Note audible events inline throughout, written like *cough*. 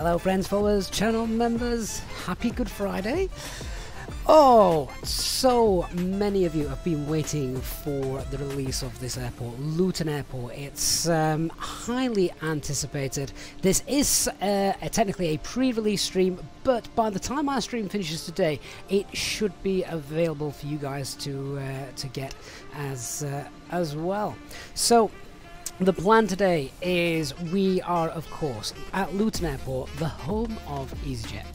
Hello friends, followers, channel members, happy Good Friday. Oh, so many of you have been waiting for the release of this airport, Luton Airport. It's um, highly anticipated. This is uh, technically a pre-release stream, but by the time our stream finishes today, it should be available for you guys to uh, to get as uh, as well. So the plan today is we are, of course, at Luton Airport, the home of EasyJet,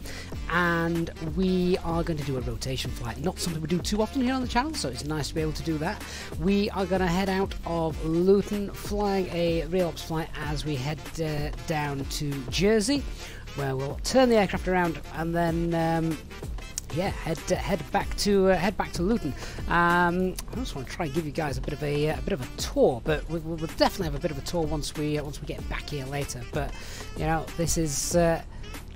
and we are going to do a rotation flight. Not something we do too often here on the channel, so it's nice to be able to do that. We are going to head out of Luton, flying a real ops flight as we head uh, down to Jersey, where we'll turn the aircraft around and then. Um, yeah, head uh, head back to uh, head back to Luton. Um, I just want to try and give you guys a bit of a, uh, a bit of a tour, but we, will definitely have a bit of a tour once we uh, once we get back here later. But you know, this is uh,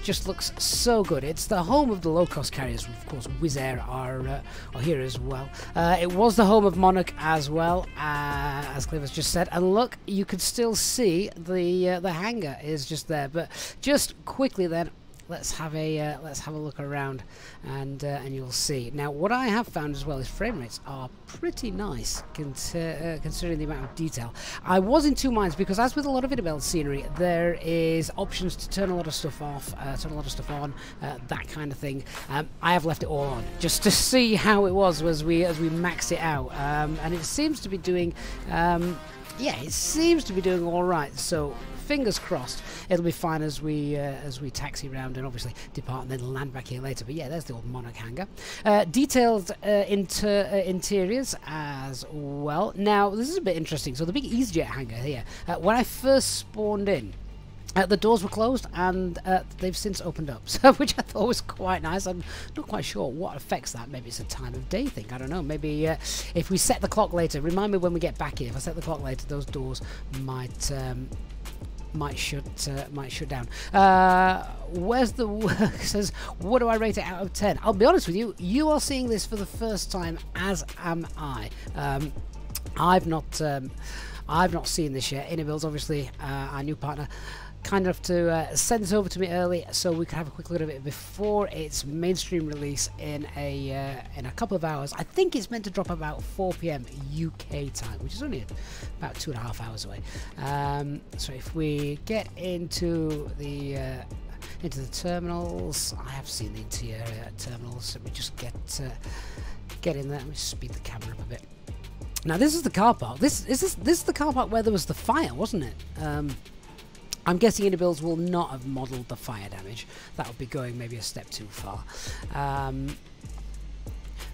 just looks so good. It's the home of the low-cost carriers, of course. Wizz Air are, uh, are here as well. Uh, it was the home of Monarch as well, uh, as Cliff just said. And look, you can still see the the hangar is just there. But just quickly then, let's have a uh, let's have a look around and uh, and you'll see. Now what I have found as well is frame rates are pretty nice uh, considering the amount of detail. I was in two minds because as with a lot of Inibuilds scenery there is options to turn a lot of stuff off uh, turn a lot of stuff on uh, that kind of thing. Um, I have left it all on just to see how it was as we as we max it out. Um, and it seems to be doing um, yeah, it seems to be doing all right. So fingers crossed it'll be fine as we uh, as we taxi around and obviously depart and then land back here later but yeah there's the old monarch hangar uh, detailed uh, inter uh, interiors as well now this is a bit interesting so the big EasyJet hangar here uh, when I first spawned in uh, the doors were closed and uh, they've since opened up, *laughs* so, which I thought was quite nice. I'm not quite sure what affects that. Maybe it's a time of day thing. I don't know. Maybe uh, if we set the clock later, remind me when we get back here. If I set the clock later, those doors might um, might shut uh, might shut down. Uh, where's the *laughs* says? What do I rate it out of ten? I'll be honest with you. You are seeing this for the first time, as am I. Um, I've not um, I've not seen this yet. Inibuilds, obviously, uh, our new partner kind enough to uh, send this over to me early so we can have a quick look at it before its mainstream release in a uh, in a couple of hours. I think it's meant to drop about 4 p.m. UK time, which is only about two and a half hours away. Um, so if we get into the uh, into the terminals, I have seen the interior terminals. Let me just get uh, get in there. Let me speed the camera up a bit. Now this is the car park. This is this this is the car park where there was the fire, wasn't it? Um, I'm guessing Inibuilds will not have modelled the fire damage. That would be going maybe a step too far. Um,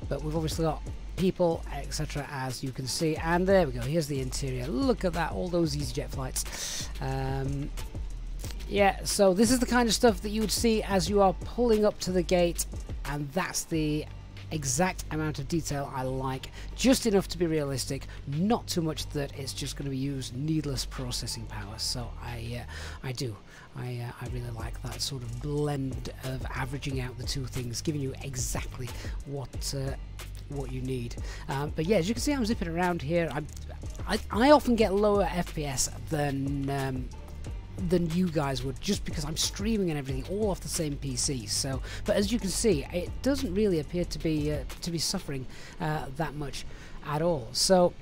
but we've obviously got people, etc. as you can see. And there we go. Here's the interior. Look at that. All those EasyJet flights. Um, yeah, so this is the kind of stuff that you would see as you are pulling up to the gate. And that's the exact amount of detail I like, just enough to be realistic, not too much that it's just going to be used needless processing power. So I, uh, I do. I, uh, I really like that sort of blend of averaging out the two things, giving you exactly what uh, what you need. Um, but yeah, as you can see, I'm zipping around here. I'm, I, I often get lower FPS than um, than you guys would just because I'm streaming and everything all off the same PC so but as you can see it doesn't really appear to be uh, to be suffering uh, that much at all so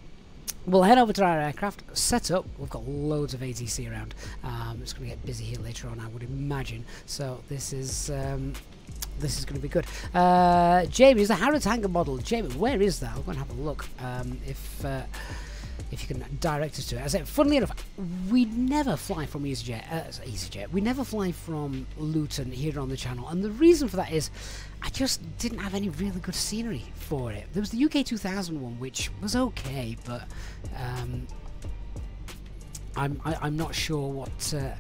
We'll head over to our aircraft, set up. We've got loads of ATC around. Um, it's going to get busy here later on, I would imagine. So this is um, this is going to be good. Uh, Jamie, is the Harrods hangar model? Jamie, where is that? I'm going to have a look. Um, if uh, if you can direct us to it. I said, funnily enough, we never fly from EasyJet. Uh, EasyJet. We never fly from Luton here on the channel, and the reason for that is I just didn't have any really good scenery for it. There was the UK 2000 one, which was okay, but um, I'm I, am i am not sure what. Uh,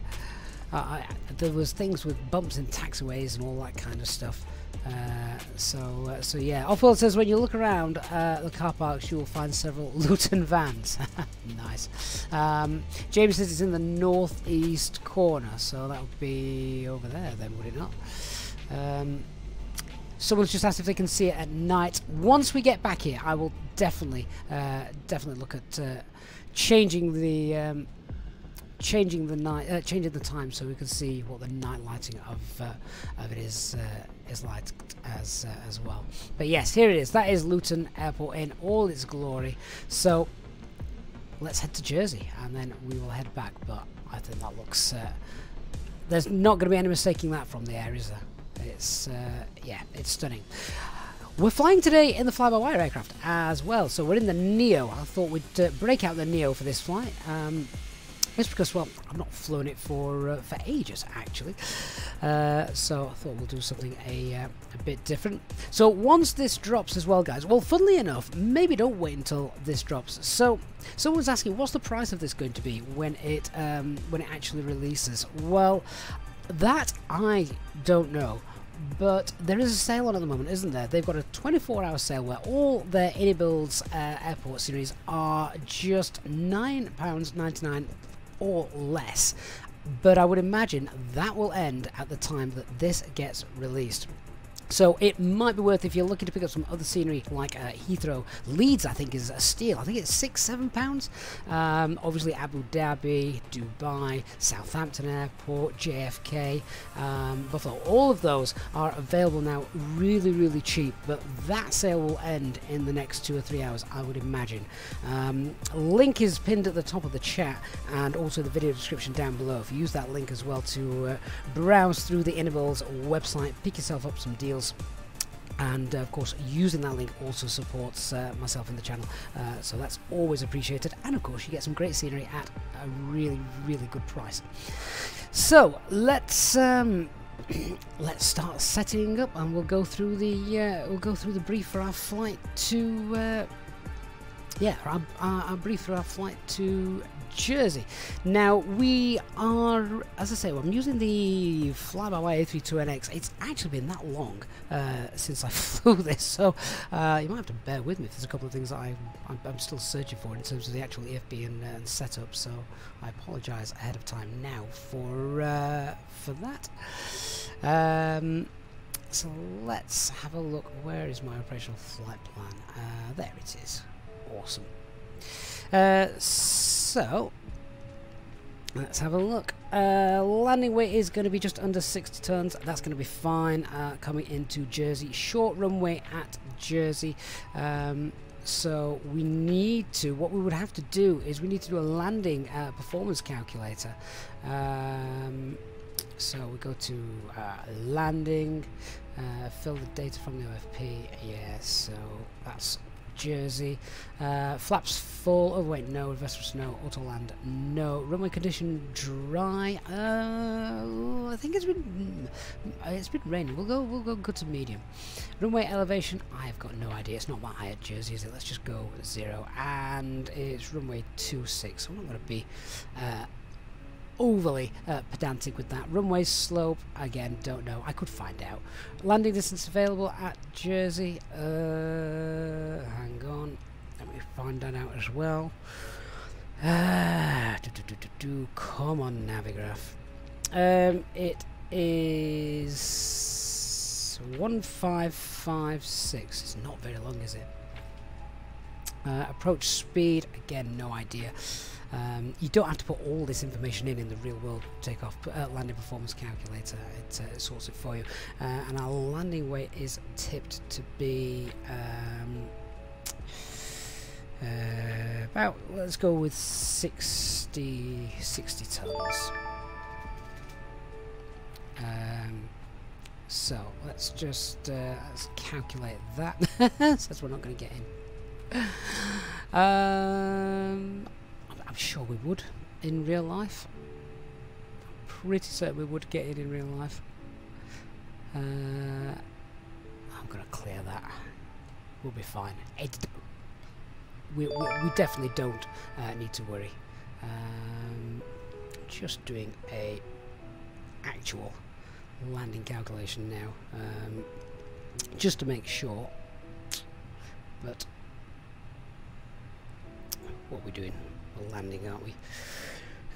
I, there was things with bumps and taxiways and all that kind of stuff. Uh, so, uh, so yeah. Offworld says when you look around uh, the car parks, you will find several *laughs* Luton vans. *laughs* nice. Um, James says it's in the northeast corner, so that would be over there, then, would it not? Um, someone's just asked if they can see it at night. Once we get back here, I will definitely, uh, definitely look at uh, changing the. Um, changing the night, changing the time so we can see what the night lighting of of it is is like as uh, as well. But yes, here it is. That is Luton Airport in all its glory. So let's head to Jersey and then we will head back. But I think that looks. Uh, there's not going to be any mistaking that from the air, is there? It's uh, yeah, it's stunning. We're flying today in the fly-by-wire aircraft as well, so we're in the Neo. I thought we'd uh, break out the Neo for this flight. Um, it's because, well, I've not flown it for uh, for ages, actually. Uh, so I thought we'll do something a, uh, a bit different. So once this drops as well, guys, well, funnily enough, maybe don't wait until this drops. So someone's asking, what's the price of this going to be when it um, when it actually releases? Well, that I don't know. But there is a sale on at the moment, isn't there? They've got a 24-hour sale where all their Inibuilds uh, airport series are just £9.99 or less. But I would imagine that will end at the time that this gets released. So it might be worth if you're looking to pick up some other scenery like uh, Heathrow. Leeds, I think, is a steal. I think it's six, seven pounds. Um, obviously, Abu Dhabi, Dubai, Southampton Airport, JFK, um, Buffalo. All of those are available now, really, really cheap. But that sale will end in the next two or three hours, I would imagine. Um, link is pinned at the top of the chat and also the video description down below. If you use that link as well to uh, browse through the Inibuilds website, pick yourself up some deals and uh, of course using that link also supports uh, myself and the channel. Uh, so that's always appreciated. And of course you get some great scenery at a really really good price. So let's um, *clears throat* let's start setting up and we'll go through the uh, we'll go through the brief for our flight to uh, yeah our, our, our brief for our flight to Jersey. Now we are, as I say, I'm using the fly-by-wire A32NX. It's actually been that long uh, since I *laughs* flew this, so uh, you might have to bear with me. if There's a couple of things that I, I'm, I'm still searching for in terms of the actual EFB and, uh, and setup. So I apologise ahead of time now for uh, for that. Um, so let's have a look. Where is my operational flight plan? Uh, there it is. Awesome. Uh, so, let's have a look. Uh, landing weight is going to be just under 60 tons. That's going to be fine uh, coming into Jersey. Short runway at Jersey. Um, so we need to, what we would have to do is we need to do a landing uh, performance calculator. Um, so we go to uh, landing, uh, fill the data from the OFP. Yeah, so that's Jersey. Uh, flaps full. Oh wait, no. For snow. Auto land. No. Runway condition dry. Uh, I think it's been mm, it's been raining. We'll go. We'll go good to medium. Runway elevation. I've got no idea. It's not that high at Jersey, is it? Let's just go zero. And it's runway two six. I'm not going to be. Uh, overly uh, pedantic with that. Runway slope, again, don't know. I could find out. Landing distance available at Jersey. Uh, hang on. Let me find that out as well. Do, do, do, do. Come on, Navigraph. Um, it is 1556. It's not very long, is it? Uh, approach speed, again, no idea. Um, you don't have to put all this information in in the real world takeoff uh, landing performance calculator. It, uh, sorts it for you. Uh, and our landing weight is tipped to be um, uh, about, let's go with 60, 60 tons. Um, so let's just uh, let's calculate that. *laughs* Says we're not going to get in. *laughs* Um, I'm sure we would in real life. I'm pretty certain we would get it in real life. Uh, I'm going to clear that. We'll be fine. we, we, we, definitely don't uh, need to worry. Um, just doing a actual landing calculation now. Um, just to make sure. But what we're doing landing, aren't we?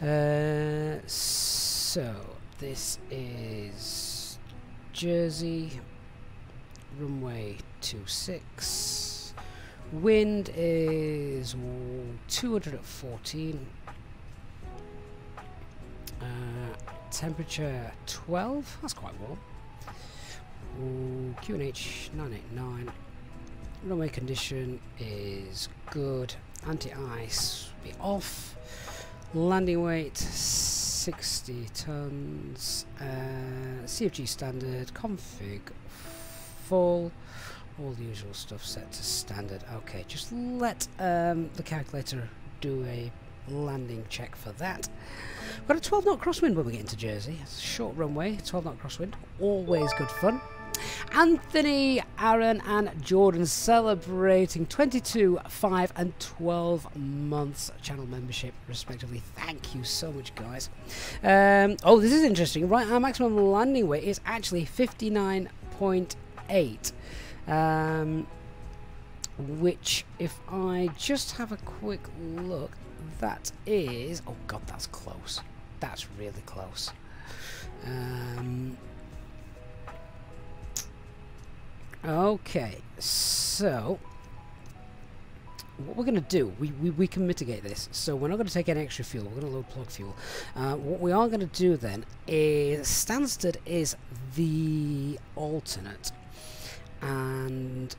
Uh, so, this is Jersey, runway 26. Wind is 214. temperature 12. That's quite warm. QNH 989. Runway condition is good. Anti-ice be off. Landing weight 60 tons. Uh, CFG standard. Config full. All the usual stuff set to standard. Okay, just let um, the calculator do a landing check for that. We've got a 12 knot crosswind when we get into Jersey. It's a short runway, 12 knot crosswind. Always good fun. Anthony, Aaron, and Jordan celebrating 22, 5, and 12 months channel membership, respectively. Thank you so much, guys. Um, oh, this is interesting. Right, our maximum landing weight is actually 59.8. Um, which, if I just have a quick look, that is... Oh, God, that's close. That's really close. Um, Okay, so what we're going to do, we, we, we can mitigate this. So we're not going to take any extra fuel. We're going to load plug fuel. Uh, what we are going to do then is Stansted is the alternate. And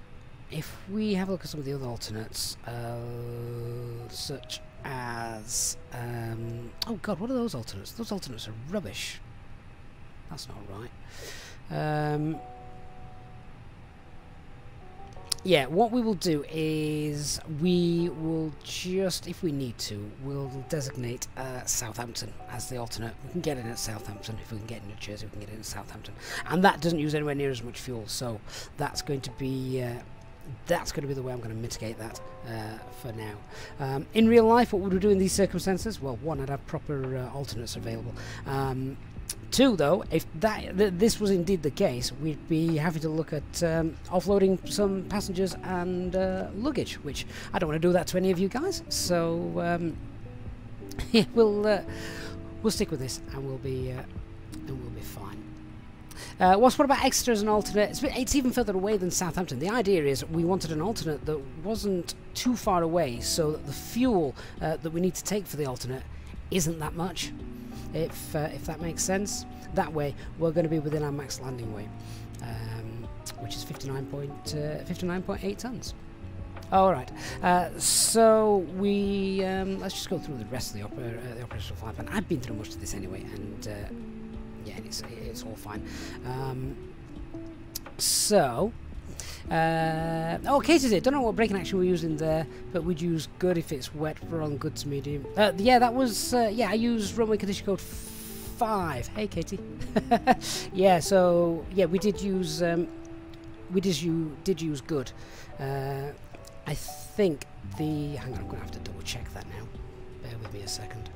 if we have a look at some of the other alternates, uh, such as... Um, oh god, what are those alternates? Those alternates are rubbish. That's not right. Um, yeah, what we will do is we will just, if we need to, we'll designate uh, Southampton as the alternate. We can get in at Southampton. If we can get in at Jersey, we can get in at Southampton. And that doesn't use anywhere near as much fuel, so that's going to be... Uh, that's going to be the way I'm going to mitigate that uh, for now. Um, in real life, what would we do in these circumstances? Well, one, I'd have proper uh, alternates available. Um, Two, though, if that th this was indeed the case, we'd be having to look at um, offloading some passengers and uh, luggage, which I don't want to do that to any of you guys. So um, *laughs* we'll uh, we'll stick with this, and we'll be uh, and we'll be fine. Uh, what's what about extras and alternate? It's, it's, even further away than Southampton. The idea is we wanted an alternate that wasn't too far away, so that the fuel uh, that we need to take for the alternate isn't that much if uh, if that makes sense. That way, we're going to be within our max landing weight, um, which is 59.8 uh, tons. All right. Uh, so we um, let's just go through the rest of the, uh, the operational flight plan. I've been through most of this anyway, and uh, yeah, it's it's all fine. Um, so uh, oh, cases it. Don't know what braking action we're using there, but we'd use good if it's wet for on good to medium. Uh, yeah, that was, uh, yeah, I used runway condition code 5. Hey, Katie. *laughs* yeah, so, yeah, we did use, um, we did, you did use good. Uh, I think the, hang on, I'm going to have to double check that now. Bear with me a second.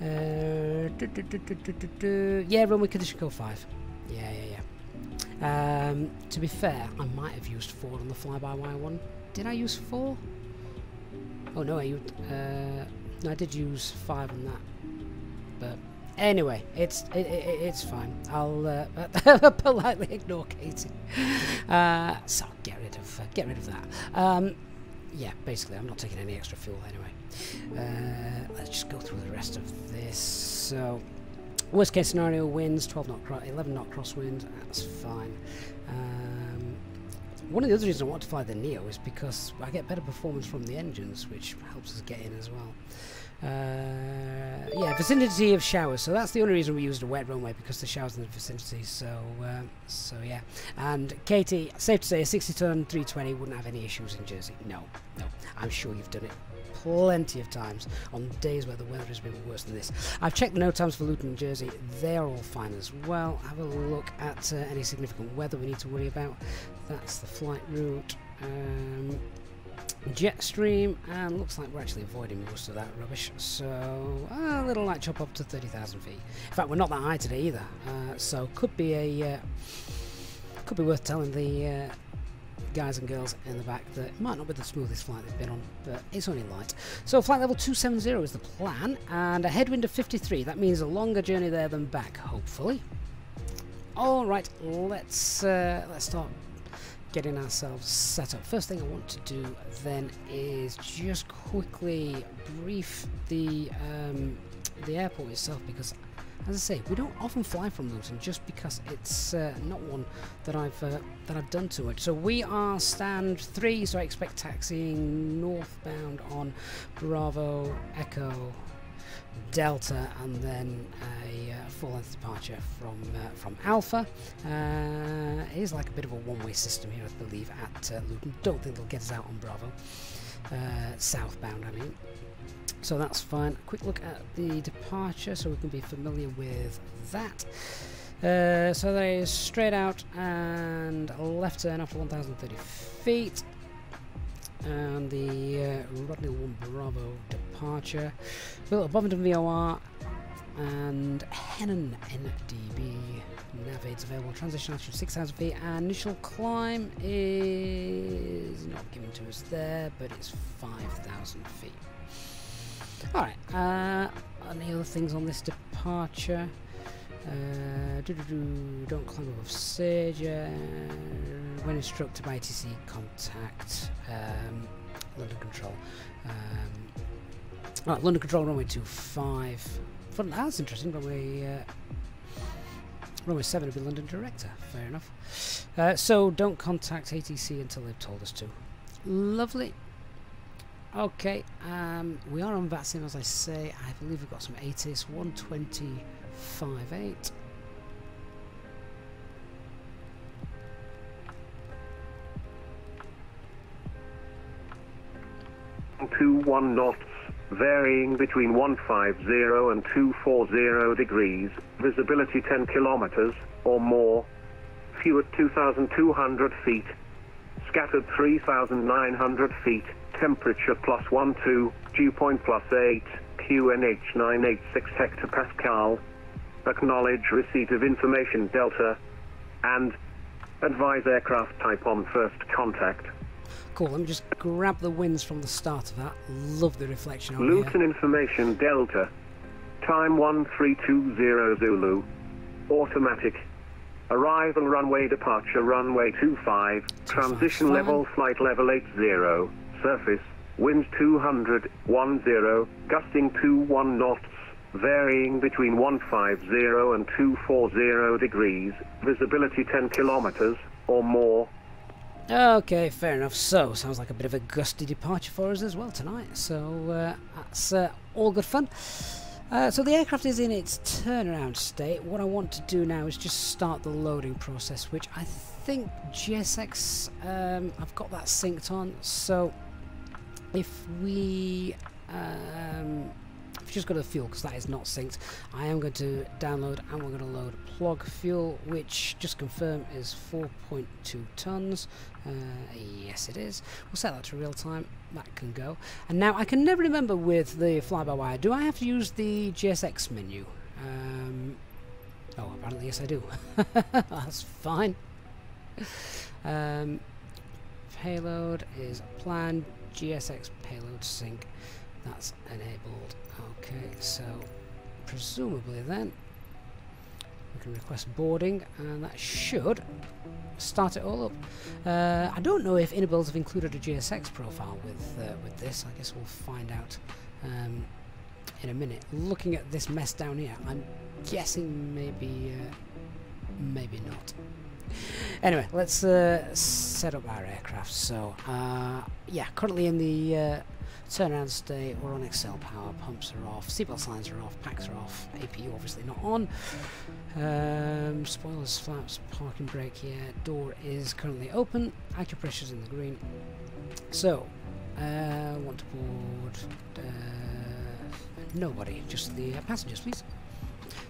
Uh, do, do, do, yeah, runway condition code 5. Yeah, yeah, yeah. Um, to be fair, I might have used 4 on the fly-by-wire one. Did I use 4? Oh no, I used, uh, no, I did use 5 on that. But anyway, it's it, it, it's fine. I'll uh, *laughs* politely ignore Katie. *laughs* Uh, so get rid of uh, get rid of that. Um, yeah, basically, I'm not taking any extra fuel anyway. Uh, let's just go through the rest of this. So Worst case scenario, winds 12 knot, 11 knot crosswind. That's fine. Um, one of the other reasons I want to fly the Neo is because I get better performance from the engines, which helps us get in as well. Uh, yeah, vicinity of showers. So that's the only reason we used a wet runway because the showers in the vicinity. So, uh, so yeah. And Katie, safe to say, a 60-ton 320 wouldn't have any issues in Jersey. No, no. I'm sure you've done it plenty of times on days where the weather has been worse than this. I've checked the NOTAMs for Luton and Jersey. They're all fine as well. Have a look at uh, any significant weather we need to worry about. That's the flight route. Um, jet stream and looks like we're actually avoiding most of that rubbish so a little light chop up to 30,000 feet in fact we're not that high today either uh, so could be a uh, could be worth telling the uh, guys and girls in the back that it might not be the smoothest flight they've been on, but it's only light. So flight level 270 is the plan, and a headwind of 53. That means a longer journey there than back, hopefully. All right, let's uh, let's start getting ourselves set up. First thing I want to do then is just quickly brief the um, the airport itself because, as I say, we don't often fly from Luton just because it's uh, not one that I've uh, that I've done too much. So we are stand three, so I expect taxiing northbound on Bravo Echo Delta and then a uh, full-length departure from uh, from Alpha. Uh, it is like a bit of a one-way system here, I believe, at uh, Luton. Don't think they'll get us out on Bravo. Uh, southbound, I mean. So that's fine. Quick look at the departure so we can be familiar with that. Uh, so that is straight out and left turn after 1030 feet. And the uh, Rodney 1 Bravo departure. Built Bovingdon VOR and Henton NDB. Nav aids available. Transition altitude 6,000 feet. And initial climb is not given to us there, but it's 5,000 feet. Alright, uh, any other things on this departure? Uh, doo -doo -doo, don't climb above Sage. Uh, when instructed by ATC, contact um, London Control. Um, right, London Control runway 25. Fun, that's interesting. Runway uh, runway 7 will be London Director. Fair enough. Uh, so don't contact ATC until they've told us to. Lovely. Okay, um, we are on VATSIM as I say. I believe we've got some ATIS 120.58. Two one knots, varying between 150 and 240 degrees, visibility 10 kilometers or more, fuel at 2,200 feet, scattered 3,900 feet, temperature plus 1 2, dew point plus 8, QNH 986 hectopascal, acknowledge receipt of information Delta, and advise aircraft type on first contact. Cool, let me just grab the winds from the start of that. Love the reflection Luton here. information Delta, time 1320 Zulu, automatic. Arrival runway departure runway 25, transition level flight level 80, surface, winds 200, 10, gusting 21 knots, varying between 150 and 240 degrees, visibility 10 kilometers or more. Okay, fair enough. So, sounds like a bit of a gusty departure for us as well tonight. So, uh, that's uh, all good fun. Uh, so the aircraft is in its turnaround state. What I want to do now is just start the loading process, which I think GSX, um, I've got that synced on. So if we um, if we just got to the fuel because that is not synced, I am going to download and we're going to load plug fuel, which just confirm is 4.2 tons. Uh, yes, it is. We'll set that to real time. That can go. And now I can never remember with the fly-by-wire. Do I have to use the GSX menu? Um, oh, apparently yes, I do. *laughs* That's fine. Um, payload is planned. GSX payload sync. That's enabled. Okay, so presumably then we can request boarding and that should start it all up. Uh, I don't know if Inibuilds have included a GSX profile with uh, with this. I guess we'll find out um, in a minute. Looking at this mess down here, I'm guessing maybe uh, maybe not. Anyway, let's uh, set up our aircraft. So, uh, yeah, currently in the uh, turnaround state, we're on Excel power, pumps are off, seatbelt signs are off, packs are off, APU obviously not on. Um, spoilers, flaps, parking brake here, door is currently open, accu pressure's in the green. So, uh, want to board, uh, nobody, just the uh, passengers please.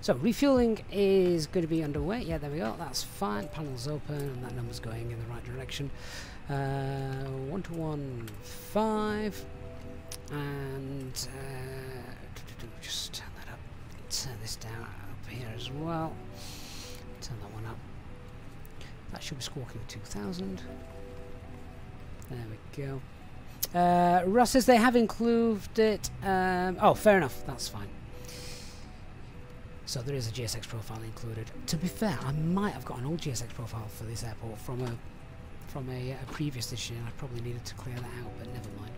So refueling is going to be underway. Yeah, there we go. That's fine. Panel's open and that number's going in the right direction. Uh, one to one five, and uh, just turn that up. Turn this down here as well. Turn that one up. That should be squawking 2000. There we go. Uh, Russ says they have included. It. Um, oh, fair enough. That's fine. So there is a GSX profile included. To be fair, I might have got an old GSX profile for this airport from a from a, a previous edition. I probably needed to clear that out, but never mind.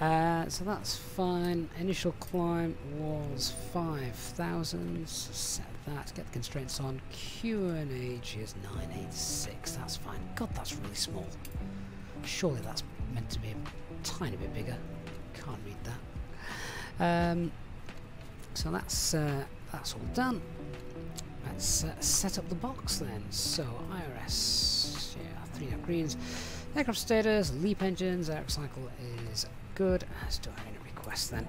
Uh, so that's fine. Initial climb was 5,000. Set that. Get the constraints on. Q and QNH is 986. That's fine. God, that's really small. Surely that's meant to be a tiny bit bigger. Can't read that. Um, so that's uh, that's all done. Let's uh, set up the box then. So IRS, yeah, three out greens. Aircraft status, leap engines, air cycle is good. Let's do our request then.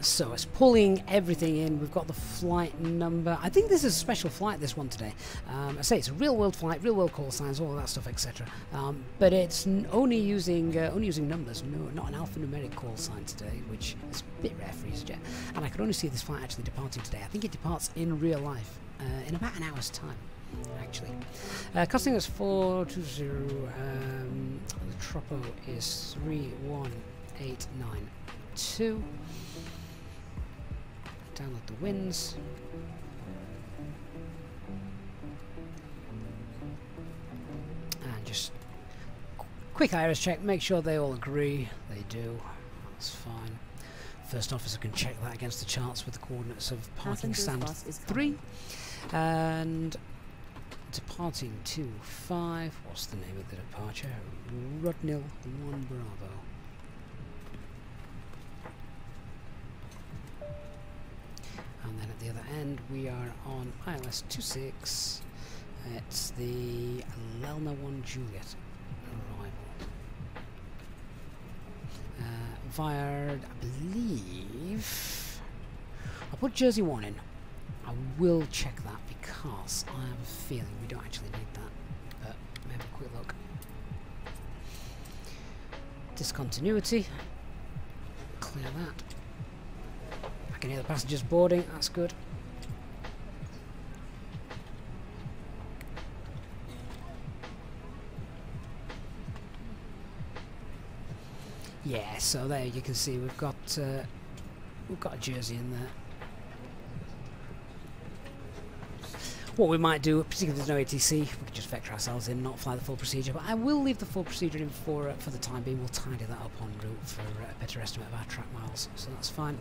So it's pulling everything in. We've got the flight number. I think this is a special flight, this one today. Um, I say it's a real world flight, real world call signs, all that stuff, etc. Um, but it's only using uh, only using numbers, no, not an alphanumeric call sign today, which is a bit rare for EasyJet. And I can only see this flight actually departing today. I think it departs in real life uh, in about an hour's time actually. Uh, costing us 420, um, the Tropo is 31892 download the wins. And just quick iris check, make sure they all agree. They do. That's fine. First officer can check that against the charts with the coordinates of parking stand 3. And departing 2-5, What's the name of the departure? Rudnil 1 Bravo. and then at the other end we are on ILS 26 it's the Lelna 1 Juliet arrival uh, via I believe I'll put Jersey 1 in I will check that because I have a feeling we don't actually need that. But maybe a quick look. Discontinuity. Clear that. I can hear the passengers boarding, that's good. Yeah, so there you can see we've got uh, we've got a jersey in there. What we might do, particularly if there's no ATC, we could just vector ourselves in, not fly the full procedure. But I will leave the full procedure in for uh, for the time being. We'll tidy that up en route for uh, a better estimate of our track miles, so that's fine.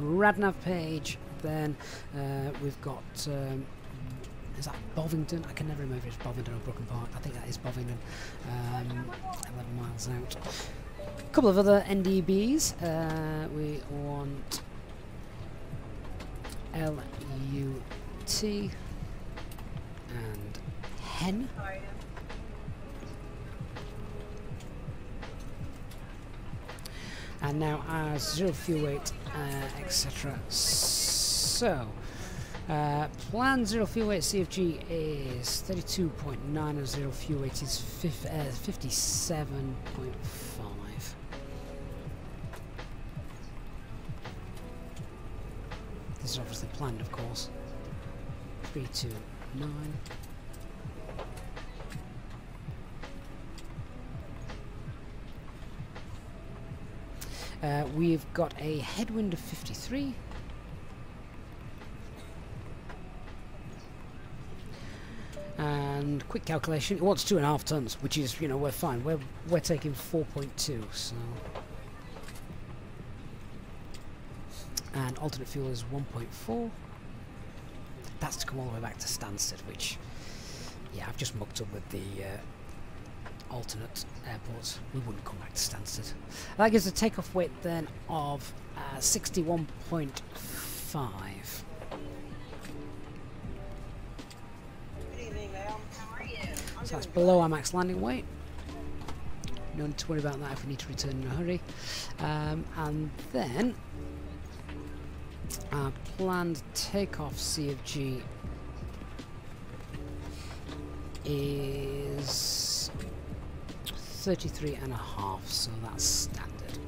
Radnav page, then uh, we've got um, is that Bovingdon? I can never remember if it's Bovingdon or Brookmans Park. I think that is Bovingdon, um, 11 miles out. A couple of other NDBs. Uh, we want LUT and Hen. and now our zero fuel weight, uh, etc. So, uh, plan zero fuel weight CFG is 32.9 and zero fuel weight is uh, 57.5. This is obviously planned, of course. 329. Uh, we've got a headwind of 53. And quick calculation, it wants two and a half tons, which is, you know, we're fine. We're, we're taking 4.2, so... And alternate fuel is 1.4. That's to come all the way back to Stansted, which, yeah, I've just mucked up with the uh, alternate airports, we wouldn't come back to Stansted. That gives a takeoff weight then of uh, 61.5. So that's below our max landing weight. No need to worry about that if we need to return in a hurry. Um, and then our planned takeoff CFG is 33 and a half, so that's standard.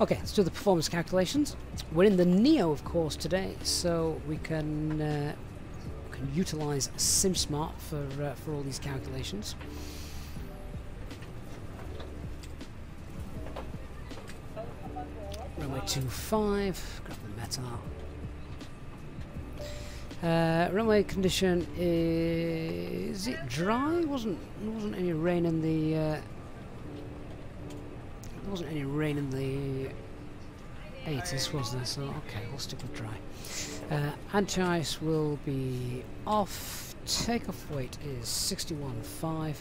Okay, let's do the performance calculations. We're in the Neo, of course, today, so we can uh, can utilize SimSmart for uh, for all these calculations. Runway 25, grab the METAR. Uh, runway condition is, it dry? Wasn't wasn't any rain in the uh, there wasn't any rain in the 80s, was there? So, okay, we'll stick with dry. Uh, anti-ice will be off. Takeoff weight is 61.5.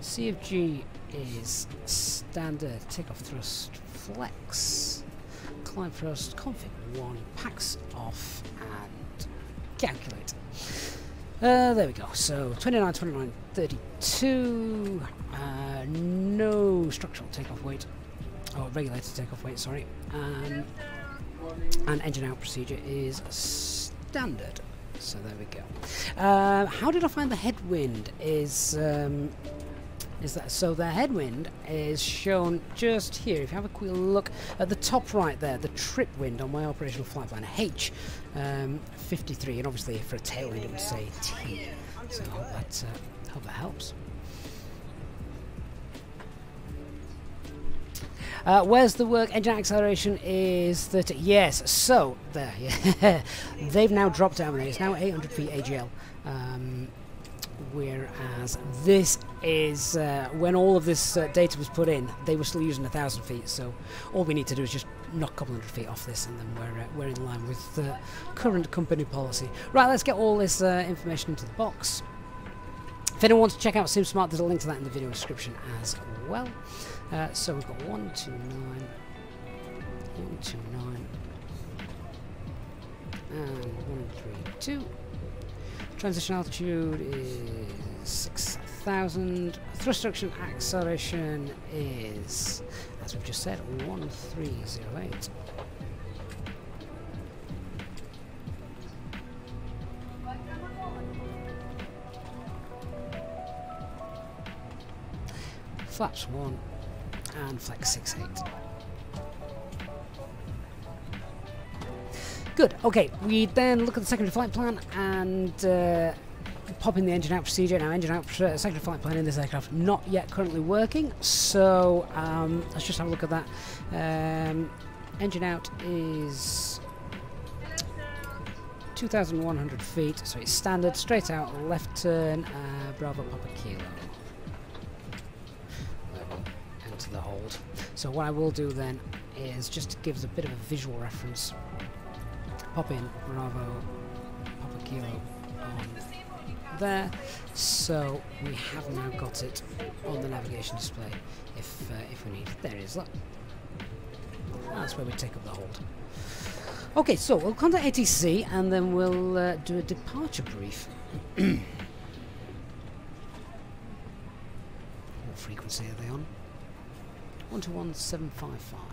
CFG is standard. Takeoff thrust flex. Climb first config 1. Packs off and calculate. Uh, there we go. So 29, 29, 32. Uh, no structural takeoff weight. Oh, regulated takeoff weight, sorry. Um, and engine out procedure is standard. So there we go. Uh, how did I find the headwind? Is um, is that so? The headwind is shown just here. If you have a quick look at the top right there, the trip wind on my operational flight plan H um, 53, and obviously for a tailwind it would say T. So I hope that uh, hope that helps. Uh, where's the work? Engine acceleration is 30. Yes, so, there, *laughs* yeah. They've now dropped down there. It's now 800 feet AGL. Um, whereas this is, uh, when all of this uh, data was put in, they were still using a 1,000 feet. So all we need to do is just knock a couple hundred feet off this and then we're, uh, we're in line with the current company policy. Right, let's get all this uh, information into the box. If anyone wants to check out SimSmart, there's a link to that in the video description as well. Uh, so we've got 129, 129, and 132. Transition altitude is 6,000. Thrust reduction acceleration is, as we've just said, 1308. Flaps 1 and flex 6.8. Good, okay, we then look at the secondary flight plan and uh, pop in the engine out procedure. Now, engine out uh, secondary flight plan in this aircraft not yet currently working, so um, let's just have a look at that. Um, engine out is 2,100 feet, so it's standard, straight out, left turn, uh, Bravo Papa Kilo. Enter the hold. So what I will do then is just to give us a bit of a visual reference, pop in Bravo Papa Kilo on there. So we have now got it on the navigation display if uh, if we need it. There it is, look. That's where we take up the hold. Okay, so we'll contact ATC and then we'll uh, do a departure brief. *clears throat* what frequency are they on? 121755.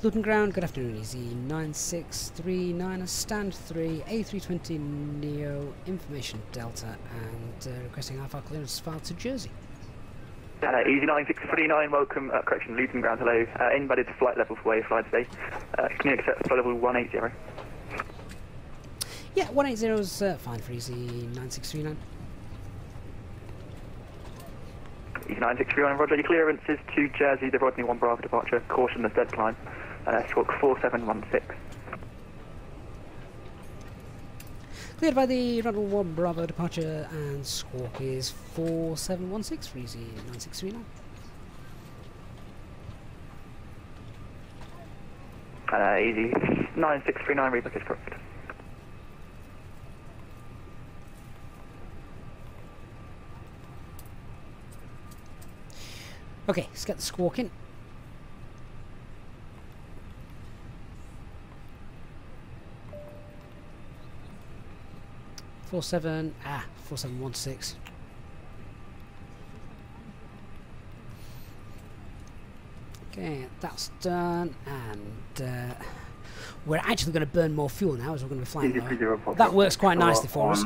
Luton Ground, good afternoon, easy 9639, stand 3, A320 Neo, information Delta, and uh, requesting Alpha clearance file to Jersey. Hello, Easy 9639, welcome, uh, correction, Luton Ground, hello. Uh, invalid flight level for where you fly today. Uh, can you accept flight level 180? Yeah, 180 is uh, fine for Easy 9639. Easy 9639, roger, your clearance is to Jersey, the Rodney 1 Bravo departure, caution the dead climb, uh, stroke 4716. Cleared by the Ronald 1 Bravo departure, and squawk is 4716 for Easy 9639. Uh, easy 9639, rebook is correct. Okay, let's get the squawk in. Four seven ah four seven one six. Okay, that's done, and uh, we're actually going to burn more fuel now as we're going to be flying. That works quite nicely for us.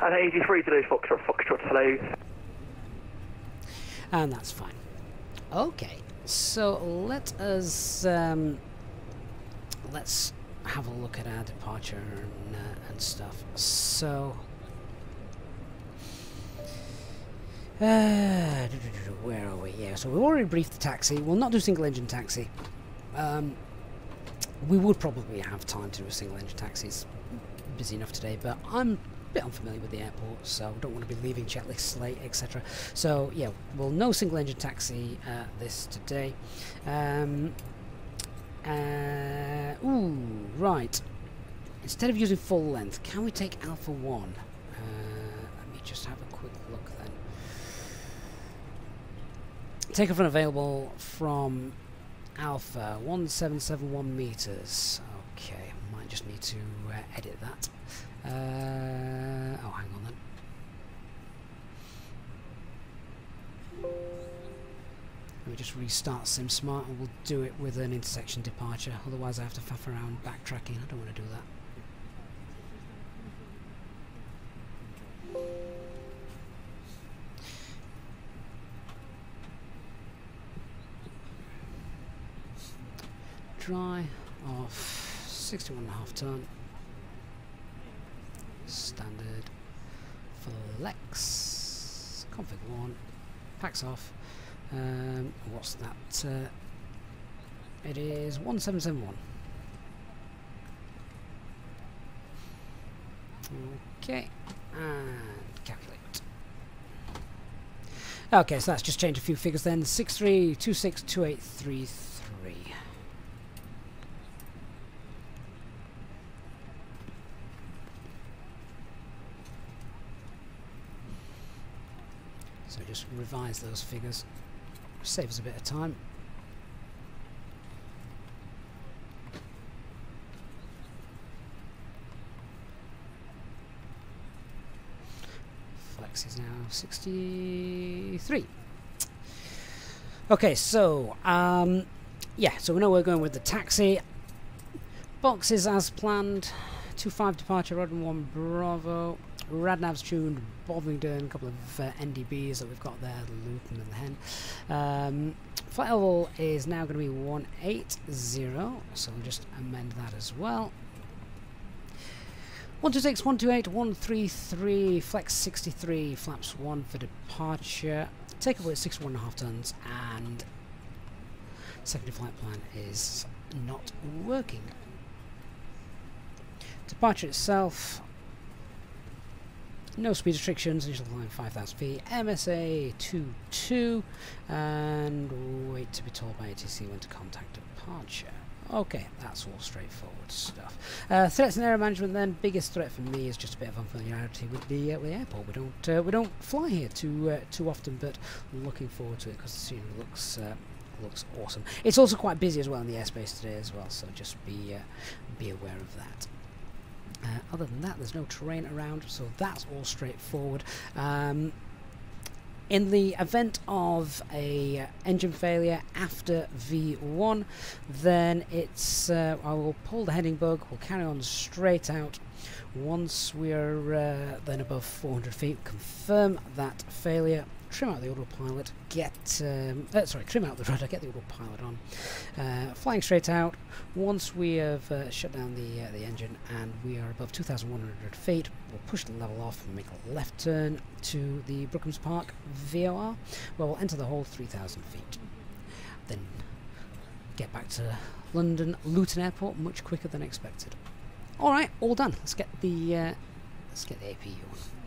And easy 3 to do Foxtrot, Foxtrot, hello. and that's fine. Okay, so let us um, let's have a look at our departure and, uh, and stuff. So, uh, where are we? Yeah, so we've already briefed the taxi. We'll not do single engine taxi. Um, we would probably have time to do a single engine taxi. It's busy enough today, but I'm a bit unfamiliar with the airport, so don't want to be leaving checklists late, etc. So yeah, well, no single engine taxi uh, this today. Um, uh, ooh, right. Instead of using full length, can we take Alpha 1? Uh, let me just have a quick look then. Take off available from Alpha, 1771 meters. Okay, might just need to uh, edit that. Uh, oh, hang on then. Let me just restart SimSmart and we'll do it with an intersection departure. Otherwise I have to faff around backtracking. I don't want to do that. Dry off 61.5 ton. Standard flex. Config 1. Packs off. Um, what's that? Uh, it is 1771. Okay, and calculate. Okay, so that's just changed a few figures then. 63262833. So just revise those figures. Saves a bit of time. Flex is now 63. Okay, so, um, yeah, so we know we're going with the taxi. Boxes as planned. 2-5 departure, Rodden 1 Bravo. Radnav's tuned, Bovingdon, a couple of uh, NDBs that we've got there, the Luton and the Hen. Um, flight level is now going to be 180, so we'll just amend that as well. 126, 128, 133, flex 63, flaps 1 for departure, takeaway at 61.5 tons, and secondary flight plan is not working. Departure itself, no speed restrictions, initial climb 5,000 feet, MSA 22, and wait to be told by ATC when to contact departure. Okay, that's all straightforward stuff. Uh, threats and error management. Then, biggest threat for me is just a bit of unfamiliarity with the uh, with the airport. We don't uh, we don't fly here too uh, too often, but looking forward to it because the scenery looks uh, looks awesome. It's also quite busy as well in the airspace today as well, so just be uh, be aware of that. Uh, other than that, there's no terrain around, so that's all straightforward. Um, in the event of a engine failure after V1, then it's uh, I will pull the heading bug. We'll carry on straight out. Once we're uh, then above 400 feet, confirm that failure trim out the autopilot, get, um, uh, sorry, trim out the rudder, get the autopilot on, uh, flying straight out. Once we have uh, shut down the uh, the engine and we are above 2,100 feet, we'll push the level off and make a left turn to the Brookmans Park VOR, where we'll enter the hold 3,000 feet. Then get back to London Luton Airport much quicker than expected. All right, all done. Let's get the uh, let's get the APU on.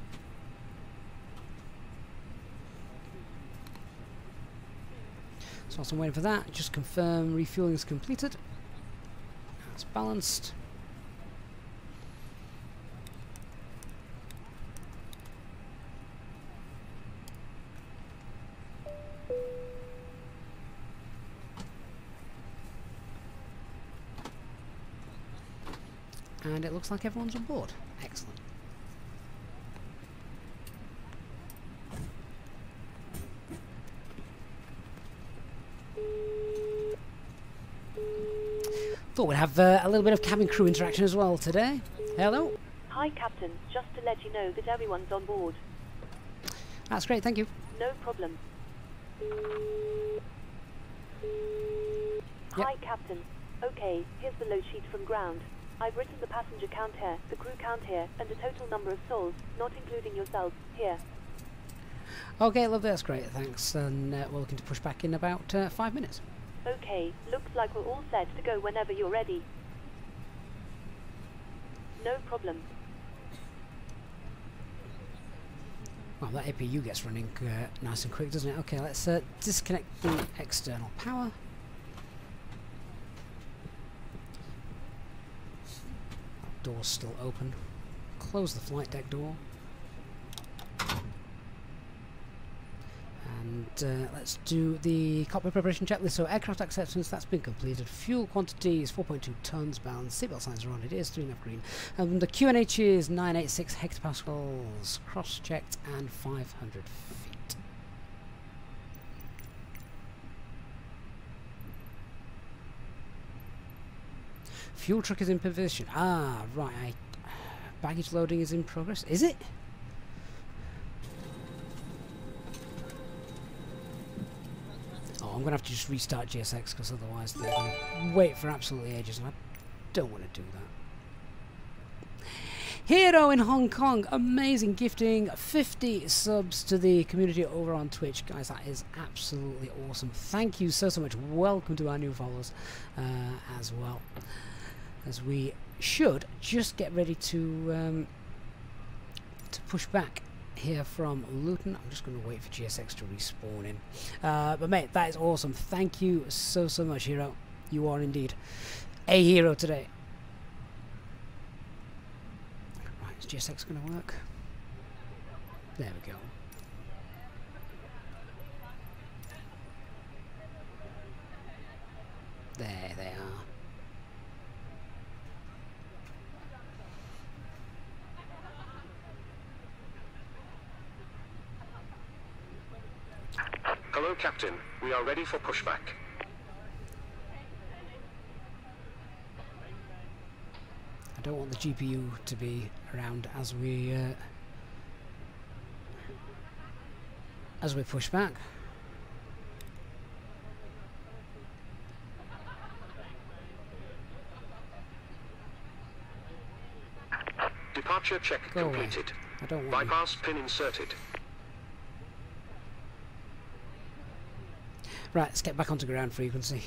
So whilst I'm waiting for that, just confirm refueling is completed. That's balanced. And it looks like everyone's on board. Excellent. We'd have uh, a little bit of cabin crew interaction as well today. Hello. Hi, Captain. Just to let you know that everyone's on board. That's great, thank you. No problem. Hi, Captain. Okay, here's the load sheet from ground. I've written the passenger count here, the crew count here, and the total number of souls, not including yourselves, here. Okay, lovely, that's great, thanks. And uh, we're looking to push back in about uh, five minutes. Okay, looks like we're all set to go whenever you're ready. No problem. Well, that APU gets running uh, nice and quick, doesn't it? Okay, let's uh, disconnect the external power. Door's still open. Close the flight deck door. And uh, let's do the cockpit preparation checklist. So aircraft acceptance, that's been completed. Fuel quantity is 4.2 tons bound. Seatbelt signs are on. It is 3 enough green. And the QNH is 986 hectopascals. Cross-checked and 500 feet. Fuel truck is in position. Ah, right. I, *sighs* baggage loading is in progress. Is it? I'm going to have to just restart GSX because otherwise they're going to wait for absolutely ages and I don't want to do that. Hero in Hong Kong, amazing gifting, 50 subs to the community over on Twitch. Guys, that is absolutely awesome. Thank you so, so much. Welcome to our new followers uh, as well. As we should just get ready to um, to push back here from Luton. I'm just going to wait for GSX to respawn in. Uh, but mate, that is awesome. Thank you so, so much, Hero. You are indeed a hero today. Right, is GSX going to work? There we go. There they are. Hello, Captain. We are ready for pushback. I don't want the GPU to be around as we uh, as we push back. Departure check Go completed. I don't want you. Bypass pin inserted. Right, let's get back onto ground frequency.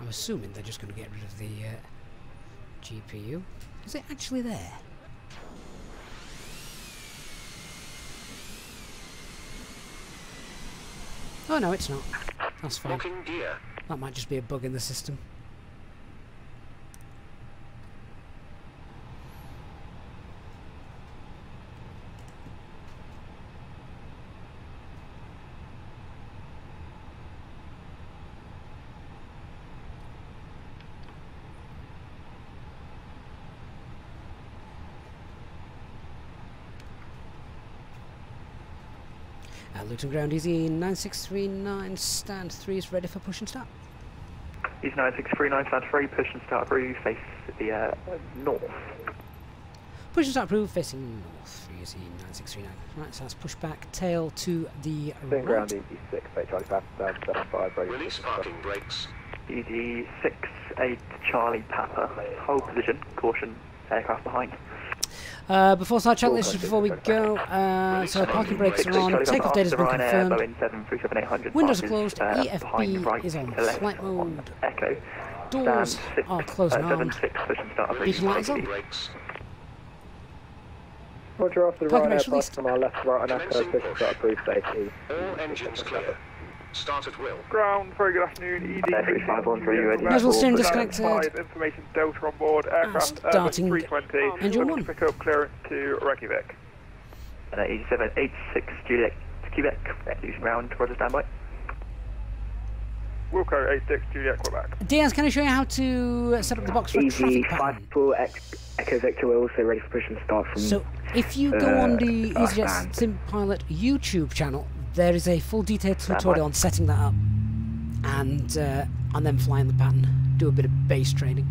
I'm assuming they're just going to get rid of the uh, GPU. Is it actually there? Oh no, it's not. That's fine. That might just be a bug in the system. At Luton Ground Easy 9639 stand 3 is ready for push and start. Easy 9639, stand free, push and start approved, face the uh, north. Push and start approved, facing north, Easy 9639. Right, so let's push back, tail to the Same right. ground, easy 6, 8 Charlie Papa, down 75, ready. Release parking brakes. ED 6 8 Charlie Papa, hold position, caution, aircraft behind. Uh, before start checklist, Full just before we go, uh, so parking brakes are on, takeoff Papa, date has been confirmed, windows are closed, uh, EFB is on. to flight mode, doors are closed uh, and armed, six, push and. Beacon lights on. brakes. Roger, after the Parking right air from our left right on Echo, Commencing. push and start approved safety. All engines clear. Start at will. Ground, very good afternoon. ED Uh, 3513, ready? Visual stream Stand disconnected. five, Information Delta on board. Aircraft uh, starting 320. engine Looking one. to pick up clearance to Reykjavik. Uh, 8786 Juliet, Quebec, uh, using ground, roger standby. Wilco 86 Juliet, Quebec. Diaz, can I show you how to uh, set up the box for a traffic Easy pattern? 5 full Echo Victor, we're also ready for push and start from... So, if you go on the uh, EasyJet. Sim Pilot YouTube channel, there is a full detailed tutorial on setting that up, and uh, and then flying the pattern. Do a bit of base training.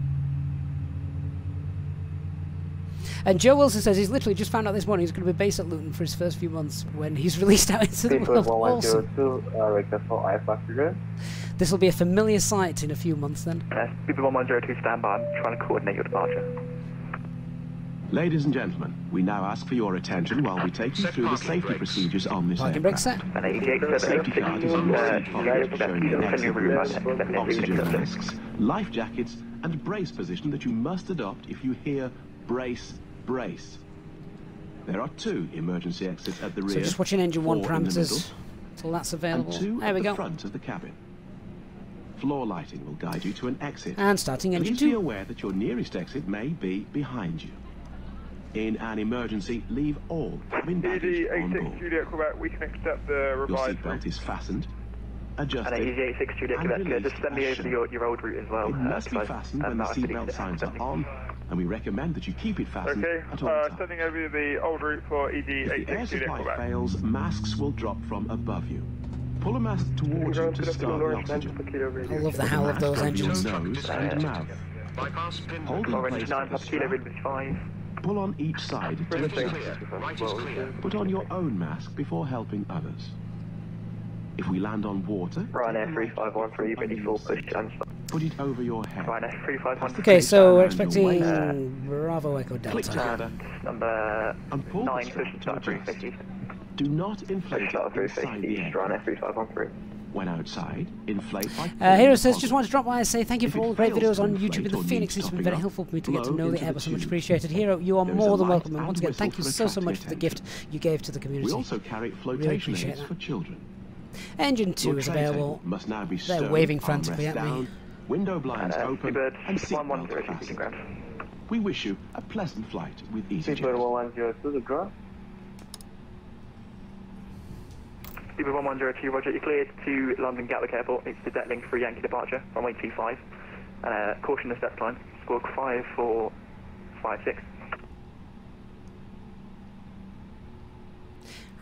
And Joe Wilson says he's literally just found out this morning he's going to be based at Luton for his first few months when he's *laughs* released out into the world. Awesome. This will be a familiar sight in a few months then. Uh, People 1102 stand by. I'm trying to coordinate your departure. Ladies and gentlemen, we now ask for your attention while we take you through the safety brakes. procedures on this Parking aircraft. set. And 88 Safety card is on your seat pocket, showing the exit routes, oxygen Oxygen masks, life jackets, and brace position that you must adopt if you hear brace, brace. There are two emergency exits at the rear. So just watching engine one four in the parameters middle, until that's and two There at we the go. front of the cabin. Floor lighting will guide you to an exit. And starting engine Please be aware that your nearest exit may be behind you. In an emergency, leave all cabin baggage Easy on board. Juliet Quebec, we can accept the Your seatbelt is fastened, And adjusted, Easy 86 Juliet and Quebec, released just send me over your, your old route as well. It uh, must be 'cause I- fastened when the seatbelt signs are on, and we recommend that you keep it fastened Okay, at all uh, times. sending over the old route for ED 86 If the air supply fails, masks will drop from above you. Pull a mask towards you to start the oxygen. I love the howl of those your engines. nose and mouth. Bypass pin. Hold in place 9, with Papa Kilo, strap. 5. Pull on each side Left is clear. Right is clear. Put on your own mask before helping others. If we land on water, Ryanair take the 3513, ready jacket for push seat. and. Put it over your head. Ryanair 3513. Okay, so we're expecting waist. Bravo Echo Click Delta. together. Number And pull 9, push start 350. Do not inflate Push start it inside 350, the East aircraft. Ryanair 3513. When outside, inflate by Uh, Hero says, just want to drop by and say thank you If for all the great videos on YouTube with the Fenix. It's been very helpful for me to get to know the into Airbus. So much appreciated. Hero, you are more than welcome. And and once again, thank you so, so much for the gift you gave to the community. We also carry flotation appreciate aids that. for children. Engine 2 is available. Must now be They're waving frantically armrest at me. window blinds Uh, open, Seabird and seatbelt fastened. We wish you a pleasant flight with EasyJet. Speedbird 1102, the draw. Speedbird 1102, Roger, you're cleared to London Gatwick Airport. It's the deck link for Yankee departure, runway 25. And uh, caution the step climb, squawk 5456.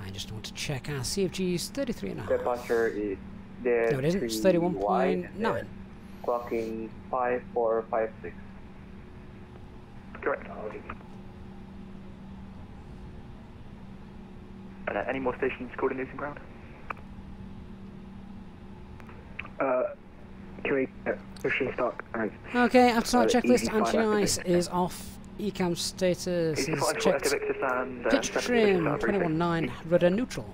I just want to check our CFG's 33 and a half. Departure is there. No, it isn't. It's 31.9. Clocking 5456. Correct. And uh, any more stations called in Luton Ground? Uh, can we push and start? Alright. Okay, after Uh, checklist, anti-ice is off. Ecam status is 5 for checked. Uh, Pitch trim, 21.9, rudder neutral.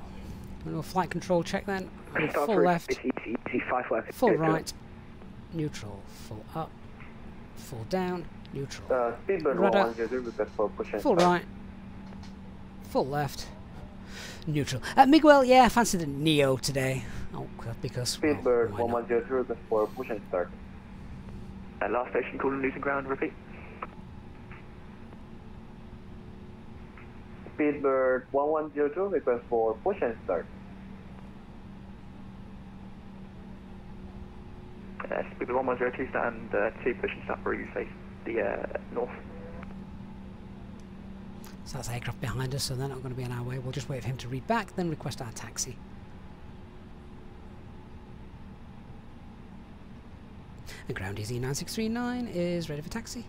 Little flight control check then. Full left, It's easy, easy, five left. full right, neutral, full up, full down, neutral. Uh, Rudder. 110, request for push and Full right, full left, neutral. Uh, Miguel, yeah, I fancied a Neo today. Oh, because. Speedbird? 110, request for push and start. Uh, last station in Luton Ground, repeat. Speedbird 1102, request for push and start. Uh, Speedbird 1102 stand uh, 2 push and start for you face the uh, north. So that's aircraft behind us, so they're not going to be in our way. We'll just wait for him to read back, then request our taxi. And ground easy 9639 is ready for taxi.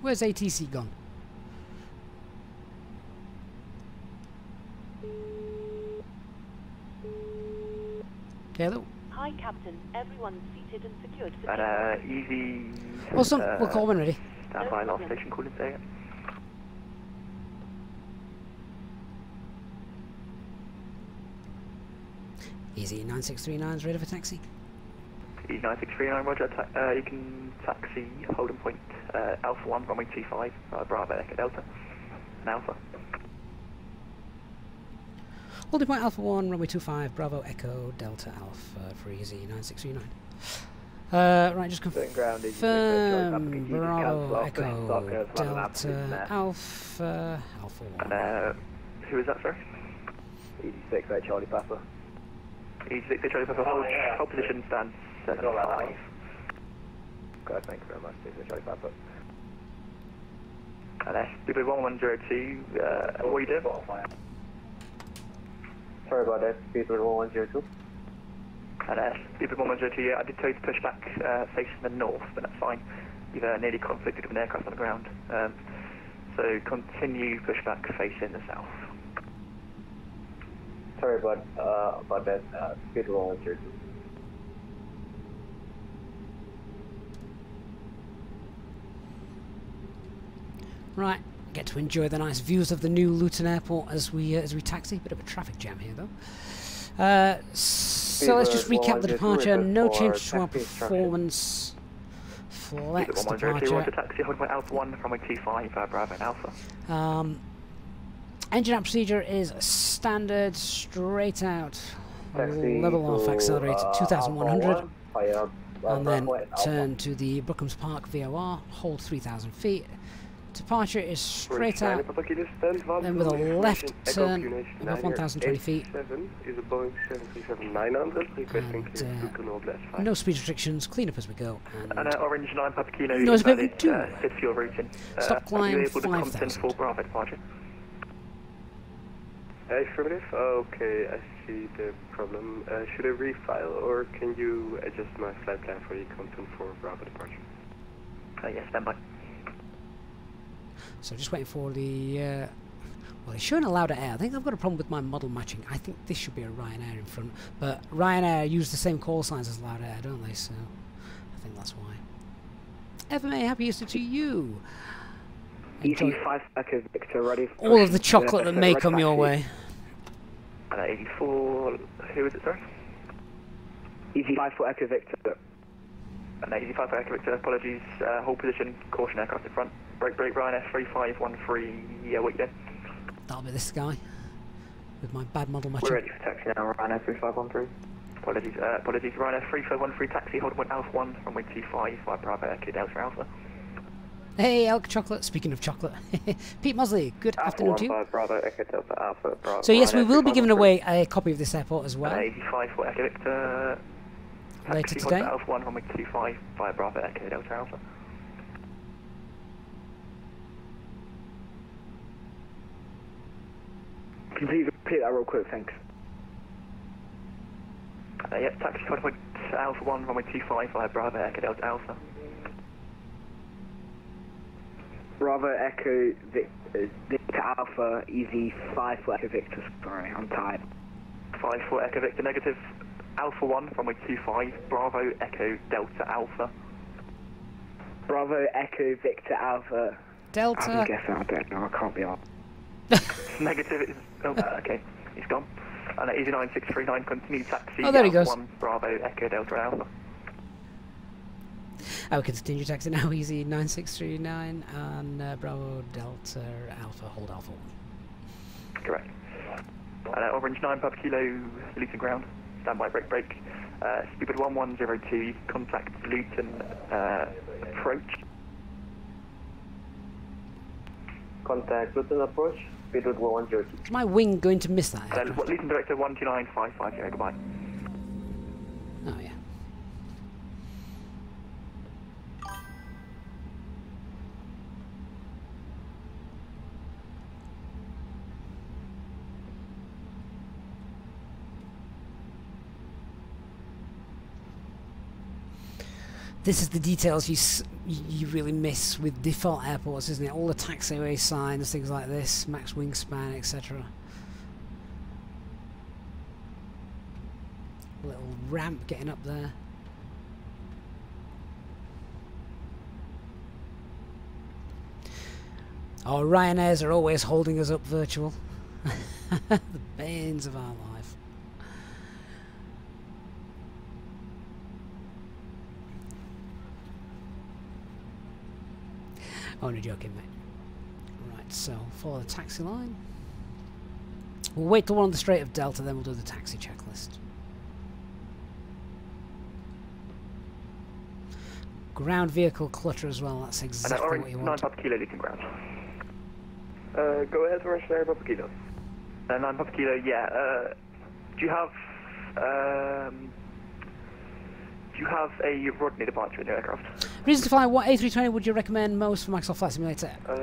Where's ATC gone? Hello. Hi, Captain. Everyone's seated and secured for And uh, easy. Awesome. uh, we'll call when ready. Stand by, last station called in today. Easy 9639 is ready for taxi. Easy 9639, Roger. Ta- uh, you can taxi Holden Point, uh, Alpha 1, runway 25, uh, Bravo Echo Delta, and Alpha. Holding point Alpha 1, runway 25, Bravo Echo Delta Alpha for easy 9639. Uh, right, just Certain ground is usually confirm Bravo Echo Delta. Alpha Alpha 1. And uh, who is that, sorry? Easy 6, right, Charlie Papa. Easy 6, Charlie Papa, hold, hold position, stand 7 5. Okay, thank you very much. Easy Charlie Papa. And that's Speedbird 1102, uh, what are you doing? Sorry about that. Speedbird 1102. And uh, Speedbird 1102, yeah, I did tell you to push back uh, facing the north, but that's fine. you've uh, nearly conflicted with an aircraft on the ground. Um, so continue pushback facing the south. Sorry about, uh, about that. Uh, speed 110. Right, get to enjoy the nice views of the new Luton Airport as we uh, as we taxi. Bit of a traffic jam here though. Uh, so let's just recap the departure. No change to our performance. Flex Speed 110, if you want to departure. taxi, hold Alpha 1, runway 25, uh, Bravo Alpha. Um, engine out procedure is standard, straight out. Taxi Level off, to, accelerate to uh, 2100. Alpha 1, fire, uh, and then turn to the Brookmans Park VOR, hold 3000 feet. Departure is straight out, then with a left turn above 1020 feet. is a Boeing 737-900 requesting And, uh, to Canal Blast 5. No speed restrictions, clean up as we go. And And uh, Orange 9 Papa Kilo, No, it's invalid, moving too. uh, SID fuel routing. Uh, Stop Are you climb able to come 5000. full Bravo? Affirmative. Okay, I see the problem. Uh, should I refile or can you adjust my flight plan for the Compton for Bravo departure? Uh, yes, stand by. So just waiting for the. Uh, well, it's showing a Lauda Air. I think I've got a problem with my model matching. I think this should be a Ryanair in front, but Ryanair use the same call signs as Lauda Air, don't they? So I think that's why. FMA, happy Easter to you. Enjoy EV5 Echo Victor ready. for all of the chocolate that may come your way. Uh, 84, who is it, sorry? EV5 for Echo Victor. And uh, 85 for Echo apologies, uh, hold position, caution aircraft in front. Break, break, Ryan F3513, yeah, what you doing? That'll be this guy with my bad model We're ready for taxi now, Ryan 3513. Apologies, uh, apologies, Ryan F3513 taxi, hold point Alpha 1, runway 25, by Bravo Echo Delta Alpha. Hey, Elk Chocolate. Speaking of chocolate, *laughs* Pete Mosley. Good Alpha afternoon to you. Bravo Echo Delta Alpha Bravo. So yes, we will be giving away a copy of this airport as well uh, 85 for Echo Victor, later today. Alpha 1, runway 25, by Bravo Echo Delta Alpha. Can you please repeat that real quick, thanks. Uh, yeah, taxi, hold point Alpha 1, runway 25, by Bravo Echo Delta Alpha. Bravo Echo Vic, uh, Victor Alpha EV5 for Echo Victor. Sorry, I'm tired. 5 for Echo Victor negative, Alpha 1, runway 25, Bravo Echo Delta Alpha. Bravo Echo Victor Alpha. Delta. I'm Delta. guessing. I don't know. I can't be on. *laughs* Negative is, oh, uh, okay, it's gone. And uh, easy 9639, continue taxi. Oh, there he goes. 1, Bravo Echo Delta Alpha. I will continue taxi now. *laughs* Easy nine six three nine and uh, Bravo Delta Alpha. Hold Alpha one. Correct. And uh, Orange 9, Papa Kilo, Luton ground. Standby break break. Uh, Stupid 1102, contact Luton uh, approach. Contact Luton approach, speed with 102. Is my wing going to miss that? Uh, aircraft? Luton Director 129550, goodbye. Oh yeah. This is the details you you really miss with default airports, isn't it? All the taxiway signs, things like this, max wingspan, etc. Little ramp getting up there. Our Ryanairs are always holding us up virtual. *laughs* the banes of our life. Only joking, mate. Right, so follow the taxi line. We'll wait till we're on the Strait of Delta, then we'll do the taxi checklist. Ground vehicle clutter as well, that's exactly what you 9, want. Papa Kilo, Luton ground. Uh, go ahead, Orange 9 Papa Kilo. Uh, 9 Papa Kilo, yeah. Uh, do you have... Um, do you have a Rodney departure in your aircraft? Reason to fly, what A320 would you recommend most for Microsoft Flight Simulator? Uh,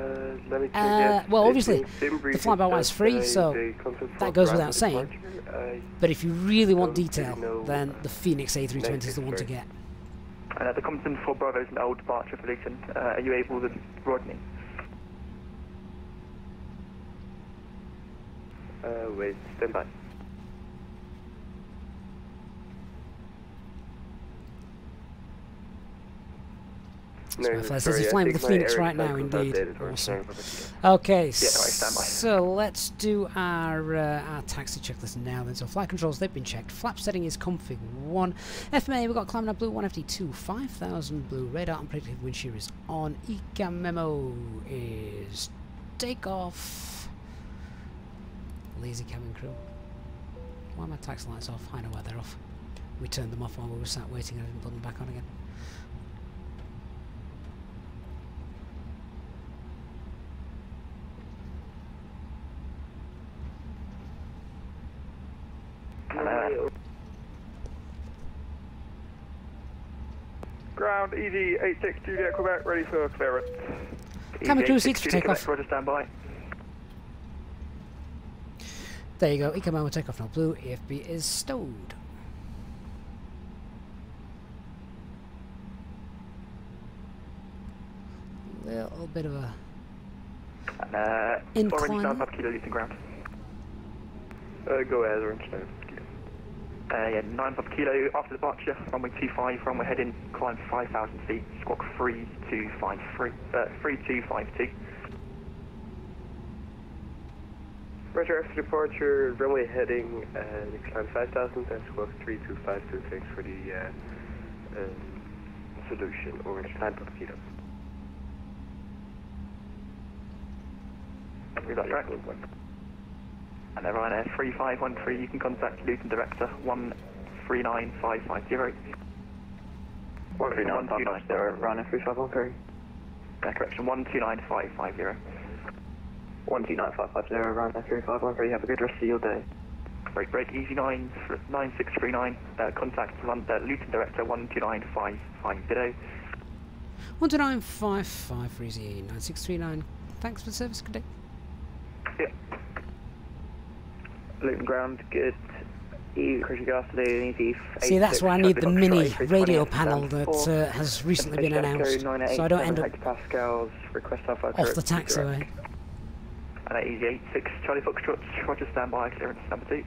let me check. Uh, yes, well, obviously, the briefing fly-by-wire is free, uh, so the content for that goes without saying. uh, But if you really want detail, then the Fenix A320 is the one to get. And uh, the Compton for Bravo is an old departure for Luton. Uh, are you able to Rodney? Uh, wait, stand by. No, sorry, there's a flame with the Fenix right now, indeed. Awesome. Okay, so let's do our uh, our taxi checklist now then. So flight controls, they've been checked. Flap setting is config 1. FMA, we've got climbing up blue 1FD2, 5000 blue. Radar and predictive wind shear is on. ECAM memo is takeoff. Lazy cabin crew. Why are my tax lights off? I know why they're off. We turned them off while we were sat waiting and I didn't put them back on again. And, uh, Ground ED 86 Juliet Quebec, ready for clearance. Crew EVA seats for 60 takeoff. Roger, stand by. There you go, ECAM memo takeoff now blue. EFB is stowed. Little bit of a And, uh, Incline. Orange 95 kilo Luton ground. Uh, go ahead, orange now. Uh, yeah, 95 kilo after departure, runway 25, runway heading, climb 5,000 feet, squawk 3253, uh, 3252. Roger, after departure, runway heading, uh, climb 5000 and squawk 3252. Thanks for the uh, um, solution, orange 9 kilo. We got your. And then Ryanair 3513, you can contact Luton Director 139550. 13950, Ryanair 3513. Uh, correction, 129550. 12950, Ryanair 3513. Have a good rest of your day. Break, break, easy 9, 9639, uh, contact Lon- uh, Luton Director 129550. 12955 for easy 9639. Thanks for the service, good day. Yeah. Luton ground, good. E, Chris regards to the easy. See, that's why I need the mini radio panel that uh, has recently been announced, so I don't end up Pascals, request alpha off the taxiway. And uh, easy 86, Charlie Foxtrot, Roger, stand by, clearance number 2.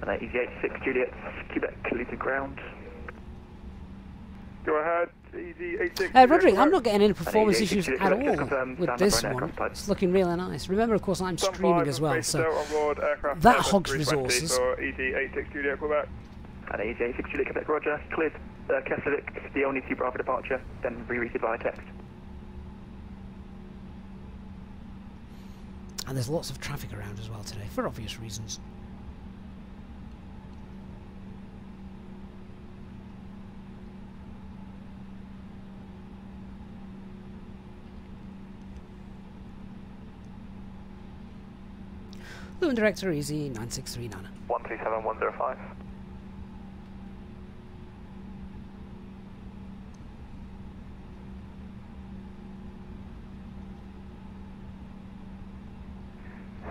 And uh, easy 86, Juliet, Quebec, Luton ground. Go ahead, ED 86 Uh, Roderick, I'm not getting any performance issues at all with this one. It's looking really nice. Remember, of course, I'm streaming as well, so note on board aircraft that hogs resources. For ED 86 Juliet Quebec. And easy 86, Juliet, Quebec, Roger, cleared. Uh, Keflavik, the only two Bravo departure, then rerouted via text. and there's lots of traffic around as well today, for obvious reasons. Luton Director Easy 9639. 137105.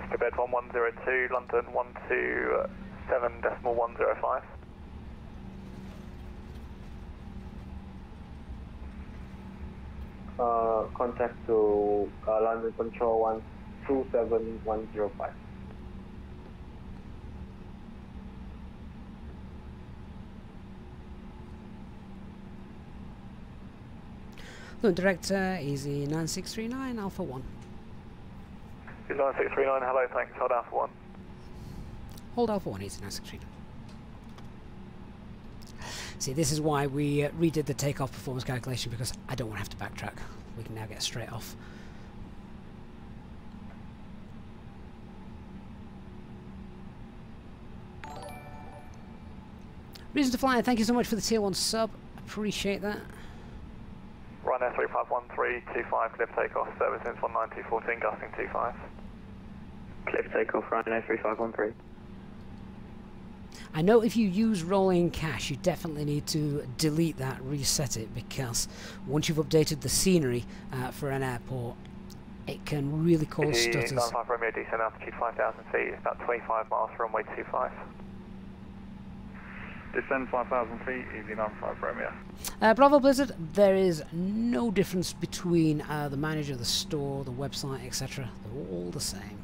Quebec 1102, London 127 decimal 105. Uh, contact to uh, London Control 127105. Luton Director Easy 9639 Alpha 1. 9639, hello, thanks, hold for one. Hold Alpha 1 Easy 9639. See, this is why we uh, redid the takeoff performance calculation because I don't want to have to backtrack. We can now get straight off. Reason to fly, thank you so much for the tier 1 sub. Appreciate that. Ryanair 351325, clear for takeoff, service since 19214, gusting 25. Clear for takeoff, Ryanair 3513. I know if you use rolling cache, you definitely need to delete that, reset it, because once you've updated the scenery uh, for an airport, it can really cause stutters. 95 Romeo descent altitude 5,000 feet, about 25 miles from runway 25. Descend 5,000 feet, easy 95 Romeo. Uh, Bravo Blizzard, there is no difference between uh, the manager, the store, the website, etc. They're all the same.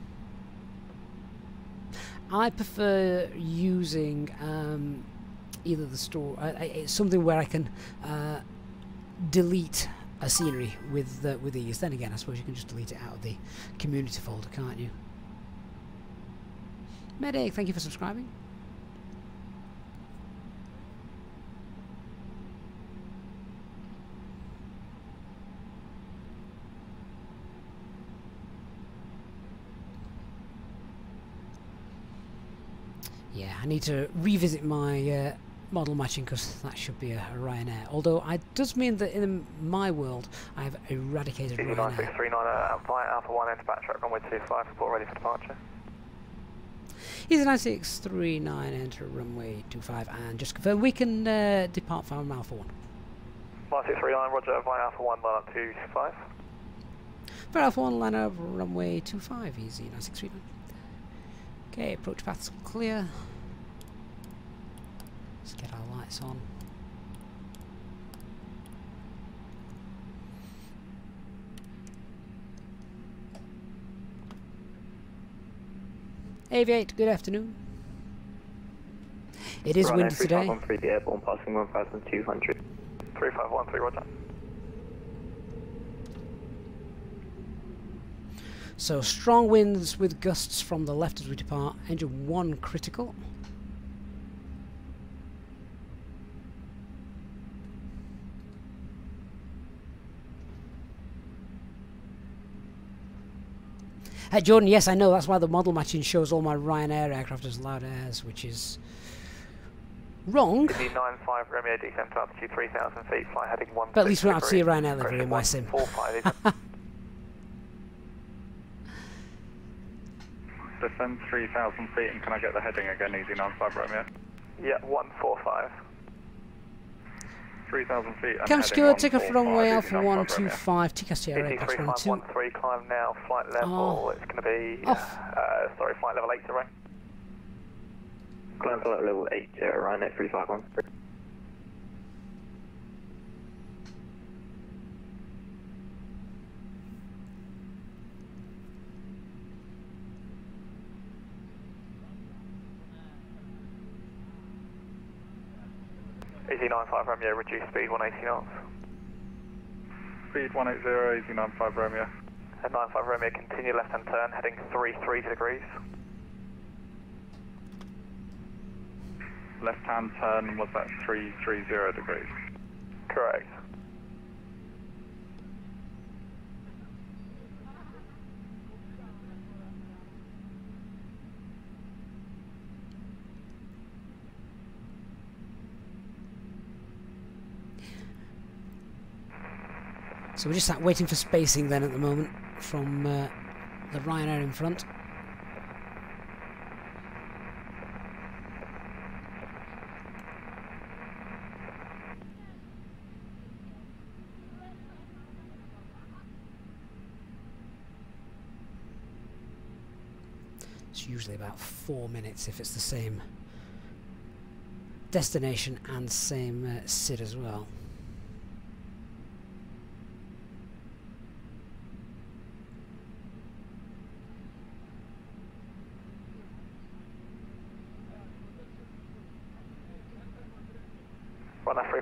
I prefer using um, either the store, uh, uh, it's something where I can uh, delete a scenery with uh, with ease. Then again, I suppose you can just delete it out of the community folder, can't you? Medic, thank you for subscribing. Yeah, I need to revisit my uh, model matching because that should be a, a Ryanair. Although it does mean that in my world I have eradicated Easy Ryanair. 9639 uh, Alpha 1 into backtrack runway 25, report ready for departure. Easy 9639 enter runway 25 and just confirm we can uh, depart from Alpha 1. 9639, roger, via Alpha 1, line up 25. For Alpha 1 line up runway 25, easy 9639. Okay, approach paths clear. Let's get our lights on. Aviate, good afternoon. It is windy today. 3513, the airborne passing 1,200. 3513, roger. So strong winds with gusts from the left as we depart. Engine 1 critical. Hey Jordan, yes I know, that's why the model matching shows all my Ryanair aircraft as Lauda Airs, which is wrong. 95 Romeo, descent to altitude 3000 feet, flight heading 1. But at least we don't have to see a Ryanair livery in my sim. *laughs* Descend 3,000 feet, and can I get the heading again, easy 95 Romeo? yeah, 145. 3,000 feet and Camp heading secure, take off 145, runway easy Alpha 95 Romeo. 125, TK Sierra Easy aircraft 12. 3513, climb now, flight level, Oh. it's going to be, Off. uh, sorry, flight level 8 to right. Climb flight level 8, uh, Ryanair 3513. Easy 95 Romeo, reduce speed 180 knots. Speed 180, easy 95 Romeo. At 95 Romeo, continue left hand turn, heading 33 degrees. Left hand turn, was that 330 degrees? Correct. So we're just sat waiting for spacing then at the moment from uh, the Ryanair in front. It's usually about four minutes if it's the same destination and same uh, SID as well. Runway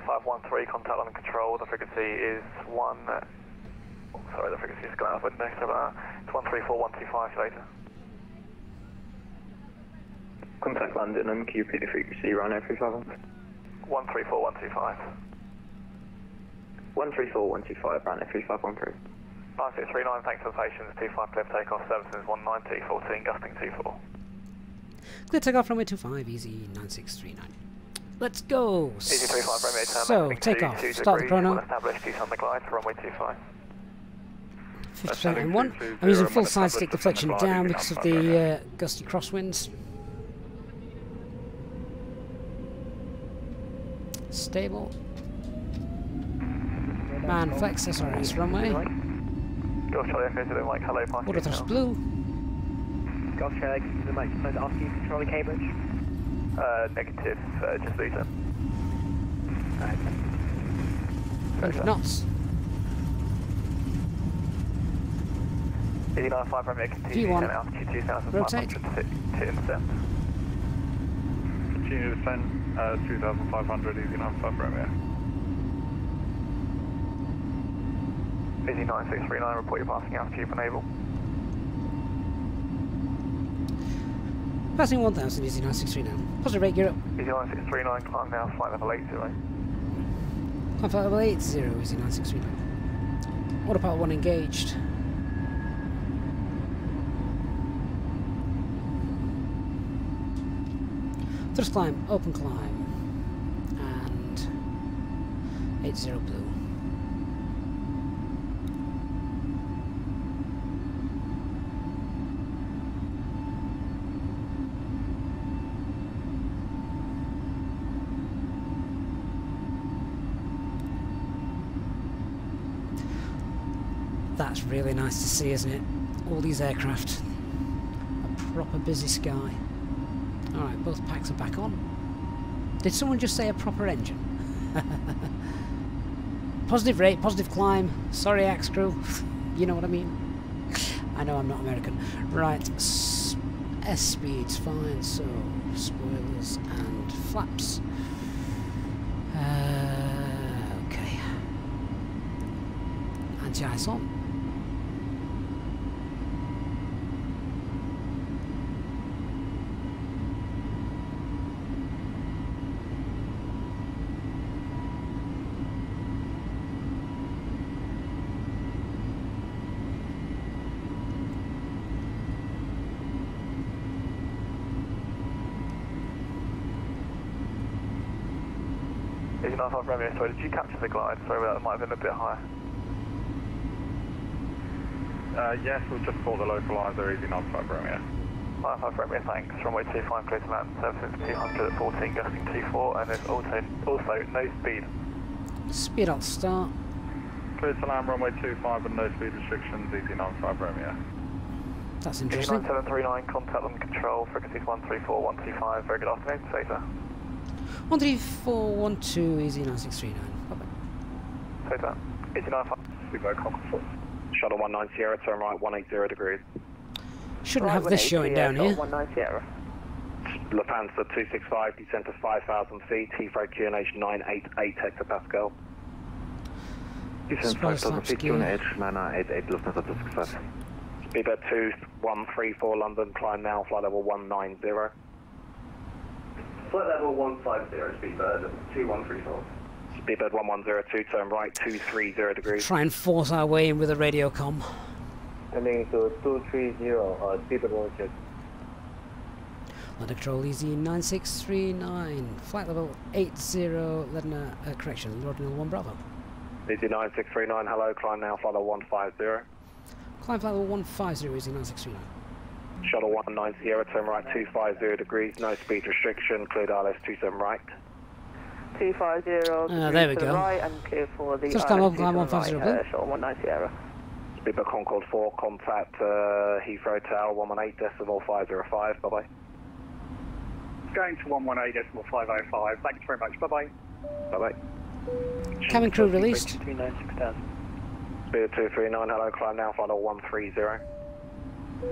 3513, contact on control, the frequency is 1, uh, oh, sorry, the frequency is going out of window, so uh, it's 134125 later. Contact London and QP the frequency, Ryanair 3513. 134125. 134, 125, Ryanair 3513. 9639, thanks for the patience, 25 clear for takeoff, services 190, 14, gusting 24. Clear takeoff runway 25, easy 9639. Let's go! Easy 35 Romeo, turn So, take off. Start the chrono. We'll establish descent on the glide for runway 25. 50% and 1. I'm using full side stick deflection down because of the uh, gusty crosswinds. Stable. Man, flex SRS runway. Golf Charlie Echo to the Mike, hello, parking Water thrust blue. Golf Charlie, the Mike, asking you control the Cambridge. Uh, negative, uh, just Luton. 100 knots. Easy 95 Romeo, continue V1. descent altitude 2,500 Rotate. to, to intercept. Continue to descend, uh, 2,500, easy 95 Romeo. Easy 9639, report your passing altitude for naval. Passing 1000, easy 9639. Positive rate, gear up. Easy 9639, climb now, flight level 80. Climb flight level 80, easy 9639. Autopilot 1 engaged. Thrust climb, open climb. And 80 blue. That's really nice to see, isn't it? All these aircraft. A proper busy sky. Alright, both packs are back on. Did someone just say a proper engine? *laughs* positive rate, positive climb. Sorry, axe crew. *laughs* you know what I mean? I know I'm not American. Right, s, speed's fine, so spoilers and flaps. Uh, okay. Anti-ice on. Easy 95 Romeo, sorry, did you capture the glide? Sorry, that might have been a bit high. Uh, yes, we'll just call the localizer, easy 95 Romeo. 95 Romeo, thanks. Runway 25, clear to land, services 200 at 14, gusting 24, and there's also, also no speed. Speed I'll start. Clear to land, runway 25 and no speed restrictions, easy 95 Romeo. That's Easy interesting. 9739, contact on control, frequencies 134, 125, very good afternoon, say sir. 13412 easy 9639. Bye bye. Say sir. Easy 95. Super Concord. Shuttle 190 Sierra, turn right 180 degrees. Shouldn't have this showing down here. 19 Sierra. Lufthansa 265, descent to 5,000 feet, Heathrow QNH 988 hectopascal. Descent 5,000 feet, QNH 988 Lufthansa 265. Speedbird 2134 London, climb now, flight level 190. Flight level 150, Speedbird 2134. Speedbird 1102, turn right 230 degrees. Try and force our way in with a radio com. Turning to 230, uh, Speedbird 1check. Land control easy 9639. Flight level 80, letting a, uh, correction, Lordinal 1 Bravo. Easy 9639, hello, climb now, flight level 150. Climb flight level 150 easy 9639. Shuttle 190 Sierra, turn right 250 degrees, no speed restriction, cleared ILS 27 right. 250 Ah, there we to the go. right and clear for the Just climb ILS up, climb to the 150 right, blue. uh, shuttle 19 Sierra. Speedbird Concord 4, contact uh, Heathrow Tower 118 decimal 505, bye bye. Going to 118 decimal 505, thanks very much, bye bye. Bye bye. Cabin crew released. 296,000. Speed 239, hello, climb now, flight level 130.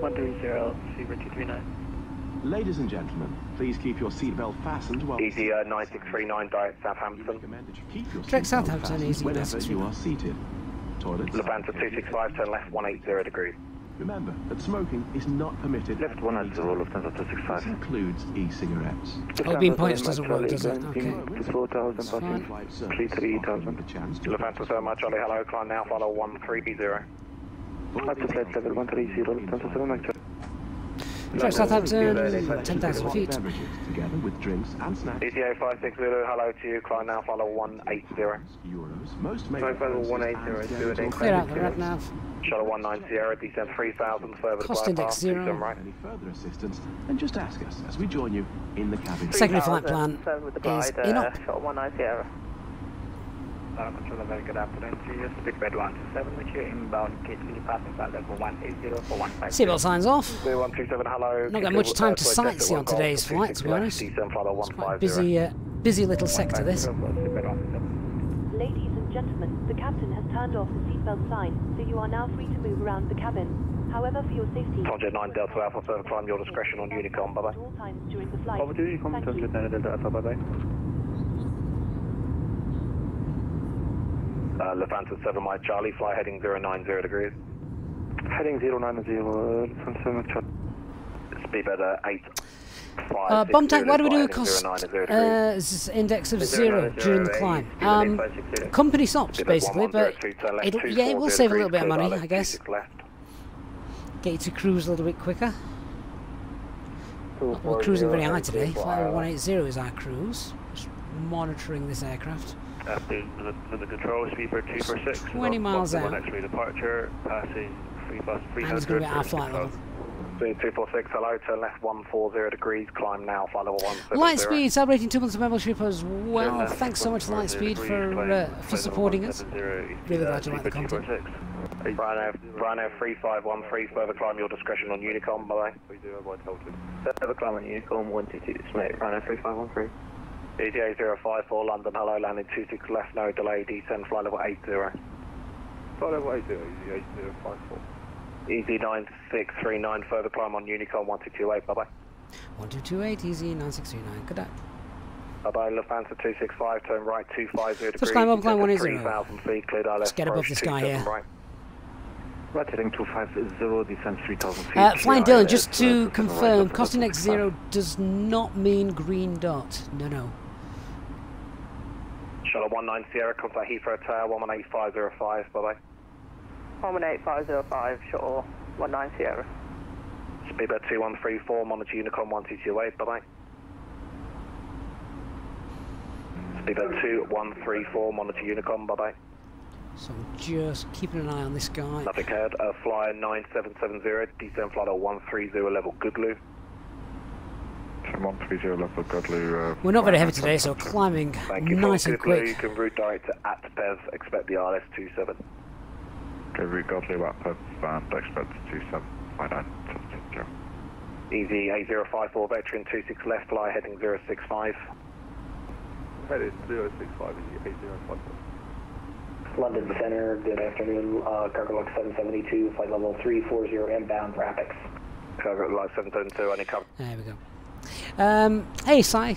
130, Super 239. Ladies and gentlemen, please keep your seatbelt fastened while... Easy uh, 9639, direct Southampton. recommend you keep your Direct Southampton, fastened easy whenever 9639. you are seated. Toilets. Lufthansa 265, turn left 180 degrees. Remember that smoking is not permitted. Left 180, Lufthansa This 265. includes e-cigarettes. Oh, being points doesn't work, does it? Okay. To 4,000 That's fine. Flight service. Three three thousand. The chance so much, Charlie, hello, climb now, flight level 130. That's a flight level 130, Lufthansa 7 Mike. Direct Southampton, um, 10,000 feet. Beverages together with drinks and snacks. ETA 560, hello to you, climb now, flight level 180. Euros. Most major Flight level 180, do it in. Clear out the red nav. Shuttle 190 Sierra, descent 3000, further Cost to index zero. 27 right. Any further assistance, then just ask us as we join you in the cabin. Secondary flight plan so with the is in up. shuttle 19 Sierra. Uh, control, very good afternoon to you. Speedbird 127 with you, inbound KTV passing flight level 180 for 150. Seatbelt signs off. 127, hello. Not got much time to sightsee on today's flight, to be honest. Descent flight level It's quite a busy, uh, busy little sector this. Speedbird 127 and gentlemen, the captain has turned off the seatbelt sign, so you are now free to move around the cabin. However, for your safety... Contact 9 Delta Alpha, further climb your discretion on Unicom, bye-bye. At all times during the flight. Over to you, come Thank to you. Lieutenant Delta Alpha, bye Uh, Lufthansa 7 Mike Charlie, fly heading 090 degrees. Heading 090, uh, confirm check. Speedbird uh, 8. Uh, bomb tank, why do we do a cost? cost uh, index of zero during the climb? Um, company stops basically, but it'll, yeah, it will save a little bit of money, I guess. Get you to cruise a little bit quicker. We're cruising very high today. 5180 is our cruise. Just monitoring this aircraft. Afternoon, the control, speedbird 246. 20 miles out. Next way departure, passing free bus And it's going to be at our flight level. Speed 246, hello, turn left 140 degrees, climb now, flight level 170. Lightspeed celebrating two months of membership as well. Turn left Thanks so much, 140 Lightspeed, degrees, for uh, for supporting us. 170, Really uh, glad you like the content. 246. Ryanair, Ryanair 3513, further climb your discretion on Unicom, bye-bye. We do have one total. Further climb on Unicom 122, Smith, Runner 3513. ETA 054 London, hello, landing 26 left, no delay, descend, flight level 80. Flight level 80, easy 8054. Easy 9639, further climb on Unicom 1228, bye-bye. 1228, easy 9639. Good day. Bye-bye, Lufthansa 265, turn right 250 degrees. Touch climb up, climb descend 180. 3,000 feet, cleared ILS, Let's get above approach this guy here. Right. Right heading 250, descend 3000 feet. Uh, Flying Dylan, just to to confirm, right, cost index 65. zero does not mean green dot. No, no. Shuttle 19 Sierra, contact Heathrow Tower 118505, bye-bye. 118,505, shuttle 19 Sierra. Speedbird 2134, monitor Unicom 1228, bye-bye. Speedbird 2134, monitor Unicom, bye-bye. So just keeping an eye on this guy. Nothing heard. Uh, flyer 9770, descend flight 130 level Goodloo. 130 level Godlu. Uh, We're not very heavy today, so climbing Thank you. nice for and Goodloo, you quick. can route direct to at ATPEV, expect the RS 27. Okay, route Godlu at Pub and expect 2759. Easy 8054, veteran 26 left, fly heading 065. Headed 065 8054. London Center, good afternoon. Uh, cargo log 772, flight level 340 inbound Rapids. Cargo light 772, any cover. There we go. Um, hey, Sai.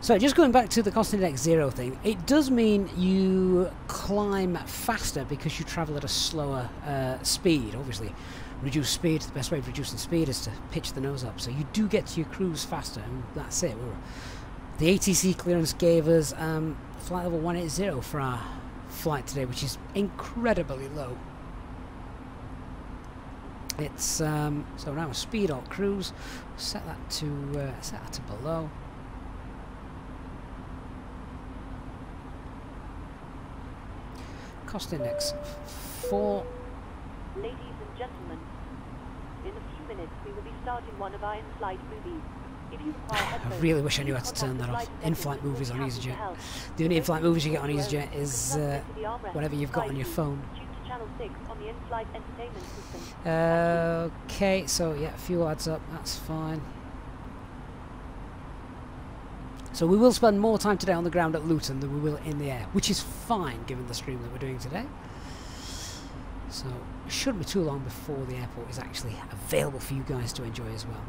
So just going back to the cost index zero thing, it does mean you climb faster because you travel at a slower uh, speed. Obviously, reduce speed. The best way of reducing speed is to pitch the nose up. So you do get to your cruise faster, and that's it. We're, the ATC clearance gave us um, flight level 180 for our flight today, which is incredibly low. It's um, so now speed or cruise. Set that to uh, set that to below. Cost index four. Ladies and gentlemen, in a few minutes we will be starting one of our in-flight movies. If you require *sighs* I really wish I knew how to turn that off. In-flight movies on EasyJet. The only in-flight movies you get on EasyJet is uh, plug into the armrest whatever you've got on your phone. Channel 6 on the in-flight entertainment system. Okay, so yeah, fuel adds up. That's fine. So we will spend more time today on the ground at Luton than we will in the air, which is fine given the stream that we're doing today. So it shouldn't be too long before the airport is actually available for you guys to enjoy as well.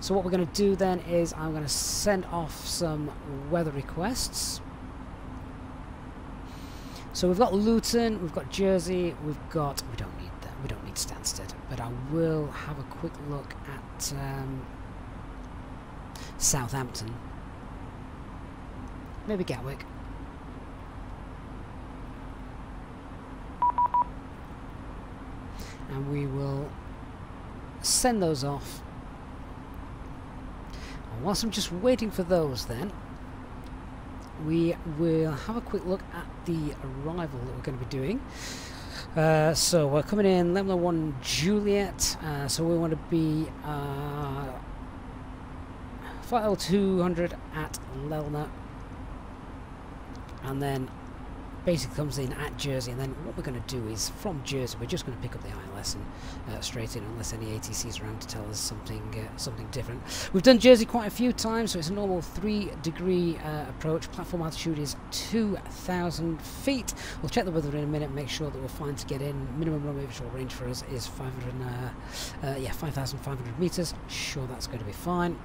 So what we're going to do then is I'm going to send off some weather requests. So we've got Luton, we've got Jersey, we've got we don't need that, we don't need Stansted, but I will have a quick look at um, Southampton, maybe Gatwick. And we will send those off. And whilst I'm just waiting for those then, we will have a quick look at the arrival that we're going to be doing. Uh, so we're coming in level 1 Juliet, uh, so we want to be uh, flight level 200 at Lelna, and then basically comes in at Jersey, and then what we're going to do is from Jersey, we're just going to pick up the ILS and uh, straight in, unless any ATCs around to tell us something uh, something different. We've done Jersey quite a few times, so it's a normal three degree uh, approach. Platform altitude is 2,000 feet. We'll check the weather in a minute, make sure that we're fine to get in. Minimum runway visual range for us is 500, uh, uh, yeah, 5,500 meters. Sure, that's going to be fine.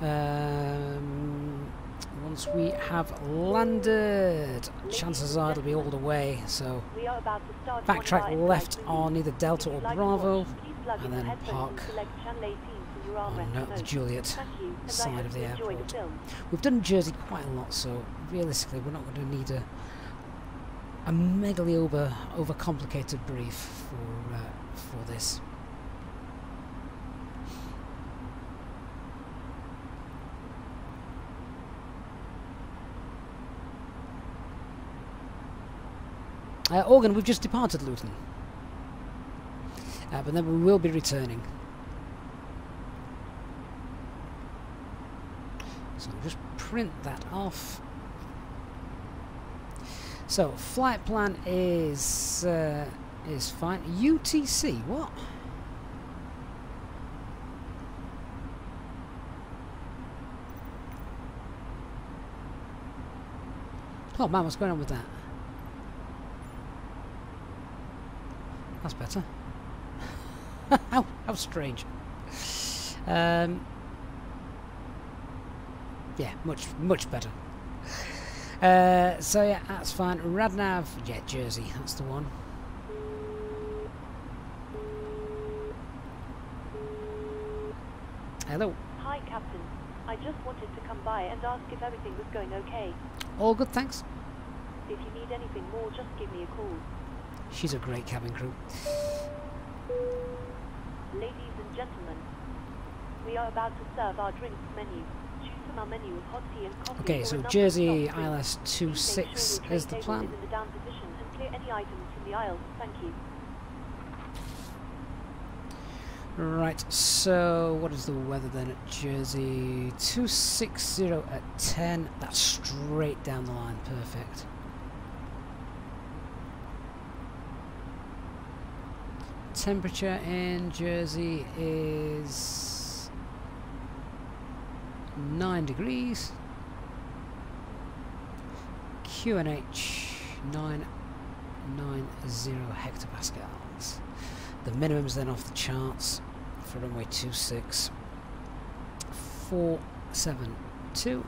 Um, once we have landed, chances are it'll be all the way. So We are about to start backtrack one of our left on either Delta or you'd like to Bravo, watch, please plug in and then park and select channel 18 from your on the. Juliet Thank you, and I side of the airport. We've done Jersey quite a lot, so realistically, we're not going to need a a megally over overcomplicated brief for uh, for this. Uh, Organ, we've just departed Luton. Uh, but then we will be returning. So I'll just print that off. So flight plan is uh, is fine. UTC, what? Oh man, what's going on with that? That's better. *laughs* how, how strange. Um, yeah, much much better. Uh, so yeah, that's fine. Radnav, yeah, Jersey, that's the one. Hello. Hi, Captain. I just wanted to come by and ask if everything was going okay. All good, thanks. If you need anything more, just give me a call. She's a great cabin crew. Ladies and gentlemen, we are about to serve our drinks menu. Choose from our menu of hot tea and coffee. Okay, so Jersey. ILS Please make sure 26 your tray is the plan. Is in the down position and clear any items from the aisles. Thank you. Right, so what is the weather then at Jersey? 260 at 10. That's straight down the line. Perfect. Temperature in Jersey is 9 degrees. QNH 990 hectopascals. The minimum's then off the charts for runway 26 472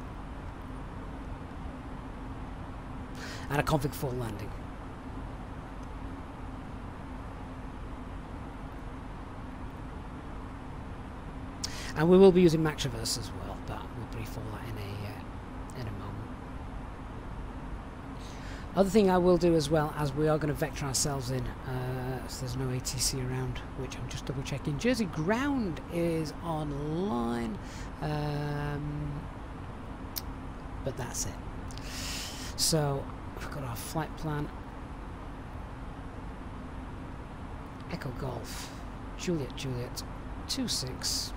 and a config 4 landing. And we will be using Mac Traverse as well, but we'll brief all that in a uh, in a moment. Other thing I will do as well, as we are going to vector ourselves in, uh, so there's no ATC around, which I'm just double checking. Jersey Ground is online, um, but that's it. So we've got our flight plan. Echo Golf, Juliet Juliet, 26.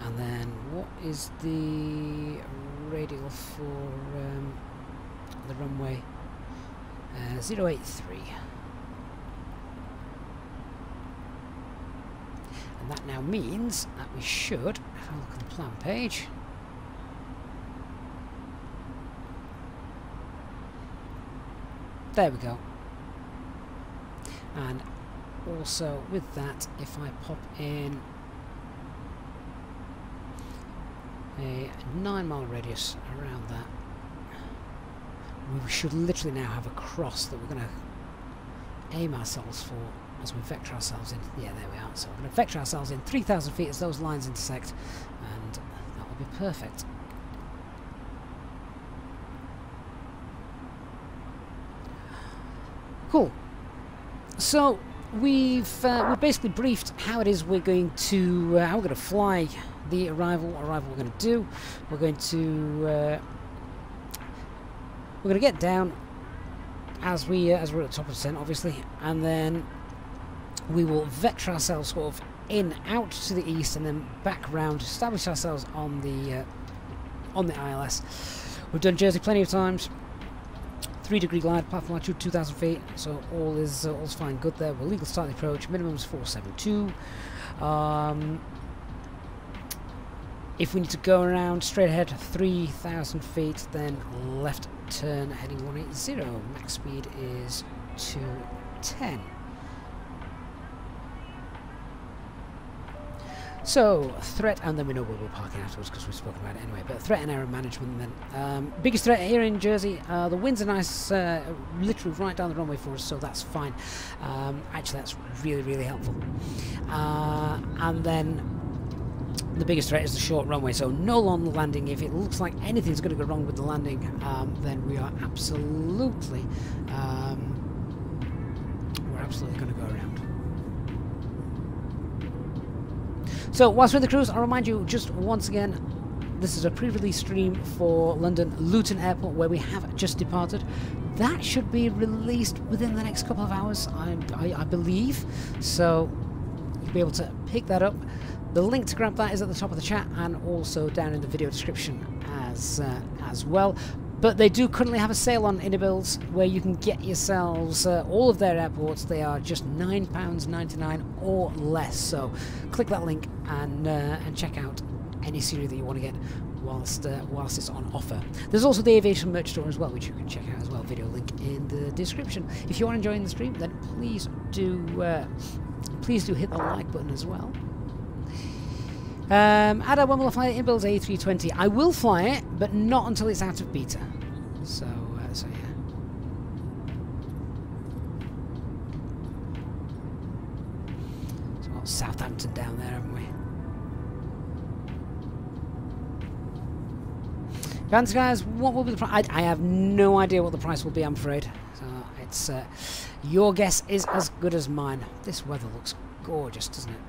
And then what is the radial for um, the runway? Uh, 083. And that now means that we should, if I look at the plan page, there we go. And also with that, if I pop in a 9 mile radius around that we should literally now have a cross that we're going to aim ourselves for as we vector ourselves in yeah there we are. So we're going to vector ourselves in 3000 feet as those lines intersect and that will be perfect. Cool. So we've uh, we've basically briefed how it is we're going to uh, how we're going to fly the arrival arrival we're going to do we're going to uh, we're going to get down as we uh, as we're at the top of the descent obviously and then we will vector ourselves sort of in out to the east and then back round establish ourselves on the uh, on the ILS We've done Jersey plenty of times. Three degree glide, platform altitude 2,000 feet, so all is uh, all's fine, good there. We're legal start the approach, minimum is 472. Um, if we need to go around straight ahead 3,000 feet, then left turn heading 180. Max speed is 210. So, threat, and then we know where we're parking afterwards because we've spoken about it anyway. But threat and error management then. Um, biggest threat here in Jersey, uh, the winds are nice, uh, literally right down the runway for us, so that's fine. Um, actually, that's really, really helpful. Uh, and then the biggest threat is the short runway, so no long landing. If it looks like anything's going to go wrong with the landing, um, then we are absolutely, um, we're absolutely going to go around. So, whilst we're in the cruise, I'll remind you just once again this is a pre release stream for London Luton Airport where we have just departed. That should be released within the next couple of hours, I, I, I believe. So, you'll be able to pick that up. The link to grab that is at the top of the chat and also down in the video description as uh, as well. But they do currently have a sale on Inibuilds where you can get yourselves uh, all of their airports. They are just £9.99 or less. So click that link and uh, and check out any series that you want to get whilst uh, whilst it's on offer. There's also the aviation merch store as well, which you can check out as well. Video link in the description. If you are enjoying the stream, then please do uh, please do hit the like button as well. Um, Ada, when will I fly the Inbuild A320? I will fly it, but not until it's out of beta. So, uh, so yeah. Southampton down there, haven't we? Guys, guys, what will be the price? I, I, have no idea what the price will be, I'm afraid. So it's uh, your guess is as good as mine. This weather looks gorgeous, doesn't it?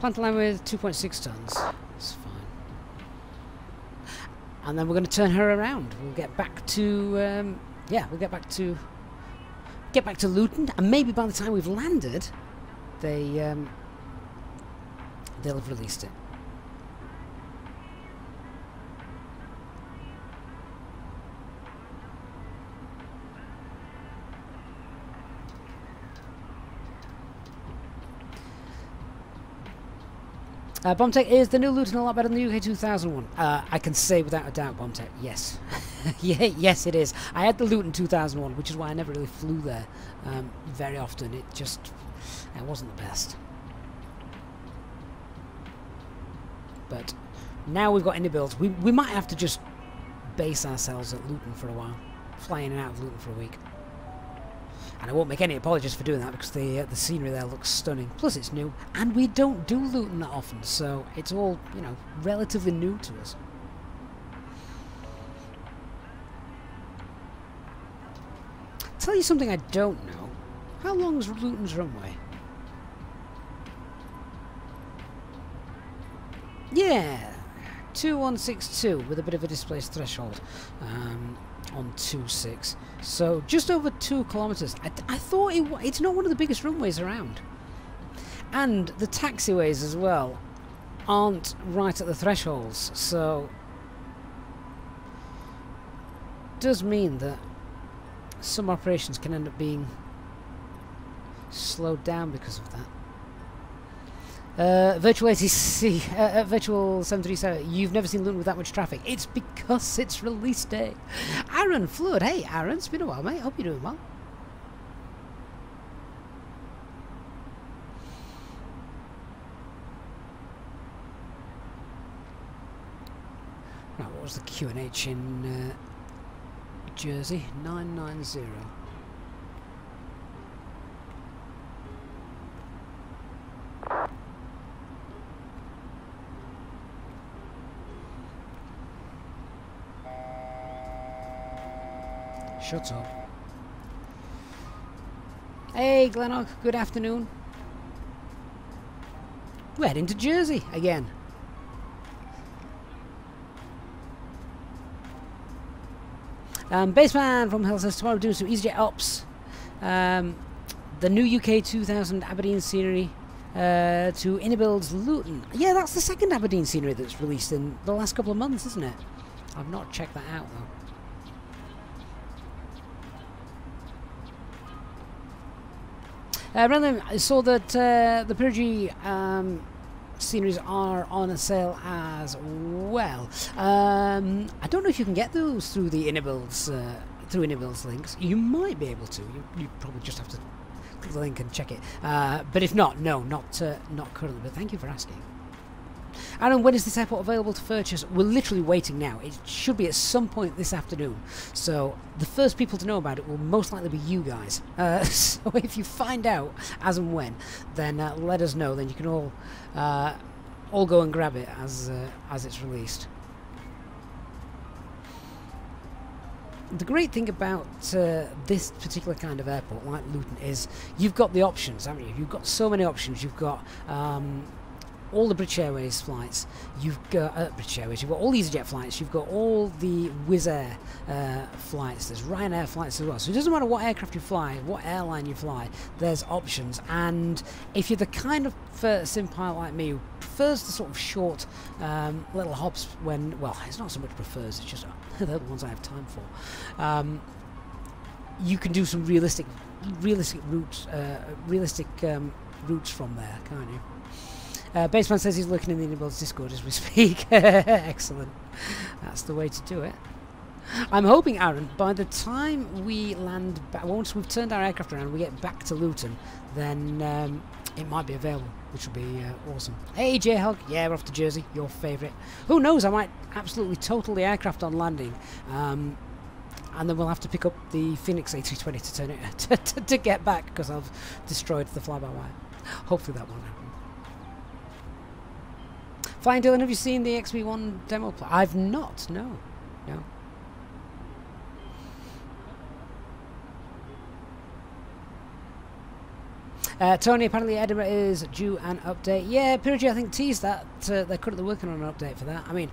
Plant line with 2.6 tons. It's fine. And then we're going to turn her around. We'll get back to, um, yeah, we'll get back to, get back to Luton, and maybe by the time we've landed, they, um, they'll have released it. Uh, Bombtech is the new Luton a lot better than the UK 2001. Uh, I can say without a doubt, Bombtech, yes. *laughs* yeah, yes, it is. I had the Luton 2001, which is why I never really flew there um, very often. It just it wasn't the best. But now we've got Inibuilds. We, we might have to just base ourselves at Luton for a while. Fly in and out of Luton for a week. And I won't make any apologies for doing that because the uh, the scenery there looks stunning. Plus it's new, and we don't do Luton that often, so it's all you know relatively new to us. Tell you something I don't know. How long is Luton's runway? Yeah, 2162 with a bit of a displaced threshold. Um, on 2.6. So just over two kilometres. I, I thought it, it's not one of the biggest runways around. And the taxiways as well aren't right at the thresholds. So does mean that some operations can end up being slowed down because of that. Uh, virtual ATC, uh, uh, Virtual 737, you've never seen Luton with that much traffic. It's because it's release day. Aaron Flood, hey Aaron, it's been a while mate, hope you're doing well. Right, what was the QNH in uh, Jersey? 990. Shut up. Hey, Glennock, good afternoon. We're heading to Jersey again. Um, Baseman from Hell says tomorrow doing some EasyJet ops. Um, the new UK 2000 Aberdeen scenery uh, to Inibuilds Luton. Yeah, that's the second Aberdeen scenery that's released in the last couple of months, isn't it? I've not checked that out though. Uh, Random, I saw that uh, the Purgy um, sceneries are on a sale as well. Um, I don't know if you can get those through the Inibuilds, uh, through Inibuilds links. You might be able to. You, you probably just have to click the link and check it. Uh, but if not, no, not uh, not currently. But thank you for asking. Aaron, when is this airport available to purchase? We're literally waiting now. It should be at some point this afternoon. So the first people to know about it will most likely be you guys. Uh, *laughs* so if you find out as and when, then uh, let us know. Then you can all uh, all go and grab it as uh, as it's released. The great thing about uh, this particular kind of airport, like Luton, is you've got the options, haven't you? You've got so many options. You've got um, all the British Airways flights, you've got uh, British Airways, you've got all these jet flights, you've got all the Wizz Air uh, flights, there's Ryanair flights as well. So it doesn't matter what aircraft you fly, what airline you fly, there's options. And if you're the kind of sim pilot like me who prefers the sort of short um, little hops when, well, it's not so much prefers, it's just *laughs* the ones I have time for. Um, you can do some realistic, realistic routes, uh, realistic um, routes from there, can't you? Uh, Baseman says he's looking in the Inibuilds Discord as we speak. *laughs* Excellent. That's the way to do it. I'm hoping, Aaron, by the time we land back, once we've turned our aircraft around, we get back to Luton, then um, it might be available, which would be uh, awesome. Hey, J-Hog, yeah, we're off to Jersey, your favourite. Who knows, I might absolutely total the aircraft on landing, um, and then we'll have to pick up the Fenix A320 to turn it *laughs* to, to, to get back, because I've destroyed the fly-by-wire. Hopefully that won't happen. Flying Dylan, have you seen the XB1 demo? Pl I've not, no. No. Uh, Tony, apparently Edinburgh is due an update. Yeah, Purgy, I think, teased that. Uh, they're currently working on an update for that. I mean,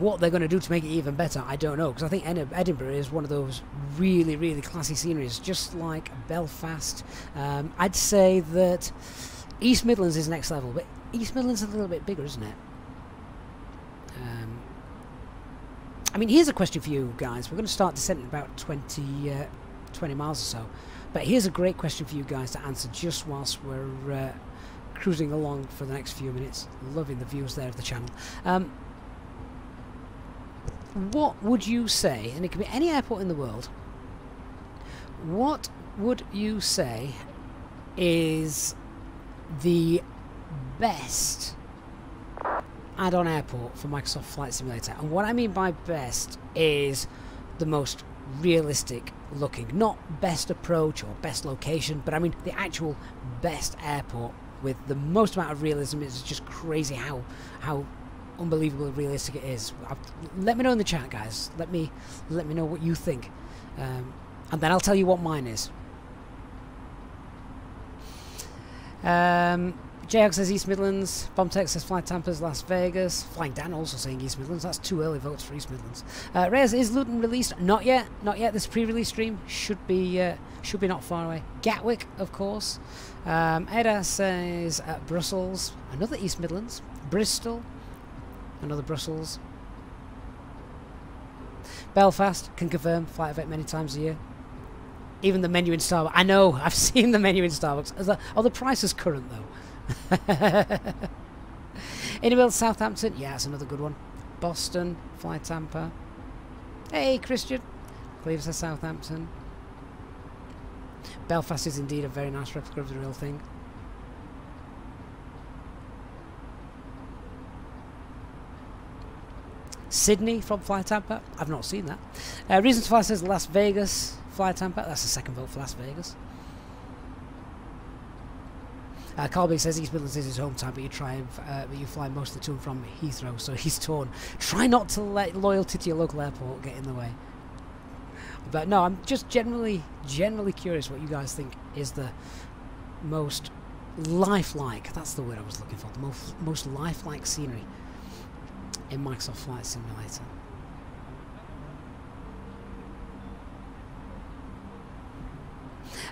what they're going to do to make it even better, I don't know. Because I think Edinburgh is one of those really, really classy sceneries, just like Belfast. Um, I'd say that East Midlands is next level, but East Midlands is a little bit bigger, isn't it? Um, I mean, here's a question for you guys. We're going to start descending about 20, uh, 20 miles or so. But here's a great question for you guys to answer just whilst we're uh, cruising along for the next few minutes. Loving the views there of the channel. Um, what would you say, and it could be any airport in the world, what would you say is the best add-on airport for Microsoft Flight Simulator? And what I mean by best is the most realistic looking. Not best approach or best location, but I mean the actual best airport with the most amount of realism. It's just crazy how how unbelievably realistic it is. Let me know in the chat, guys. Let me let me know what you think, um, and then I'll tell you what mine is. Um, Jayhawk says East Midlands. Bombtech says Fly Tampa's Las Vegas. Flying Dan also saying East Midlands. That's two early votes for East Midlands. Uh, Reyes, is Luton released? Not yet. Not yet. This pre-release stream should be uh, should be not far away. Gatwick, of course. Um, Eda says uh, Brussels. Another East Midlands. Bristol. Another Brussels. Belfast can confirm. Flight event many times a year. Even the menu in Starbucks. I know. *laughs* I've seen the menu in Starbucks. Are the, are the prices current though? *laughs* Innerville, Southampton. Yeah, that's another good one. Boston, Fly Tampa. Hey, Christian. Cleves says Southampton. Belfast is indeed a very nice replica of the real thing. Sydney from Fly Tampa. I've not seen that. Uh, Reasons Fly says Las Vegas, Fly Tampa. That's the second vote for Las Vegas. Uh, Colby says East Midlands is his hometown, but you uh, but you fly mostly to and from Heathrow, so he's torn. Try not to let loyalty to your local airport get in the way. But no, I'm just generally generally curious what you guys think is the most lifelike. That's the word I was looking for. The most most lifelike scenery in Microsoft Flight Simulator.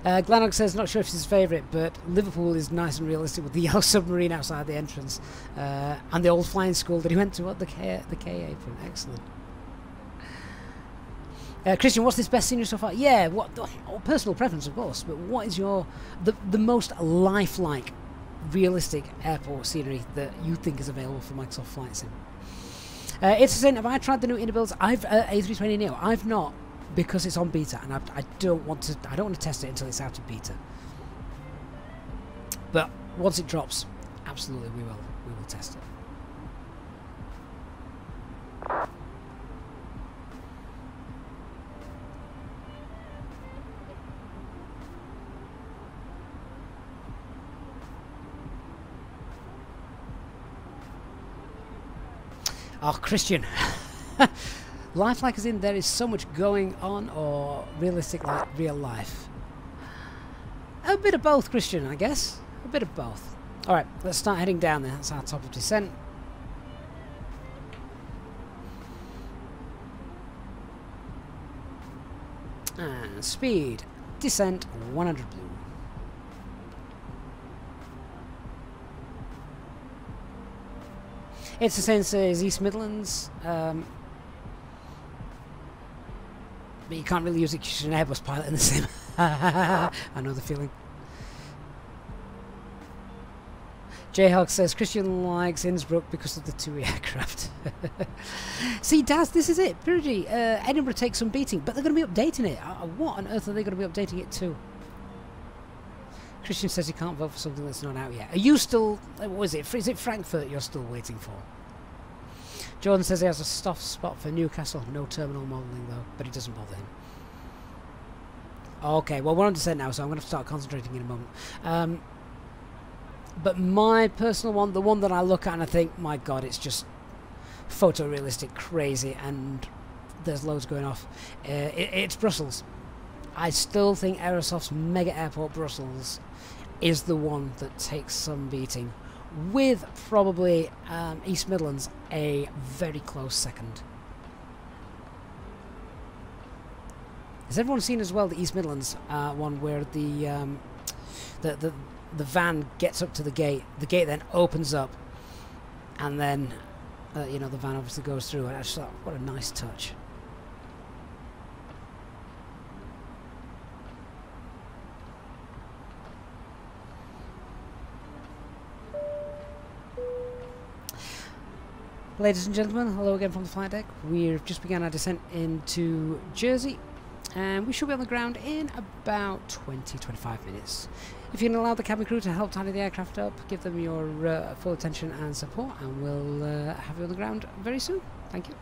Uh, Glanog says, not sure if it's his favourite, but Liverpool is nice and realistic with the *laughs* yellow submarine outside the entrance uh, and the old flying school that he went to at the K, the K apron. Excellent. Uh, Christian, what's this best scenery so far? Yeah, what oh, personal preference, of course, but what is your the the most lifelike, realistic airport scenery that you think is available for Microsoft Flight Sim? Uh, it's saying, have I tried the new Inibuilds? I've uh, A320 Neo. I've not because it's on beta, and I, I don't want to. I don't want to test it until it's out of beta. But once it drops, absolutely we will. We will test it. Oh, Christian. *laughs* Lifelike as in there is so much going on, or realistic like real life? A bit of both, Christian, I guess. A bit of both. Alright, let's start heading down there. That's our top of descent. And speed. Descent 100 blue. It's the same as East Midlands. Um, but you can't really use it because you're an Airbus pilot in the sim. *laughs* I know the feeling. Jayhawk says Christian likes Innsbruck because of the two aircraft. *laughs* See, Daz, this is it. Purity, uh, Edinburgh takes some beating, but they're going to be updating it. Uh, what on earth are they going to be updating it to? Christian says he can't vote for something that's not out yet. Are you still... Uh, what is it? Is it Frankfurt you're still waiting for? Jordan says he has a soft spot for Newcastle. No terminal modelling, though, but it doesn't bother him. Okay, well, we're on descent now, so I'm going to start concentrating in a moment. Um, but my personal one, the one that I look at and I think, my God, it's just photorealistic, crazy, and there's loads going off. Uh, it, it's Brussels. I still think Aerosoft's Mega Airport Brussels is the one that takes some beating, with probably um, East Midlands a very close second. Has everyone seen as well the East Midlands uh, one where the, um, the the the van gets up to the gate, the gate then opens up, and then uh, you know the van obviously goes through. And I just thought, what a nice touch. Ladies and gentlemen, hello again from the flight deck. We've just begun our descent into Jersey and we should be on the ground in about 20-25 minutes. If you can allow the cabin crew to help tidy the aircraft up, give them your uh, full attention and support and we'll uh, have you on the ground very soon. Thank you.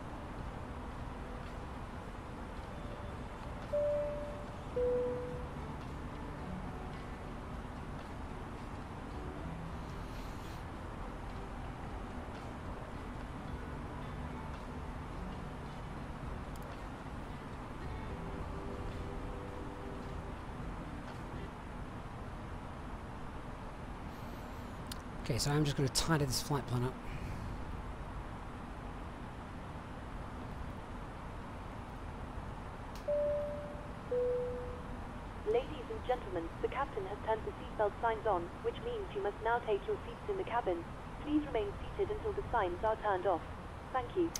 Okay, so I'm just going to tidy this flight plan up. Ladies and gentlemen, the captain has turned the seatbelt signs on, which means you must now take your seats in the cabin. Please remain seated until the signs are turned off. Thank you.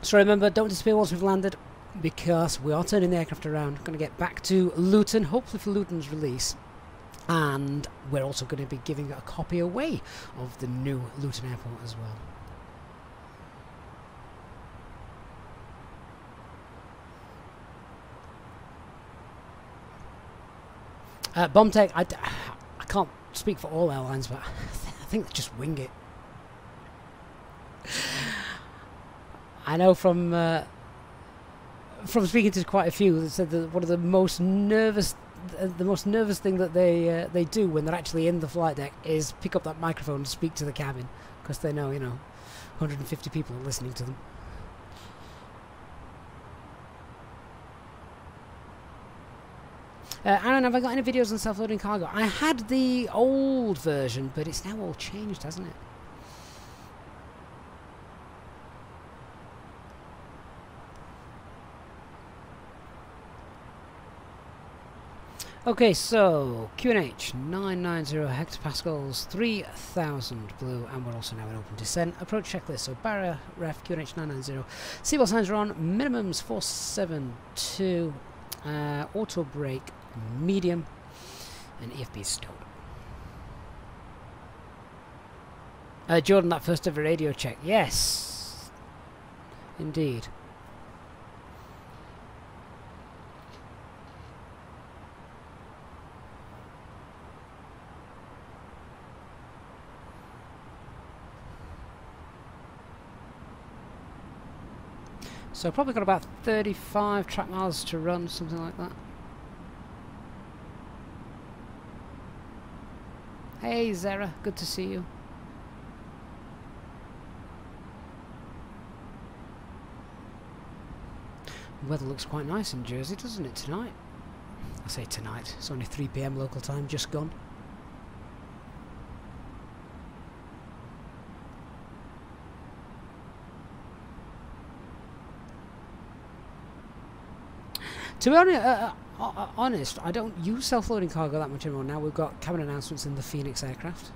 So remember, don't disappear once we've landed because we are turning the aircraft around. Going to get back to Luton, hopefully for Luton's release. And we're also going to be giving a copy away of the new Luton Airport as well. Uh, Bombtech, I, *sighs* I can't speak for all airlines, but *laughs* I think they just wing it. *laughs* I know from uh, from speaking to quite a few that said that one of the most nervous uh, the most nervous thing that they uh, they do when they're actually in the flight deck is pick up that microphone and speak to the cabin because they know you know 150 people are listening to them. Uh, Aaron, have I got any videos on self-loading cargo? I had the old version, but it's now all changed, hasn't it? Okay, so QNH 990 hectopascals, 3000 blue, and we're also now in open descent. Approach checklist, so baro ref QNH 990. Seatbelt signs are on, minimums 472, uh, auto brake medium, and EFB is stowed. Uh, Jordan, that first ever radio check. Yes, indeed. So probably got about 35 track miles to run, something like that. Hey Zara, good to see you. weather looks quite nice in Jersey, doesn't it, tonight? I say tonight, it's only 3pm local time, just gone. To be honest, uh, uh, uh, honest, I don't use self-loading cargo that much anymore. Now we've got cabin announcements in the Fenix aircraft.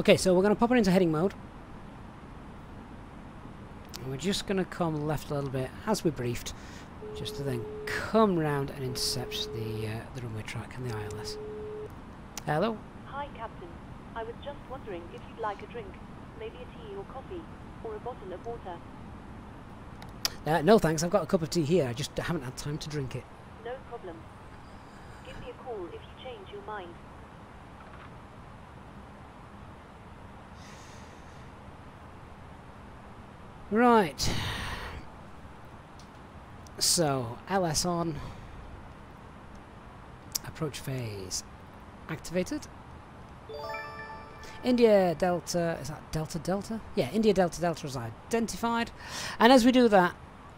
Okay, so we're going to pop it into heading mode. And we're just going to come left a little bit, as we briefed, just to then come round and intercept the, uh, the runway track and the ILS. Hello? Hi, Captain. I was just wondering if you'd like a drink, maybe a tea or coffee, or a bottle of water. Uh, no thanks, I've got a cup of tea here, I just haven't had time to drink it. No problem. Give me a call if you change your mind. Right. So, LS on. Approach phase activated. India Delta, is that Delta Delta? Yeah, India Delta Delta is identified. And as we do that,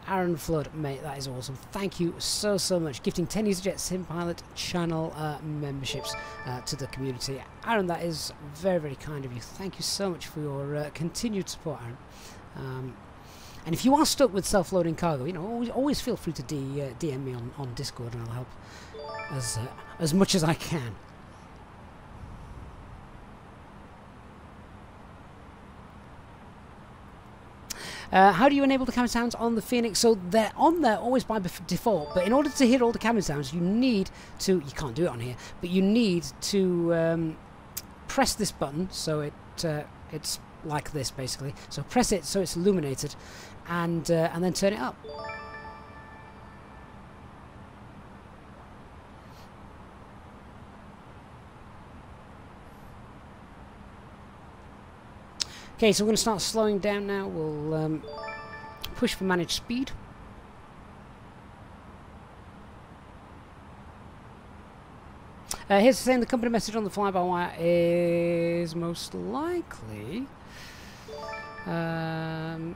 Aaron Flood, mate, that is awesome. Thank you so, so much. Gifting 10 EasyJet SimPilot channel uh, memberships uh, to the community. Aaron, that is very, very kind of you. Thank you so much for your uh, continued support, Aaron. Um, and if you are stuck with self-loading cargo, you know, always, always feel free to D, uh, DM me on, on Discord and I'll help as, uh, as much as I can. Uh, how do you enable the cabin sounds on the Fenix? So they're on there always by default, but in order to hear all the cabin sounds, you need to, you can't do it on here, but you need to um, press this button so it uh, it's like this basically. So press it so it's illuminated and, uh, and then turn it up. Okay, so we're going to start slowing down now. We'll um, push for managed speed. Uh, here's saying the company message on the fly-by-wire is most likely um,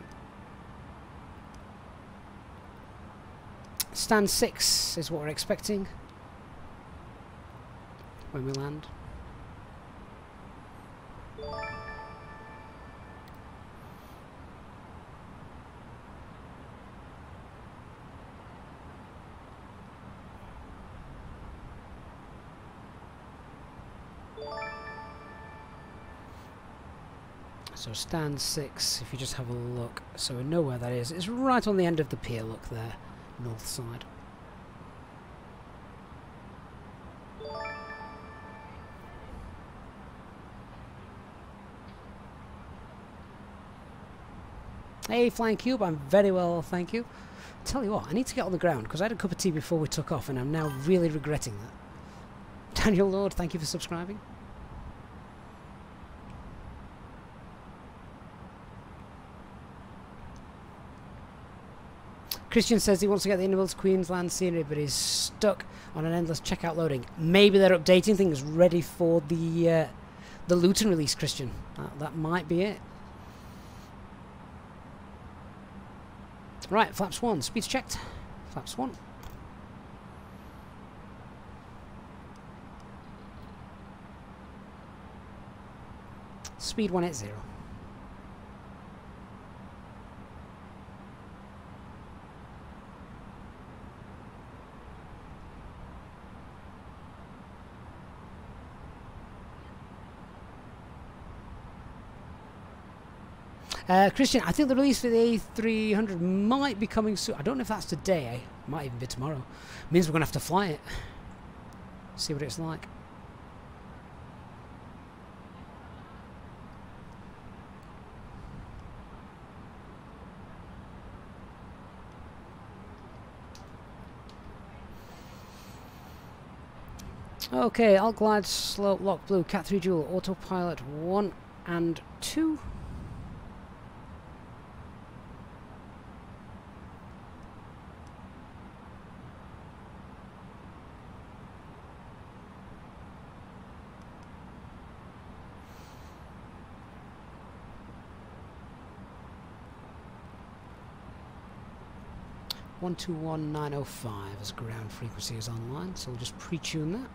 stand 6 is what we're expecting when we land. So stand 6, if you just have a look, so we know where that is. It's right on the end of the pier, look there, north side. Hey, Flying Cube, I'm very well, thank you. Tell you what, I need to get on the ground, because I had a cup of tea before we took off, and I'm now really regretting that. *laughs* Daniel Lord, thank you for subscribing. Christian says he wants to get the Inibuilds Queensland scenery, but he's stuck on an endless checkout loading. Maybe they're updating things ready for the uh, the Luton release, Christian. That, that might be it. Right, flaps one. Speed's checked. Flaps one. Speed 180. Uh, Christian, I think the release for the A300 might be coming soon. I don't know if that's today. It Might even be tomorrow. Means we're going to have to fly it. See what it's like. Okay, I'll glide slope lock blue, cat 3 dual, autopilot 1 and 2. One two one nine oh five as ground frequency is online, so we'll just pre-tune that.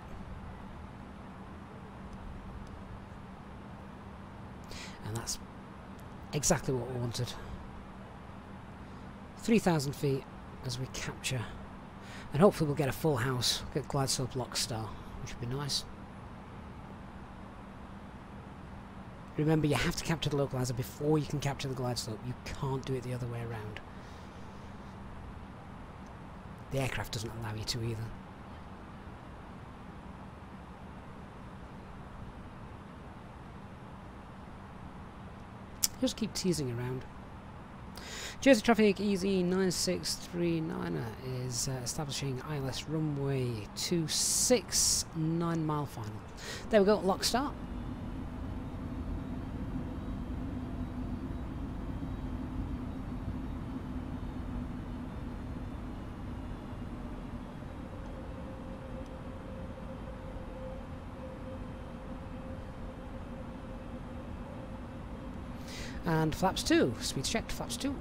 And that's exactly what we wanted. 3,000 feet as we capture. And hopefully we'll get a full house, get glide slope lock star, which would be nice. Remember, you have to capture the localizer before you can capture the glide slope. You can't do it the other way around. The aircraft doesn't allow you to either. Just keep teasing around. Jersey Traffic EZ9639 is uh, establishing ILS runway 269 mile final. There we go, lock start. And flaps 2, speed checked, flaps 2.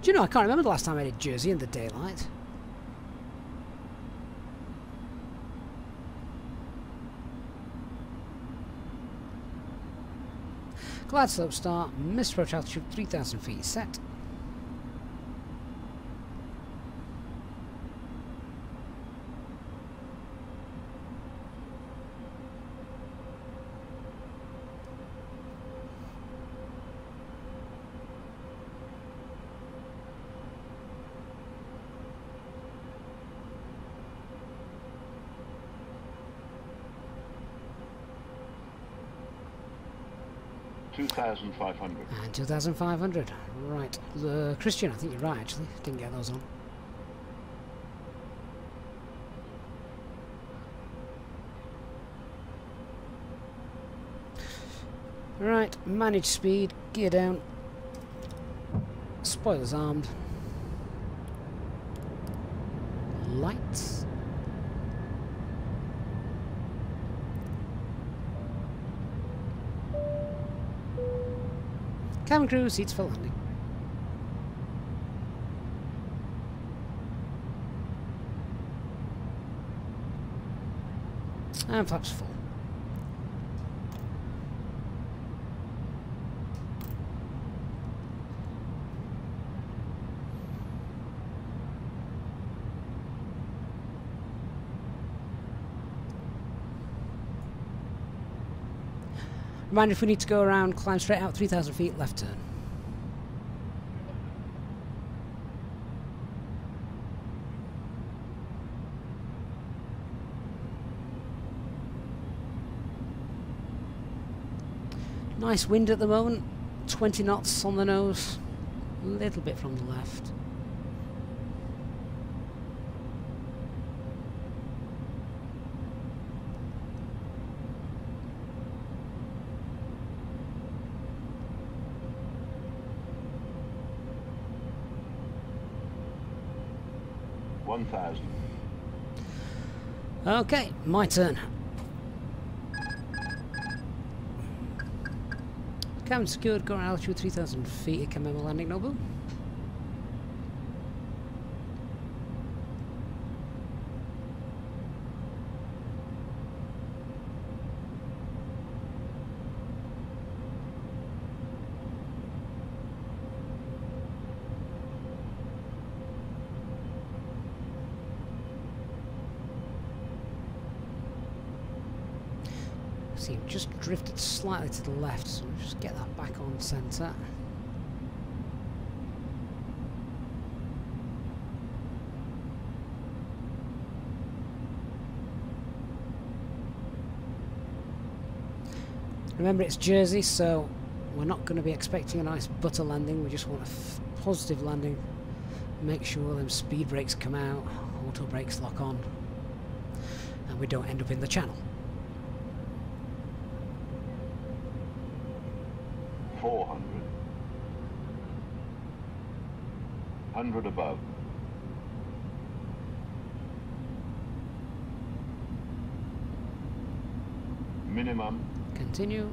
Do you know, I can't remember the last time I did Jersey in the daylight. Glide slope start, missed approach altitude 3000 feet set. Two thousand five hundred. And 2,500. Right. Uh, Christian, I think you're right, actually. Didn't get those on. Right, manage speed, gear down. Spoilers armed. Lights. Cabin crew, seats for landing. And flaps full. Reminder if we need to go around, climb straight out 3,000 feet, left turn. Nice wind at the moment, 20 knots on the nose, a little bit from the left. One thousand. Okay, my turn. Cabin secured, current altitude 3,000 feet, ECAM memo landing no blue. Left, so we'll just get that back on centre. Remember, it's Jersey, so we're not going to be expecting a nice butter landing. We just want a positive landing. Make sure them speed brakes come out, auto brakes lock on, and we don't end up in the channel. 100 above. Minimum. Continue.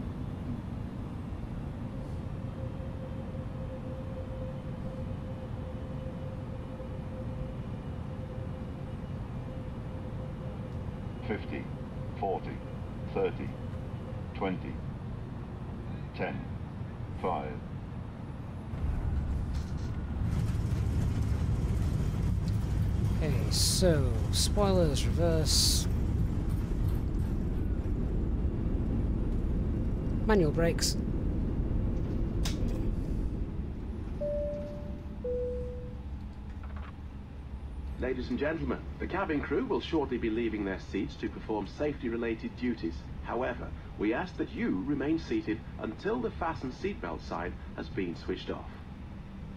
So spoilers, reverse. Manual brakes. Ladies and gentlemen, the cabin crew will shortly be leaving their seats to perform safety-related duties. However, we ask that you remain seated until the fasten seatbelt sign has been switched off.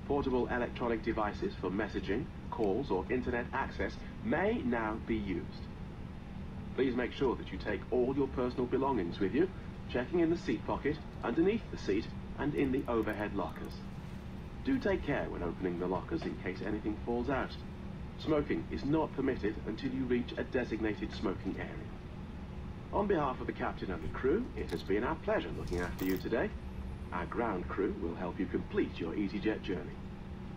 Portable electronic devices for messaging, calls or internet access may now be used. Please make sure that you take all your personal belongings with you, checking in the seat pocket, underneath the seat and in the overhead lockers. Do take care when opening the lockers in case anything falls out. Smoking is not permitted until you reach a designated smoking area. On behalf of the captain and the crew, it has been our pleasure looking after you today. Our ground crew will help you complete your EasyJet journey.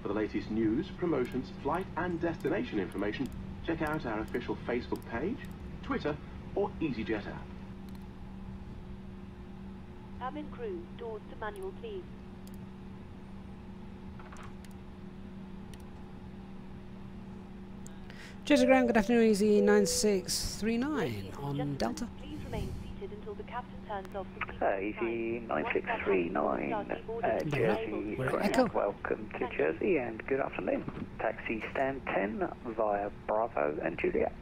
For the latest news, promotions, flight and destination information, check out our official Facebook page, Twitter or EasyJet app. Cabin crew, doors to manual please. Jersey Ground, good afternoon, Easy 9639 on Delta. Please remain seated until the captain turns off the seat. Uh, easy 9639, uh, Jersey We're at Ground. Echo. Welcome to Jersey and good afternoon. Taxi stand 10 via Bravo and Juliet.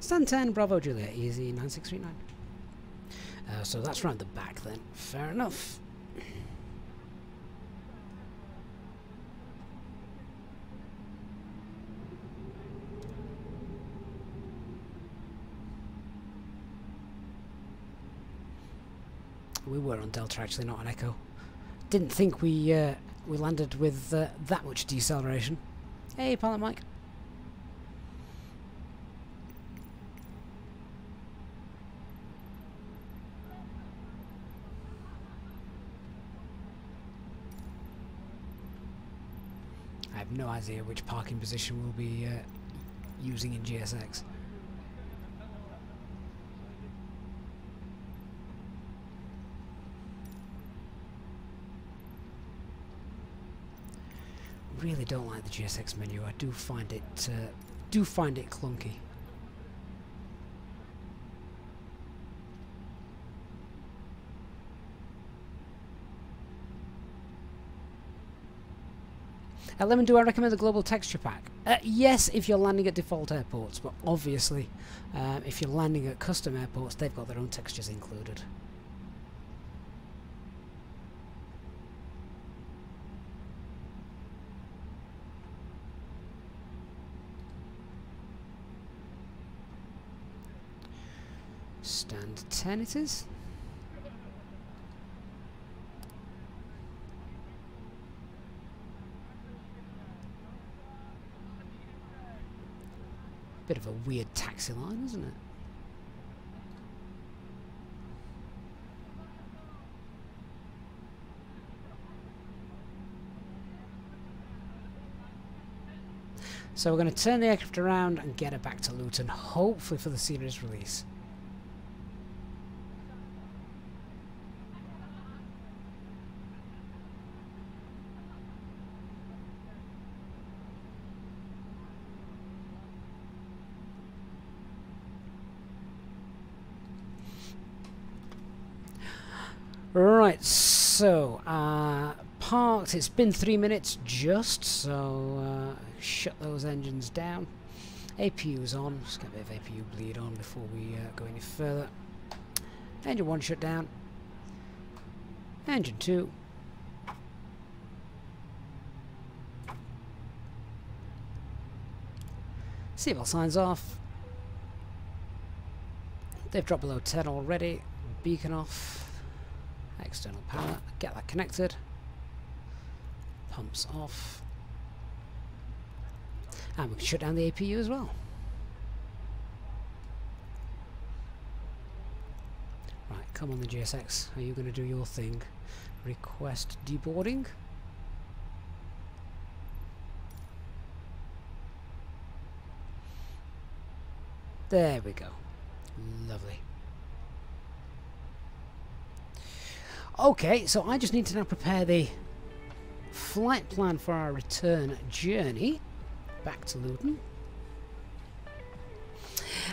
Stand 10, Bravo Juliet, Easy 9639. Uh, so that's round the back then. Fair enough. We were on Delta actually, not on Echo. Didn't think we uh, we landed with uh, that much deceleration. Hey, pilot Mike. I have no idea which parking position we'll be uh, using in GSX. I really don't like the GSX menu. I do find it uh, do find it clunky. Uh, Lemon, do I recommend the global texture pack? Uh, yes, if you're landing at default airports, but obviously, um, if you're landing at custom airports, they've got their own textures included. Stand 10 it is. Bit of a weird taxi line, isn't it? So we're going to turn the aircraft around and get it back to Luton, hopefully for the series release. Right, so uh, parked. It's been three minutes just, so uh, shut those engines down. APU's on. Just get a bit of APU bleed on before we uh, go any further. Engine one shut down. Engine two. Seatbelt signs off. They've dropped below 10 already. Beacon off. External power. Get that connected. Pumps off. And we can shut down the APU as well. Right, come on the GSX. Are you going to do your thing? Request deboarding. There we go. Lovely. Okay, so I just need to now prepare the flight plan for our return journey back to Luton.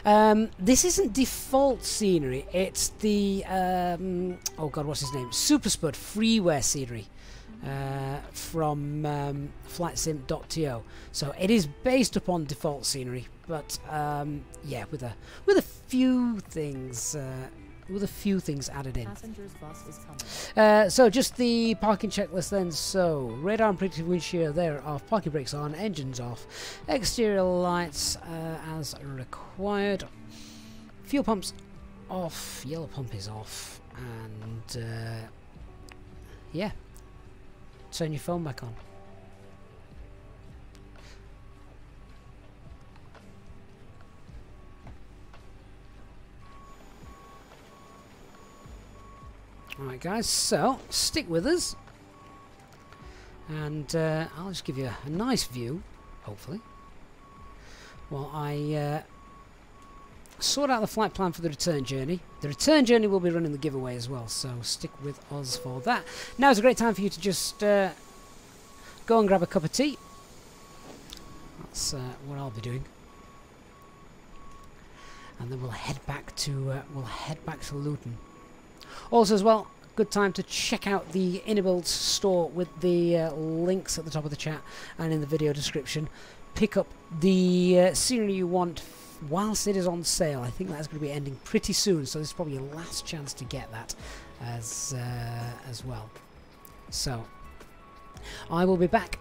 Um, this isn't default scenery, it's the, um, oh god, what's his name? Super Spud freeware scenery uh, from um, flightsim.to. So it is based upon default scenery, but um, yeah, with a with a few things uh, with a few things added in. Passengers bus is coming. Uh, so just the parking checklist then. So radar and predictive wind shear there off, parking brakes on, engines off, exterior lights uh, as required, fuel pumps off, yellow pump is off, and uh, yeah, turn your phone back on. Alright guys, so stick with us and uh, I'll just give you a, a nice view, hopefully, while I uh, sort out the flight plan for the return journey. The return journey will be running the giveaway as well, so stick with us for that. Now is a great time for you to just uh, go and grab a cup of tea. That's uh, what I'll be doing. And then we'll head back to uh, we'll head back to Luton. Also, as well, good time to check out the Inibuild store with the uh, links at the top of the chat and in the video description. Pick up the uh, scenery you want whilst it is on sale. I think that's going to be ending pretty soon, so this is probably your last chance to get that as uh, as well. So, I will be back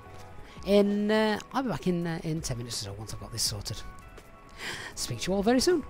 in uh, I'll be back in uh, in 10 minutes or so once I've got this sorted. Speak to you all very soon.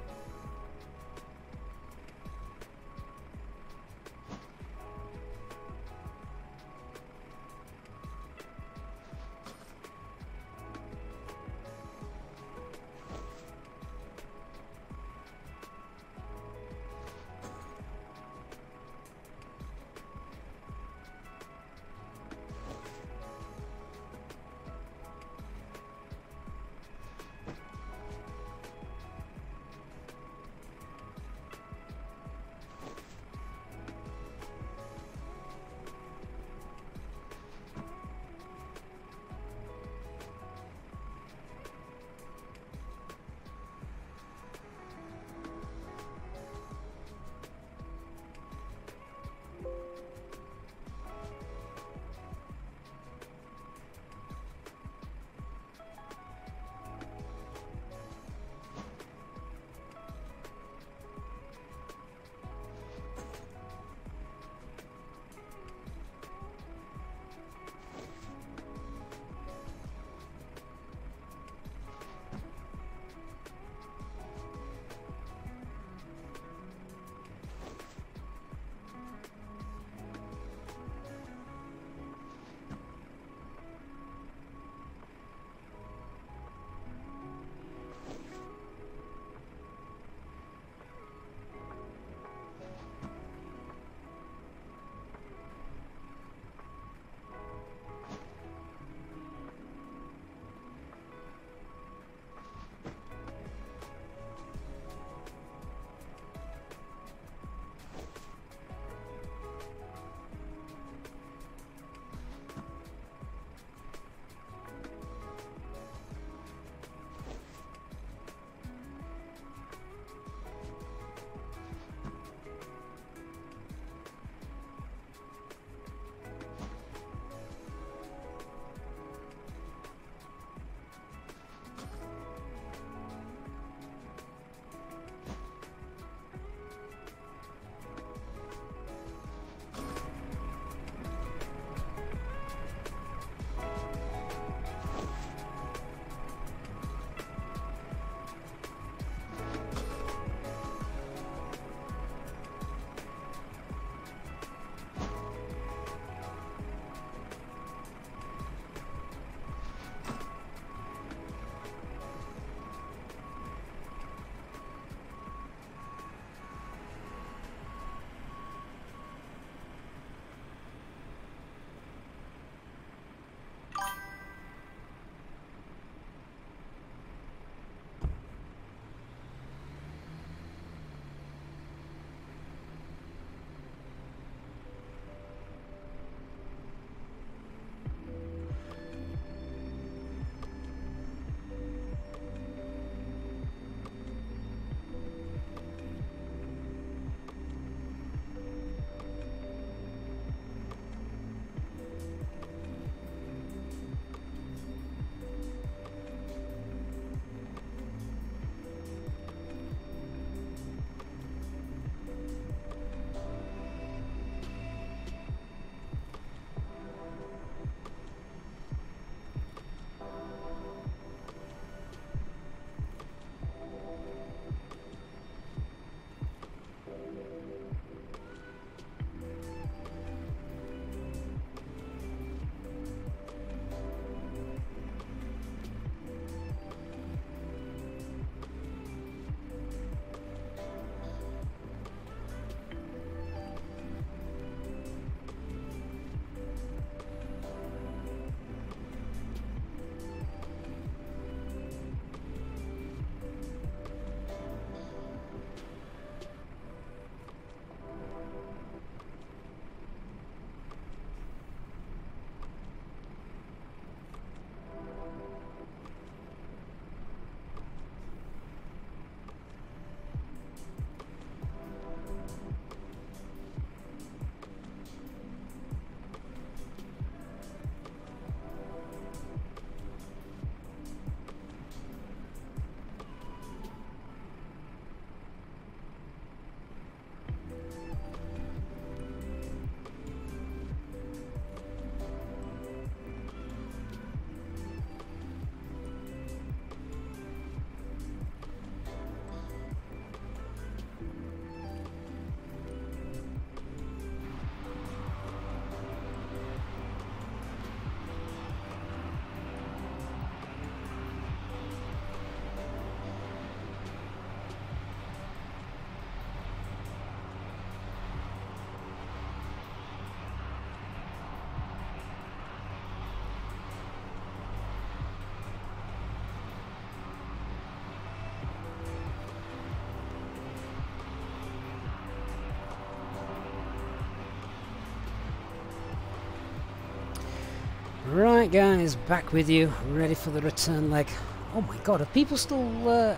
Right, guys, back with you, ready for the return leg. Oh my god, are people still uh,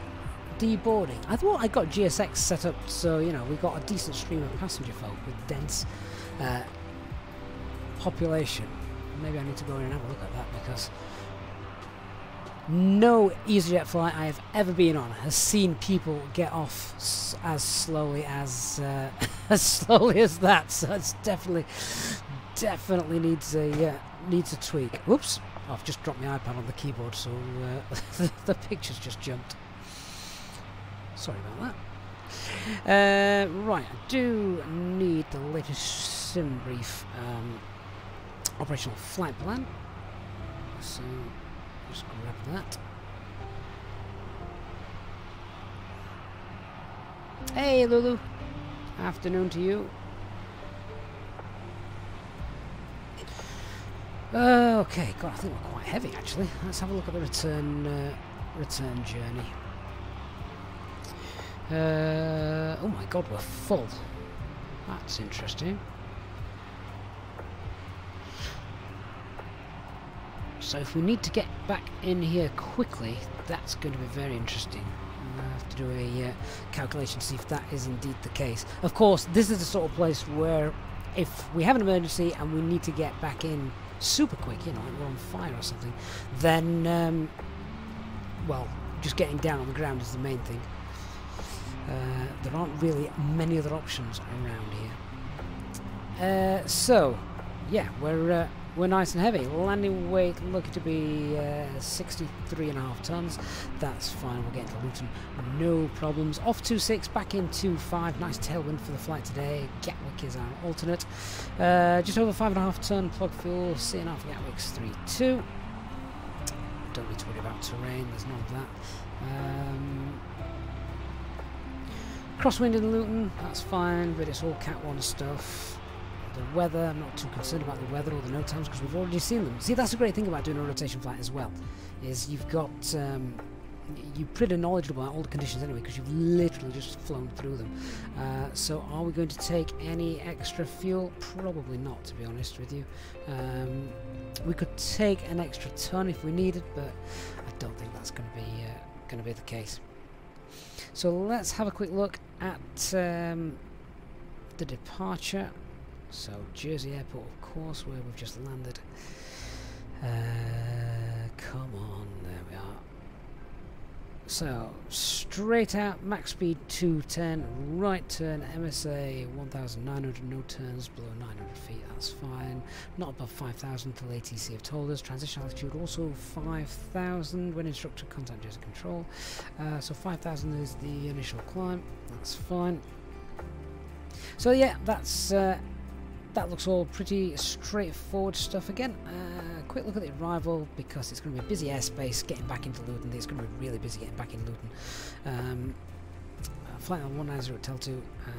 deboarding? I thought I got GSX set up so, you know, we got a decent stream of passenger folk with dense uh, population. Maybe I need to go in and have a look at that because no EasyJet flight I have ever been on has seen people get off as slowly as uh, *laughs* as slowly as that. So it's definitely definitely needs a uh, needs a tweak. Whoops! I've just dropped my iPad on the keyboard, so uh, *laughs* the picture's just jumped. Sorry about that. Uh, right, I do need the latest SimBrief um, operational flight plan. So just grab that. Hey, Lulu. Afternoon to you. Uh, okay, God, I think we're quite heavy actually. Let's have a look at the return uh, return journey. Uh, oh my God, we're full. That's interesting. So if we need to get back in here quickly, that's going to be very interesting. I'll have to do a uh, calculation to see if that is indeed the case. Of course, this is the sort of place where if we have an emergency and we need to get back in super quick, you know, like we're on fire or something, then, um, well, just getting down on the ground is the main thing. Uh, there aren't really many other options around here. Uh, so, yeah, we're uh, we're nice and heavy. Landing weight looking to be uh, 63 and a half tons. That's fine. We're getting to Luton, no problems. Off 2.6, back in 2.5. Nice tailwind for the flight today. Gatwick is our alternate. Uh, just over five and a half ton plug fuel. CNR for Gatwick's 3.2. Don't need to worry about terrain. There's none of that. Um, crosswind in Luton. That's fine, but it's all Cat 1 stuff the weather. I'm not too concerned about the weather or the NOTAMs because we've already seen them. See, that's a great thing about doing a rotation flight as well, is you've got um, you're pretty knowledgeable about all the conditions anyway because you've literally just flown through them. Uh, so, are we going to take any extra fuel? Probably not, to be honest with you. Um, we could take an extra ton if we needed, but I don't think that's going to be uh, going to be the case. So let's have a quick look at um, the departure. So Jersey Airport, of course, where we've just landed. Uh, come on, there we are. So straight out, max speed 210, right turn, MSA 1,900, no turns below 900 feet. That's fine. Not above 5,000 till ATC have told us. Transition altitude also 5,000 when instructor contact Jersey control. Uh, so 5,000 is the initial climb. That's fine. So yeah, that's. Uh, that looks all pretty straightforward stuff again. Uh, quick look at the arrival because it's going to be a busy airspace getting back into Luton. It's going to be really busy getting back in Luton. Um, uh, flight on 190 at Tel 2, uh,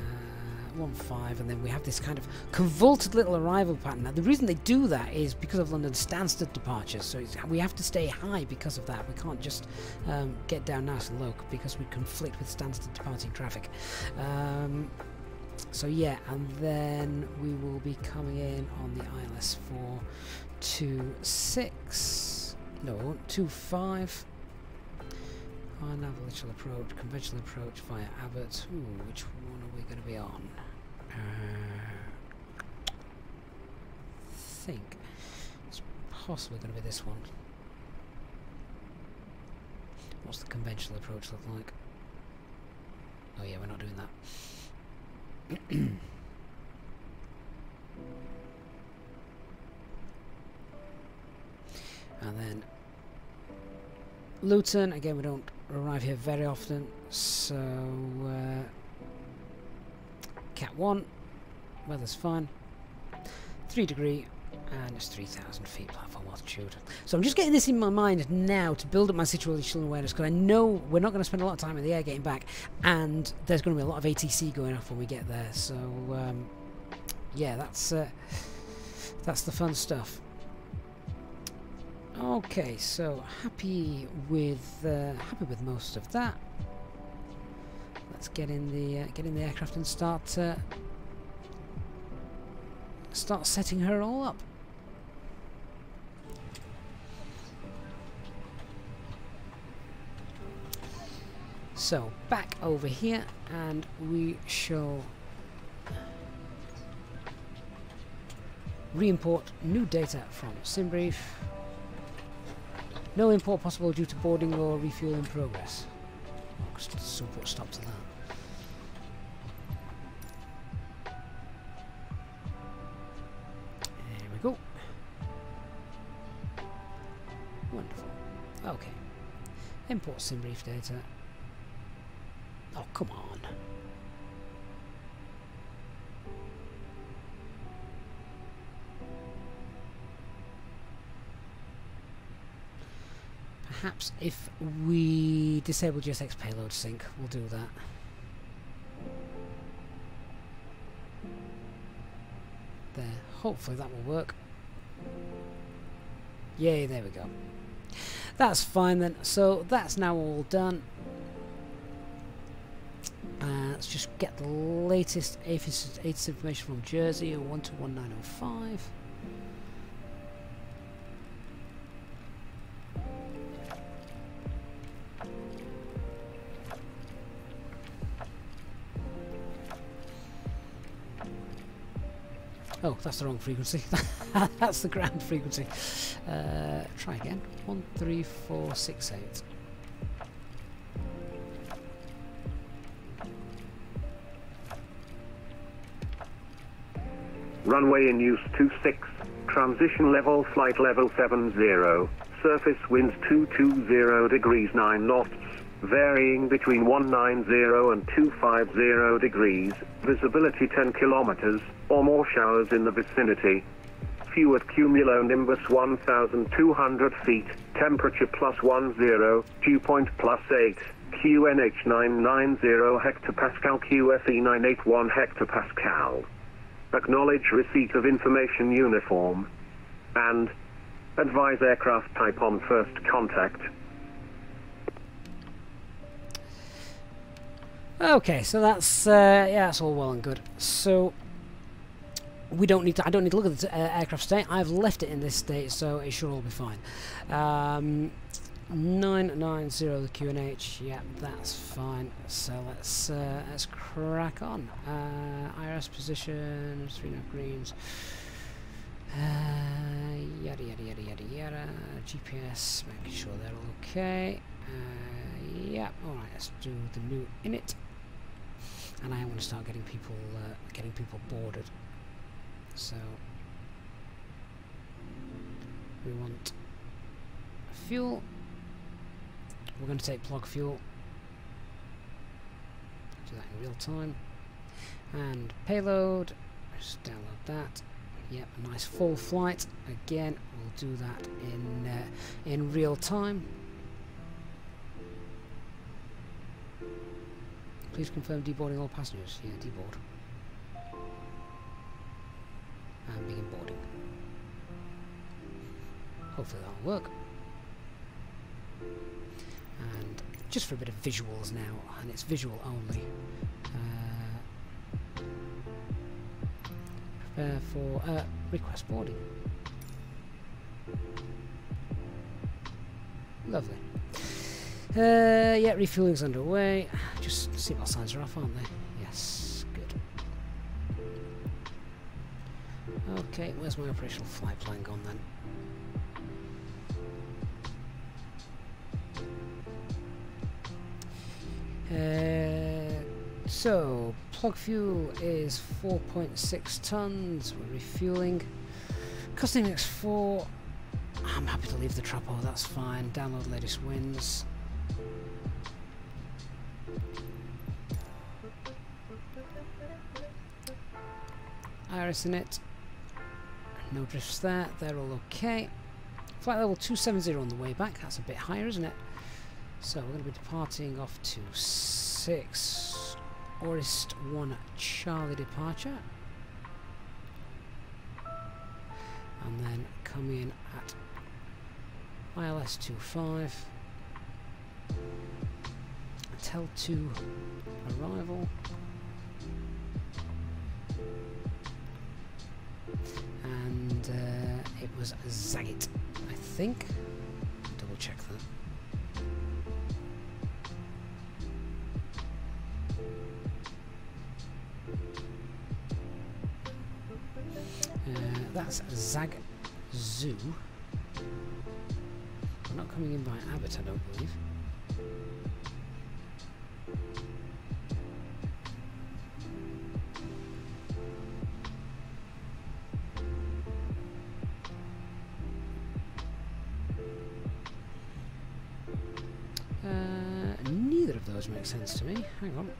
15, and then we have this kind of convoluted little arrival pattern. Now, the reason they do that is because of London Stansted departures, so we have to stay high because of that. We can't just um, get down nice and low because we conflict with Stansted departing traffic. Um, so yeah, and then we will be coming in on the ILS 426, no, 25. High navigation approach, conventional approach via Abbott. Ooh, which one are we going to be on? Uh, think it's possibly going to be this one. What's the conventional approach look like? Oh yeah, we're not doing that. *clears throat* and then Luton, again we don't arrive here very often, so uh, Cat 1, weather's fine, 3 degree and it's 3,000 feet platform altitude. So I'm just getting this in my mind now to build up my situational awareness because I know we're not going to spend a lot of time in the air getting back and there's going to be a lot of ATC going off when we get there. So um, yeah, that's uh, that's the fun stuff. Okay, so happy with uh, happy with most of that. Let's get in the uh, get in the aircraft and start uh, start setting her all up. So back over here and we shall re-import new data from SimBrief. No import possible due to boarding or refuel in progress. So put stop to that. There we go. Wonderful. Okay. Import SimBrief data. Oh, come on. Perhaps if we disable GSX payload sync, we'll do that. There. Hopefully that will work. Yay, there we go. That's fine then. So that's now all done. Uh, let's just get the latest ATIS information from Jersey, 121905. Oh, that's the wrong frequency. *laughs* that's the ground frequency. Uh, try again. 13468. Runway in use 26. Transition level flight level 70. Surface winds 220 degrees 9 knots. Varying between 190 and 250 degrees. Visibility 10 kilometers or more showers in the vicinity. Few at cumulonimbus 1,200 feet. Temperature plus 10. Dew point plus 8. QNH 990 hectopascal QFE 981 hectopascal. Acknowledge receipt of information uniform. And advise aircraft type on first contact. Okay, so that's uh, yeah, that's all well and good. So we don't need to. I don't need to look at the uh, aircraft state. I've left it in this state, so it should all be fine. Um, nine nine zero the QNH. Yeah, that's fine. So let's uh, let's crack on. Uh, IRS position three no greens. Uh, yada yada yada yada yada. GPS, making sure they're all okay. Uh, yeah, alright, let's do the new init. And I want to start getting people uh, getting people boarded. So we want fuel. We're going to take plug fuel. Do that in real time. And payload. Just download that. Yep, a nice full flight. Again, we'll do that in uh, in real time. Please confirm deboarding all passengers. Yeah, deboard. And begin boarding. Hopefully that'll work. Just for a bit of visuals now, and it's visual only. Uh, prepare for uh, request boarding. Lovely. Uh, yeah, refueling's underway. Just see if seatbelt signs are off, aren't they? Yes, good. Okay, where's my operational flight plan gone then? Uh, so, plug fuel is 4.6 tons. We're refueling. Cost index 4. I'm happy to leave the trapo, that's fine. Download latest wins. IRS init. No drifts there. They're all okay. Flight level 270 on the way back. That's a bit higher, isn't it? So we're going to be departing off to 6 Orist 1 Charlie departure. And then come in at ILS 25 Tel 2 arrival. And uh, it was Zagat I think. Double check that that's Zag Zoo. We're not coming in by Abbott, I don't believe. Uh, neither of those make sense to me. Hang on.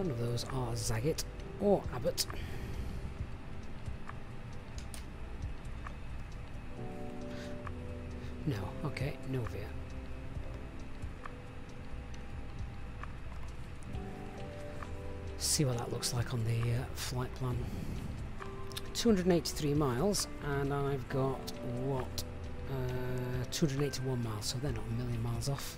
None of those are Zagat or Abbott. No, okay, Novia. See what that looks like on the uh, flight plan. 283 miles, and I've got what? Uh, 281 miles, so they're not a million miles off.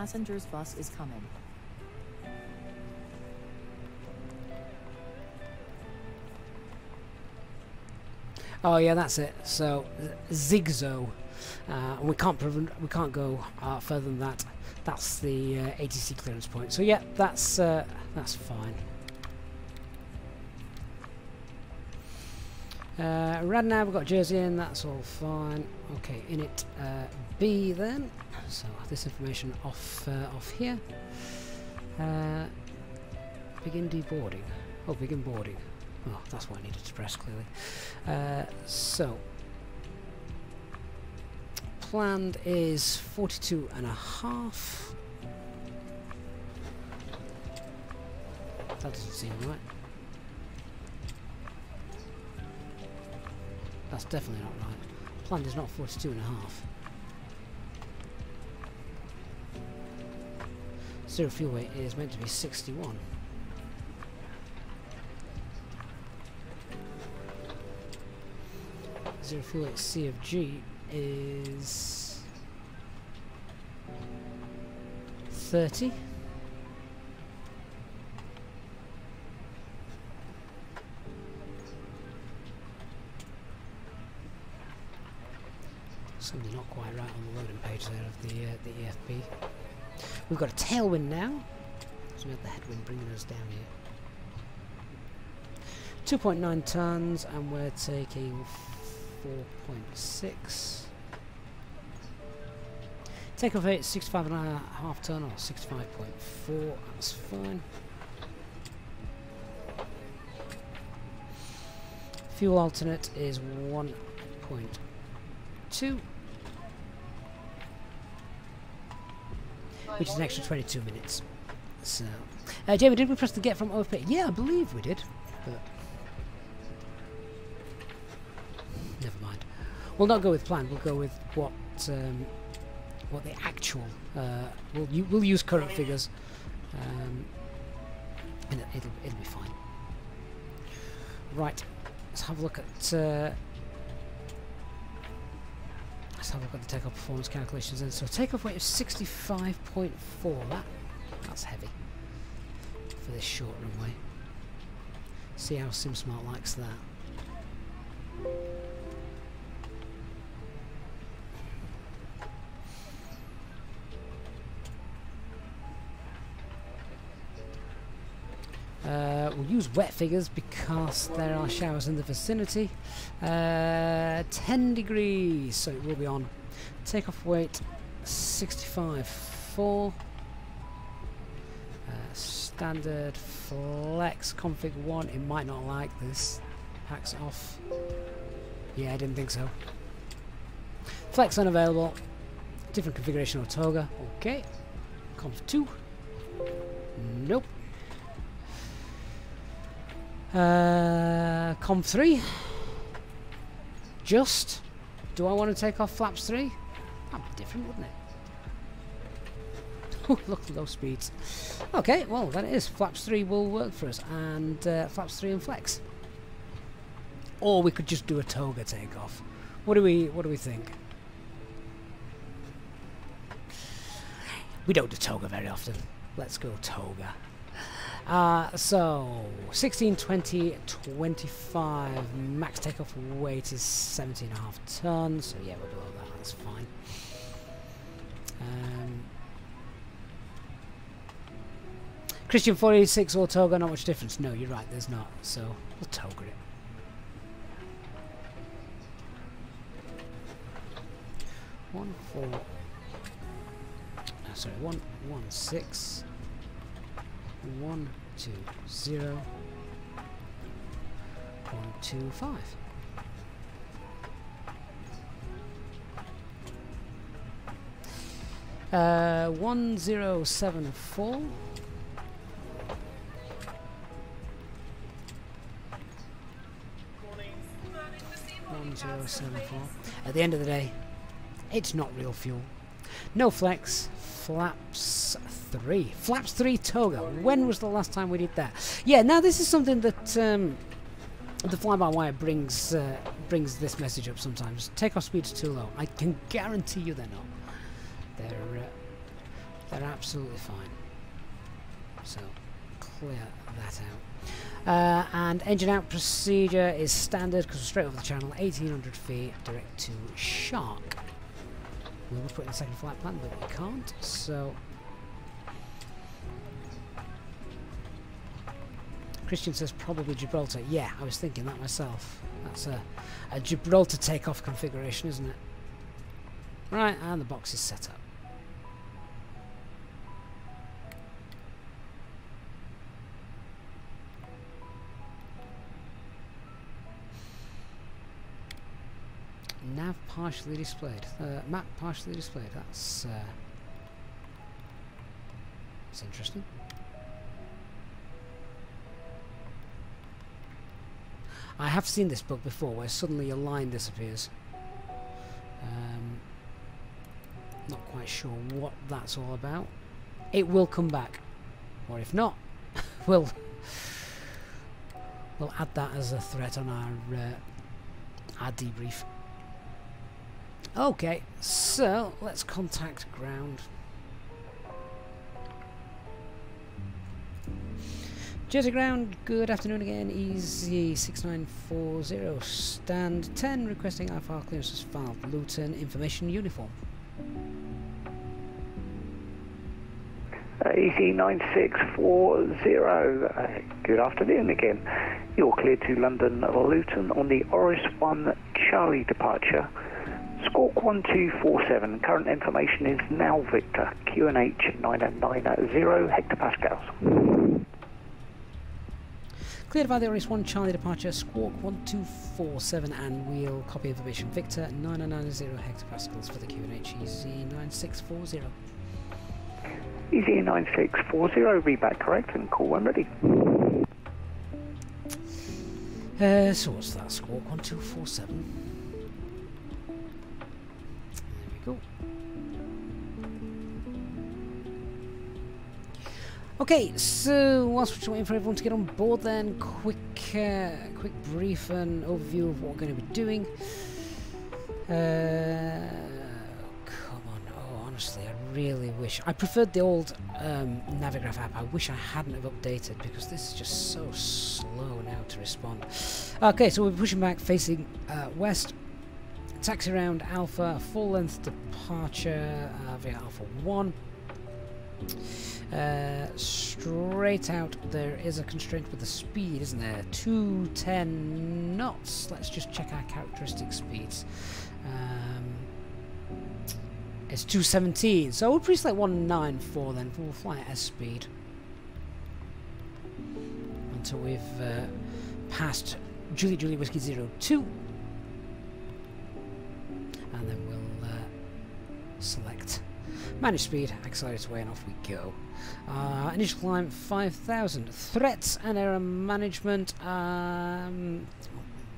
Passengers bus is coming. Oh yeah, that's it. So Zigzo, uh, we can't we can't go uh, further than that. That's the uh, ATC clearance point. So yeah, that's uh, that's fine. Uh, Radnav, we've got Jersey in, that's all fine. Okay, in it uh, B then. So this information off uh, off here. Uh, begin deboarding. Oh, begin boarding. Oh, that's what I needed to press clearly. Uh, so, planned is 42 and a half. That doesn't seem right. That's definitely not right. Planned is not 42 and a half. Zero fuel weight is meant to be 61. Zero fuel weight CFG is 30. Something not quite right on the loading page there of the uh, the EFB. We've got a tailwind now, have the headwind bringing us down here. 2.9 tons, and we're taking 4.6. Takeoff rate 65 and a half ton or 65.4. That's fine. Fuel alternate is 1.2. Which is an extra 22 minutes. So, uh, Jamie, did we press the get from OFP? Yeah, I believe we did. But never mind. We'll not go with plan. We'll go with what um, what the actual. Uh, we'll we'll use current figures, um, and it'll it'll be fine. Right. Let's have a look at. Uh, let's have a look at the takeoff performance calculations. And so takeoff weight is 65.4. That that's heavy for this short runway. See how SimSmart likes that. Uh, we'll use wet figures because there are showers in the vicinity. Uh, 10 degrees, so it will be on. Takeoff weight 65 4. Uh, standard flex config 1. It might not like this. Packs off. Yeah, I didn't think so. Flex unavailable. Different configuration of toga. Okay. Conf 2. Nope. Uh, Conf 3. Just. Do I want to take off flaps 3? That'd be different, wouldn't it? *laughs* Look at those speeds. Okay, well, that is. Flaps 3 will work for us. And uh, flaps 3 and flex. Or we could just do a toga takeoff. What do we what do we think? We don't do toga very often. Let's go toga. Uh, so 16, 20, 25. Max takeoff weight is 17 and a half tons. So yeah, we're below that. That's fine. Um, Christian 46 or Toga, not much difference. No, you're right, there's not. So we'll Toga it. One four. No, sorry, one one six. One two zero. One two five. Uh, one zero seven four. One zero seven four. At the end of the day, it's not real fuel. No flex. Flaps three. Flaps three toga. When was the last time we did that? Yeah. Now this is something that um, the fly-by-wire brings uh, brings this message up sometimes. Takeoff speed's too low. I can guarantee you they're not. They're uh, they're absolutely fine. So clear that out. Uh, and engine out procedure is standard because we're straight over the channel, 1800 feet, direct to Shark. We will put in a second flight plan, but we can't, so... Christian says probably Gibraltar. Yeah, I was thinking that myself. That's a, a Gibraltar takeoff configuration, isn't it? Right, and the box is set up. Nav partially displayed. Uh, map partially displayed. That's uh, that's interesting. I have seen this bug before, where suddenly a line disappears. Um, not quite sure what that's all about. It will come back, or if not, *laughs* we'll we'll add that as a threat on our uh, our debrief. Okay, so let's contact ground. Jersey ground, good afternoon again, easy 6940, stand 10, requesting IFR clearances filed, Luton, information uniform. Uh, Easy 9640, uh, good afternoon again. You're clear to London Luton on the Oris 1 Charlie departure. Squawk 1247, current information is now Victor, QNH 990 hectopascals. Cleared by the Oris 1 Charlie departure, squawk 1247 and we'll copy information Victor 990 hectopascals for the QNH EZ 9640. Easy 9640, read back correct and call one ready. Uh, so what's that? Squawk 1247. There we go. Okay, so whilst we're waiting for everyone to get on board then, quick uh, quick brief and overview of what we're going to be doing. Uh, come on, oh honestly, I really wish, I preferred the old um, Navigraph app, I wish I hadn't have updated because this is just so slow now to respond. Okay, so we're pushing back facing uh, west, taxi round Alpha, full length departure uh, via Alpha 1. Uh, straight out, there is a constraint with the speed, isn't there? 210 knots. Let's just check our characteristic speeds. Um, it's 217, so we'll pre-select 194 then. We'll fly at S speed until we've uh, passed Julie Julie Whiskey 02. And then we'll uh, select manage speed, accelerate away, and off we go. Uh, initial climb 5000. Threats and error management. Um,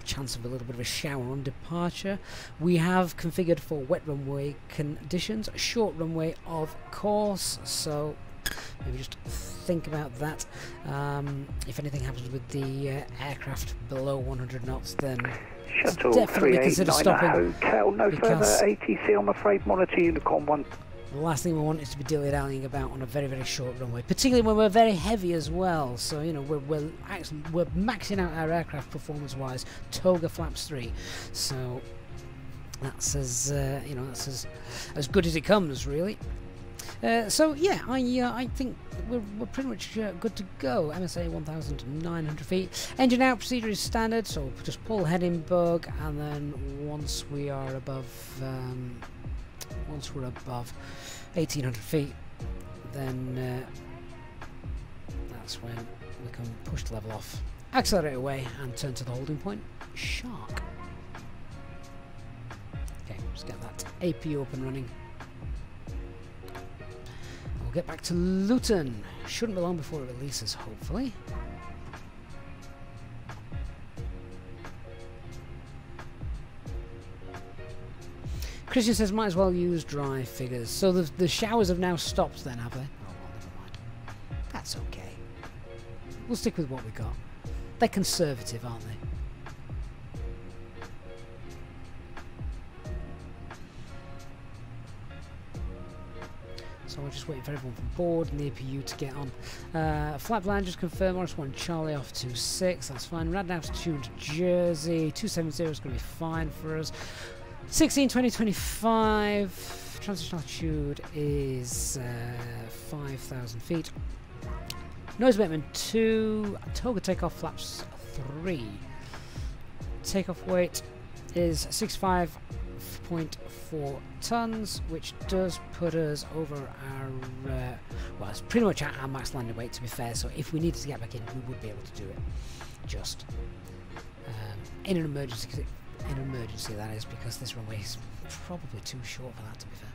chance of a little bit of a shower on departure. We have configured for wet runway conditions, short runway of course, so maybe just think about that. Um, if anything happens with the uh, aircraft below 100 knots, then Shuttle definitely consider stopping. Hotel, no further ATC, I'm afraid. Monitor Unicorn 1 The last thing we want is to be dilly-dallying about on a very, very short runway, particularly when we're very heavy as well. So you know we're we're we're maxing out our aircraft performance-wise. Toga flaps three, so that's as uh, you know that's as as good as it comes, really. Uh, so yeah, I uh, I think we're, we're pretty much uh, good to go. MSA 1,900 feet. Engine out procedure is standard, so just pull heading bug, and then once we are above um, once we're above 1,800 feet, then uh, that's when we can push the level off, accelerate away, and turn to the holding point. Shark. Okay, let's get that APU up and running. We'll get back to Luton. Shouldn't be long before it releases, hopefully. Christian says might as well use dry figures. So the, the showers have now stopped then, have they? Oh, well, never mind. That's okay. We'll stick with what we got. They're conservative, aren't they? So we're just waiting for everyone from board and the APU to get on. Uh, flat blind just confirmed. Morris 1 Charlie off to 6. That's fine. Rad altitude to Jersey. 270 is going to be fine for us. 16, 20, 25. Transition altitude is uh, 5,000 feet. Noise abatement 2. Toga takeoff flaps 3. Takeoff weight is 65.4 tons, which does put us over our, uh, well, it's pretty much our, our max landing weight to be fair, so if we needed to get back in, we would be able to do it. Just um, in an emergency, in emergency that is, because this runway is probably too short for that to be fair.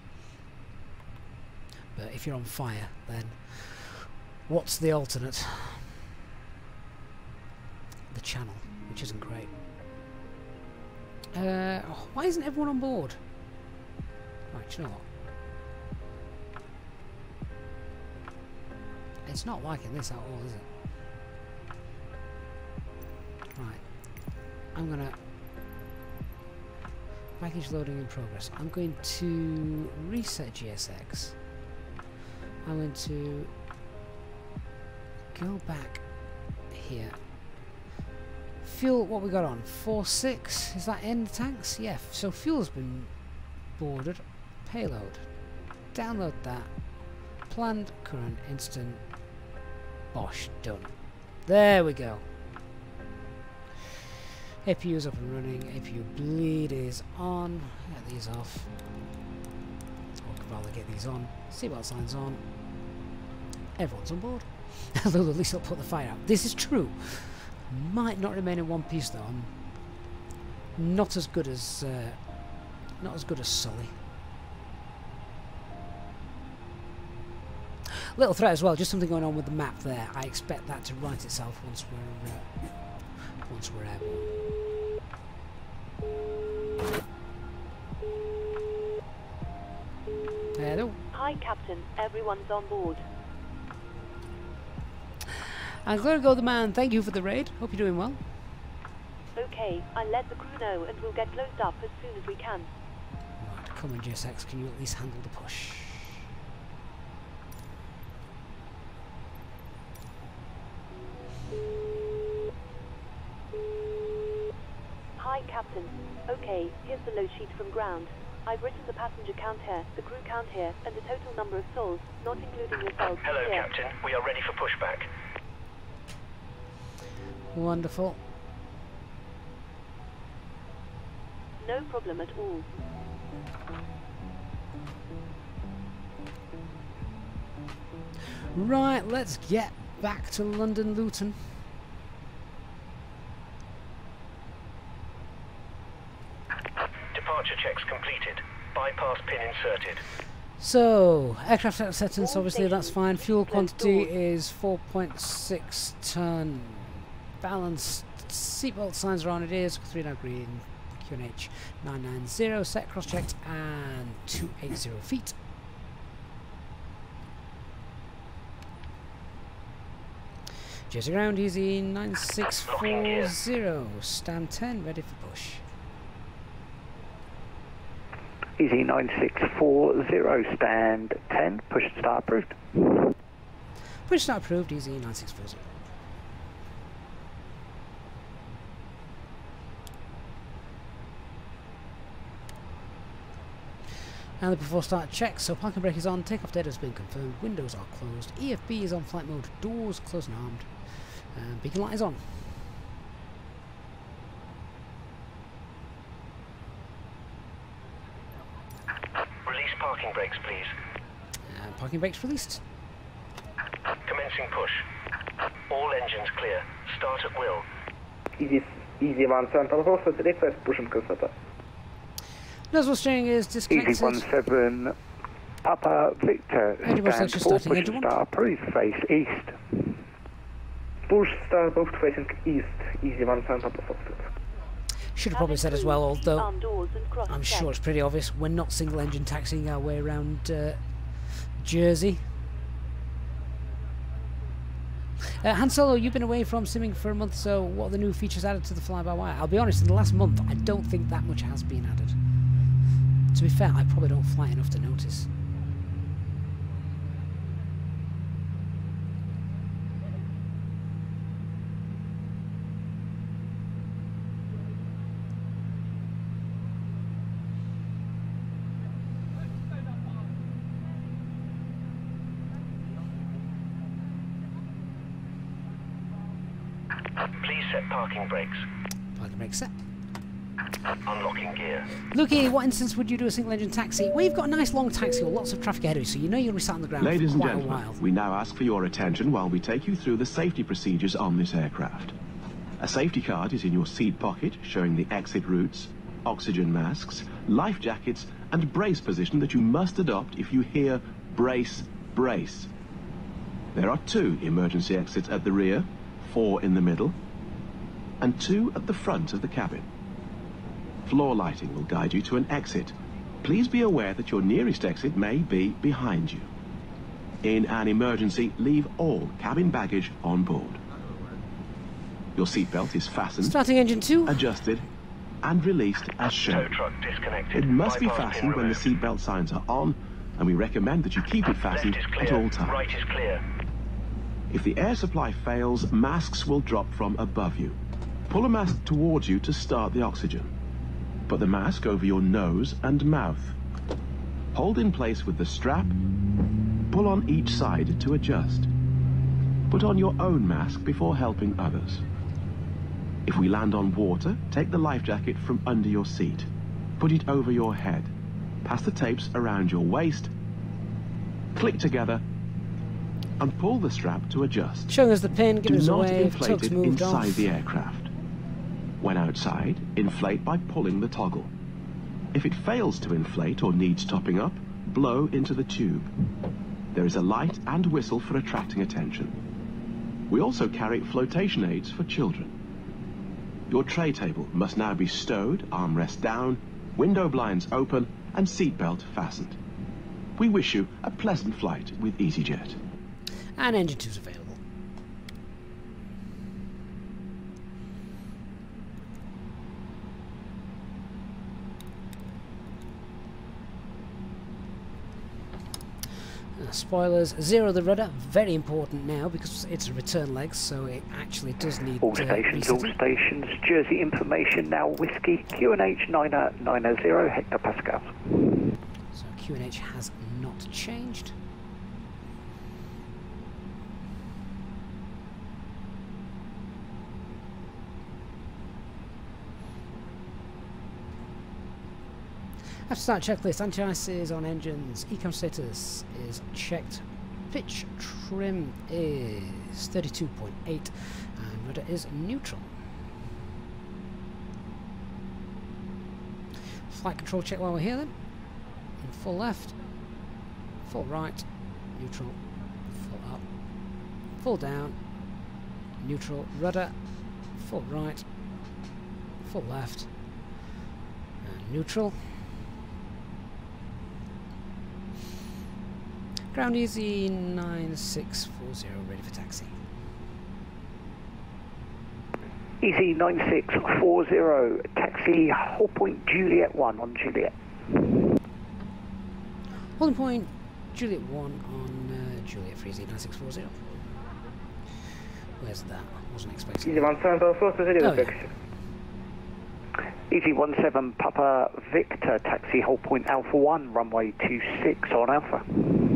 But if you're on fire, then what's the alternate? The channel, which isn't great. Uh, why isn't everyone on board? Right, you know what? It's not liking this at all, is it? Right. I'm gonna... Package loading in progress. I'm going to reset GSX. I'm going to go back here fuel, what we got on? 4-6, is that in the tanks? Yeah, so fuel's been boarded. Payload. Download that. Planned, current, instant. Bosh, done. There we go. APU is up and running. APU bleed is on. Get these off. Or could rather get these on. Seatbelt signs on. Everyone's on board. *laughs* Although at least I'll put the fire out. This is true. Might not remain in one piece though. I'm not as good as uh, not as good as Sully. Little threat as well. Just something going on with the map there. I expect that to right itself once we're uh, once we're airborne. Hello. Hi, Captain. Everyone's on board. I'm going to go the man. Thank you for the raid. Hope you're doing well. Okay, I'll let the crew know and we'll get closed up as soon as we can. Right, come on, GSX. Can you at least handle the push? Hi, Captain. Okay, here's the load sheet from ground. I've written the passenger count here, the crew count here, and the total number of souls, not including yourselves. Hello, here. Captain. We are ready for pushback. Wonderful. No problem at all. Right, let's get back to London Luton. Departure checks completed. Bypass pin inserted. So, aircraft acceptance, obviously that's fine. Fuel quantity is 4.6 ton. Balanced seatbelt signs are on. It is 3 now green. QNH 990 set cross checked and 280 feet. Jersey ground easy 9640 stand 10 ready for push. Easy 9640, stand 10, push start approved. Push start approved, easy 9640. And the before start check, so parking brake is on, takeoff data has been confirmed, windows are closed, EFB is on flight mode, doors closed and armed, and beacon light is on. Release parking brakes, please. And parking brakes released. Commencing push. All engines clear. Start at will. Easy, easy one, Central Horse, request push and consider. Nozzle steering is disconnected. Easy 17, Papa Victor, Engine stand section 4, starting, push engine and one. start approved, face east. Push start both facing east, easy one, Central Horse. Should have probably said as well, although arm doors and cross I'm sure it's pretty obvious, we're not single engine taxiing our way around uh, Jersey. Uh, Han Solo, you've been away from simming for a month, so what are the new features added to the fly-by-wire? I'll be honest, in the last month, I don't think that much has been added. To be fair, I probably don't fly enough to notice. Please set parking brakes. Parking brake set. Unlocking gear. Lukey, what instance would you do a single engine taxi? Well, you've got a nice long taxi with lots of traffic ahead of you, so you know you'll be sat on the ground Ladies for and quite a gentlemen, while. we now ask for your attention while we take you through the safety procedures on this aircraft. A safety card is in your seat pocket showing the exit routes, oxygen masks, life jackets, and brace position that you must adopt if you hear brace, brace. There are two emergency exits at the rear, four in the middle, and two at the front of the cabin. Floor lighting will guide you to an exit. Please be aware that your nearest exit may be behind you. In an emergency, leave all cabin baggage on board. Your seatbelt is fastened, Starting engine 2. adjusted, and released as Tow shown. truck disconnected. It must be fastened when the seatbelt signs are on, and we recommend that you keep it fastened at all times. Right is clear. If the air supply fails, masks will drop from above you. Pull a mask towards you to start the oxygen. Put the mask over your nose and mouth. Hold in place with the strap. Pull on each side to adjust. Put on your own mask before helping others. If we land on water, take the life jacket from under your seat. Put it over your head. Pass the tapes around your waist. Click together and pull the strap to adjust. Showing us the pin, Do giving us a not wave, inflate it inside off. the aircraft. When outside, inflate by pulling the toggle. If it fails to inflate or needs topping up, blow into the tube. There is a light and whistle for attracting attention. We also carry flotation aids for children. Your tray table must now be stowed, armrest down, window blinds open, and seatbelt fastened. We wish you a pleasant flight with EasyJet. And engine 2 is available. Uh, spoilers, zero the rudder, very important now because it's a return leg, so it actually does need All uh, stations, all stations. Jersey information now. Whiskey QNH 990 hectopascals. So QNH has not changed. After start checklist, anti-ice is on engines, ECAM status is checked, pitch trim is 32.8 and rudder is neutral. Flight control check while we're here then. And full left, full right, neutral, full up, full down, neutral, rudder, full right, full left, and neutral. Ground easy 9640, ready for taxi. Easy 9640, taxi Hull Point Juliet 1 on Juliet. Holding point, Juliet 1 on uh, Juliet Freezy 9640. Where's that? Wasn't expecting Easy that. 17 Alpha, to radio Oh, yeah. Easy 17 Papa Victor, taxi hold point Alpha 1, runway 26 on Alpha.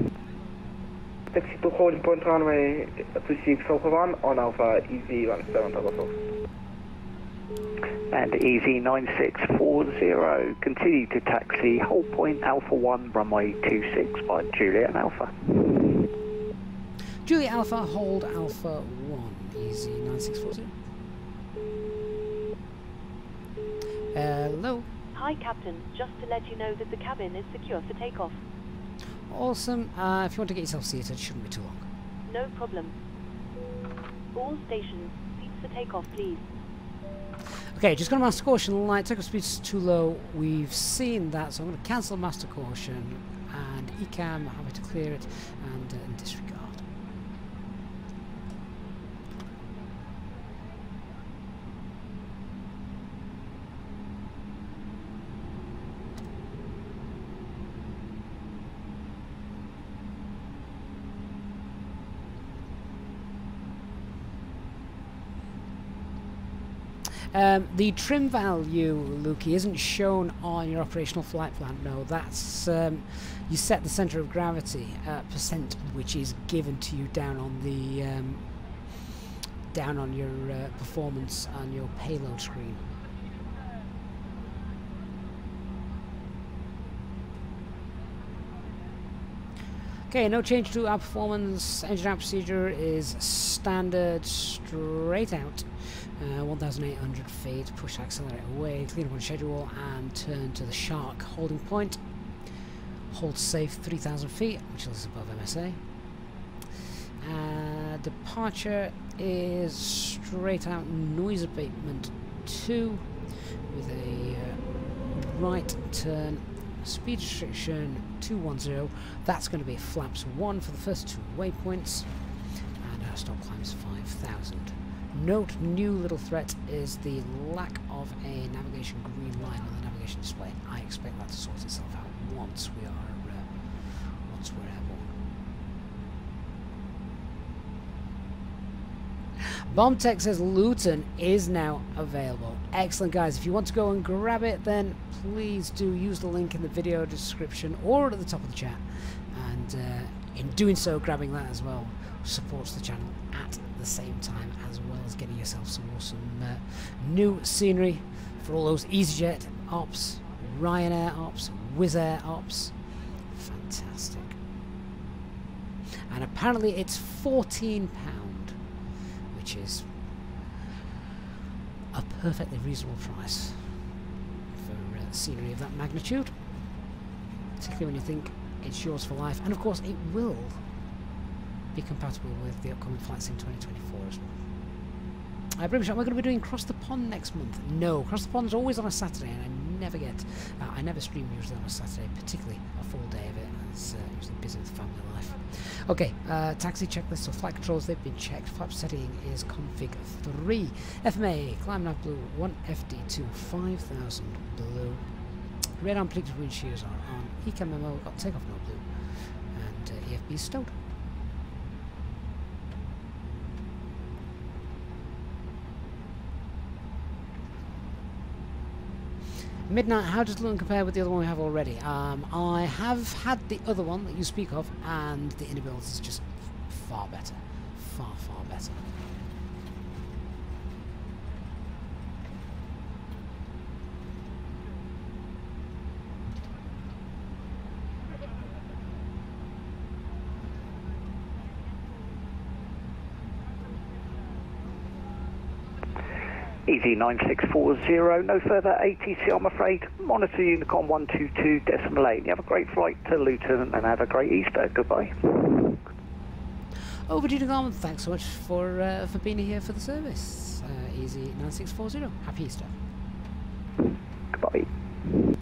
Taxi to holding point runway 26 Alpha 1 on Alpha, Easy 17 Alpha. And EZ 9640, continue to taxi hold point Alpha 1, runway 26 by Juliet Alpha. Juliet Alpha, hold Alpha 1, EZ 9640. Hello. Hi, Captain. Just to let you know that the cabin is secure for takeoff. Awesome. Uh, if you want to get yourself seated, it shouldn't be too long. No problem. All stations, seats for takeoff, please. Okay, just going to master caution. Light takeoff is too low. We've seen that, so I'm going to cancel master caution and ECAM, happy to clear it and uh, disregard. Um, the trim value, Lukey, isn't shown on your operational flight plan. No, that's um, you set the center of gravity uh, percent, which is given to you down on the um, down on your uh, performance on your payload screen. Okay, no change to our performance. Engine out procedure is standard, straight out. Uh, 1,800 feet, push accelerator away, clean up on schedule, and turn to the shark holding point. Hold safe 3,000 feet, which is above MSA. Uh, departure is straight out noise abatement 2 with a uh, right turn speed restriction 210 that's going to be flaps 1 for the first two waypoints and our stop climb is 5000 note new little threat is the lack of a navigation green line on the navigation display I expect that to sort itself out once we are uh, once we're airborne says Luton is now available. Excellent, guys. If you want to go and grab it, then please do use the link in the video description or at the top of the chat. And uh, in doing so, grabbing that as well supports the channel at the same time, as well as getting yourself some awesome uh, new scenery for all those EasyJet ops, Ryanair ops, Wizz Air ops. Fantastic. And apparently it's £14 which is a perfectly reasonable price for uh, scenery of that magnitude, particularly when you think it's yours for life. And of course, it will be compatible with the upcoming flights in 2024 as well. Uh, Brimshot, we're going to be doing Cross the Pond next month. No, Cross the Pond's always on a Saturday, and I never get, uh, I never stream usually on a Saturday, particularly a full day of it, as uh, usually busy with family life. Okay, uh, taxi checklist, so flight controls, they've been checked. Flap setting is config 3. FMA, climb nav blue, 1 FD2, 5000 blue. Radar predictive wind shears are on. ECAM memo, got takeoff no blue. And uh, EFB stowed. Midnight, how does Luton compare with the other one we have already? Um, I have had the other one that you speak of, and the Inibuild is just far better. Far, far better. Easy 9640, no further ATC I'm afraid. Monitor Unicom 122 decimal 8. You have a great flight to Luton and have a great Easter. Goodbye. Over to you, Garmin. Thanks so much for uh, for being here for the service. Uh, easy 9640. Happy Easter. Goodbye.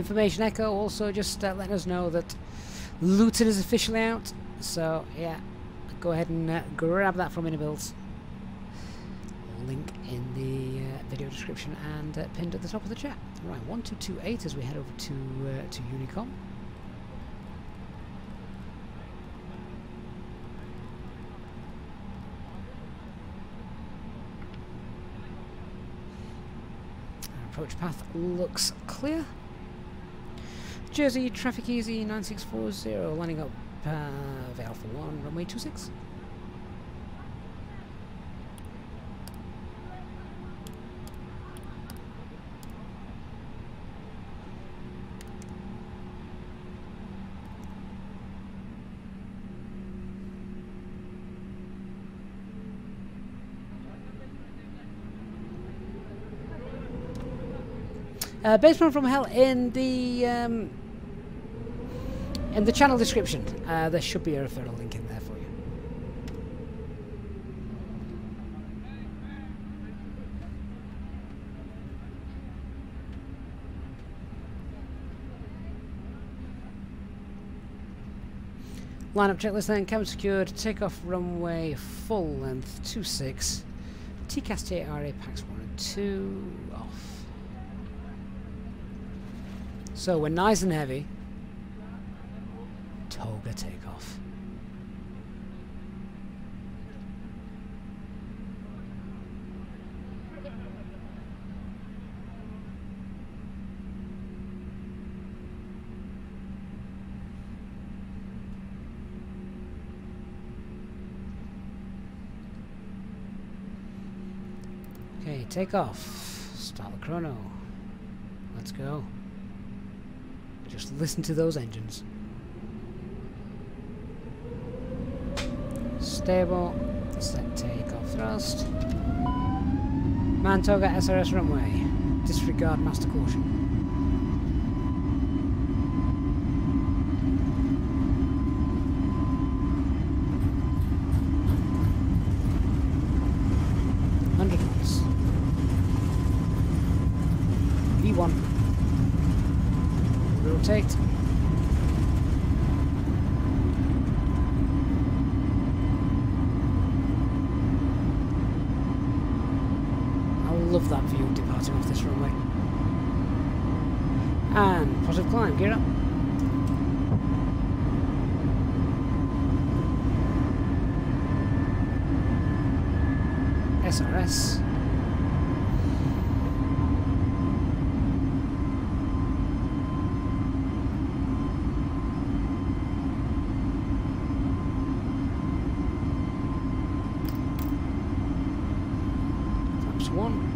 Information Echo also just uh, letting us know that Luton is officially out. So yeah, go ahead and uh, grab that from Inibuilds. Link in the uh, video description and uh, pinned at the top of the chat. Right, 1228 as we head over to uh, to Unicom. Approach path looks clear. Jersey, traffic easy, 9640, lining up uh, for 1, runway 26. Uh, Basement from Hell in the um, in the channel description. Uh, there should be a referral link in there for you. Lineup checklist then, cabin secured, takeoff runway full length 26, TCAS TARA packs 1 and 2, off. So we're nice and heavy. Toga takeoff. Okay, take off. Start the chrono. Let's go. Just listen to those engines. Stable. Set takeoff thrust. Mantoga SRS runway. Disregard master caution. Hundred knots. V1. Rotate. I love that view departing off this runway. And positive climb, gear up. SRS. Flaps one.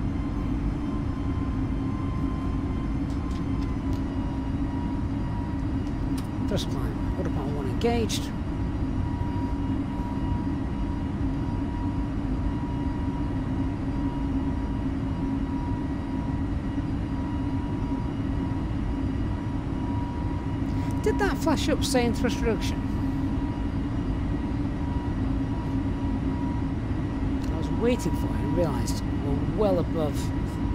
Thrust climb. Autopilot one engaged. Did that flash up saying thrust reduction? I was waiting for it and realised we're well above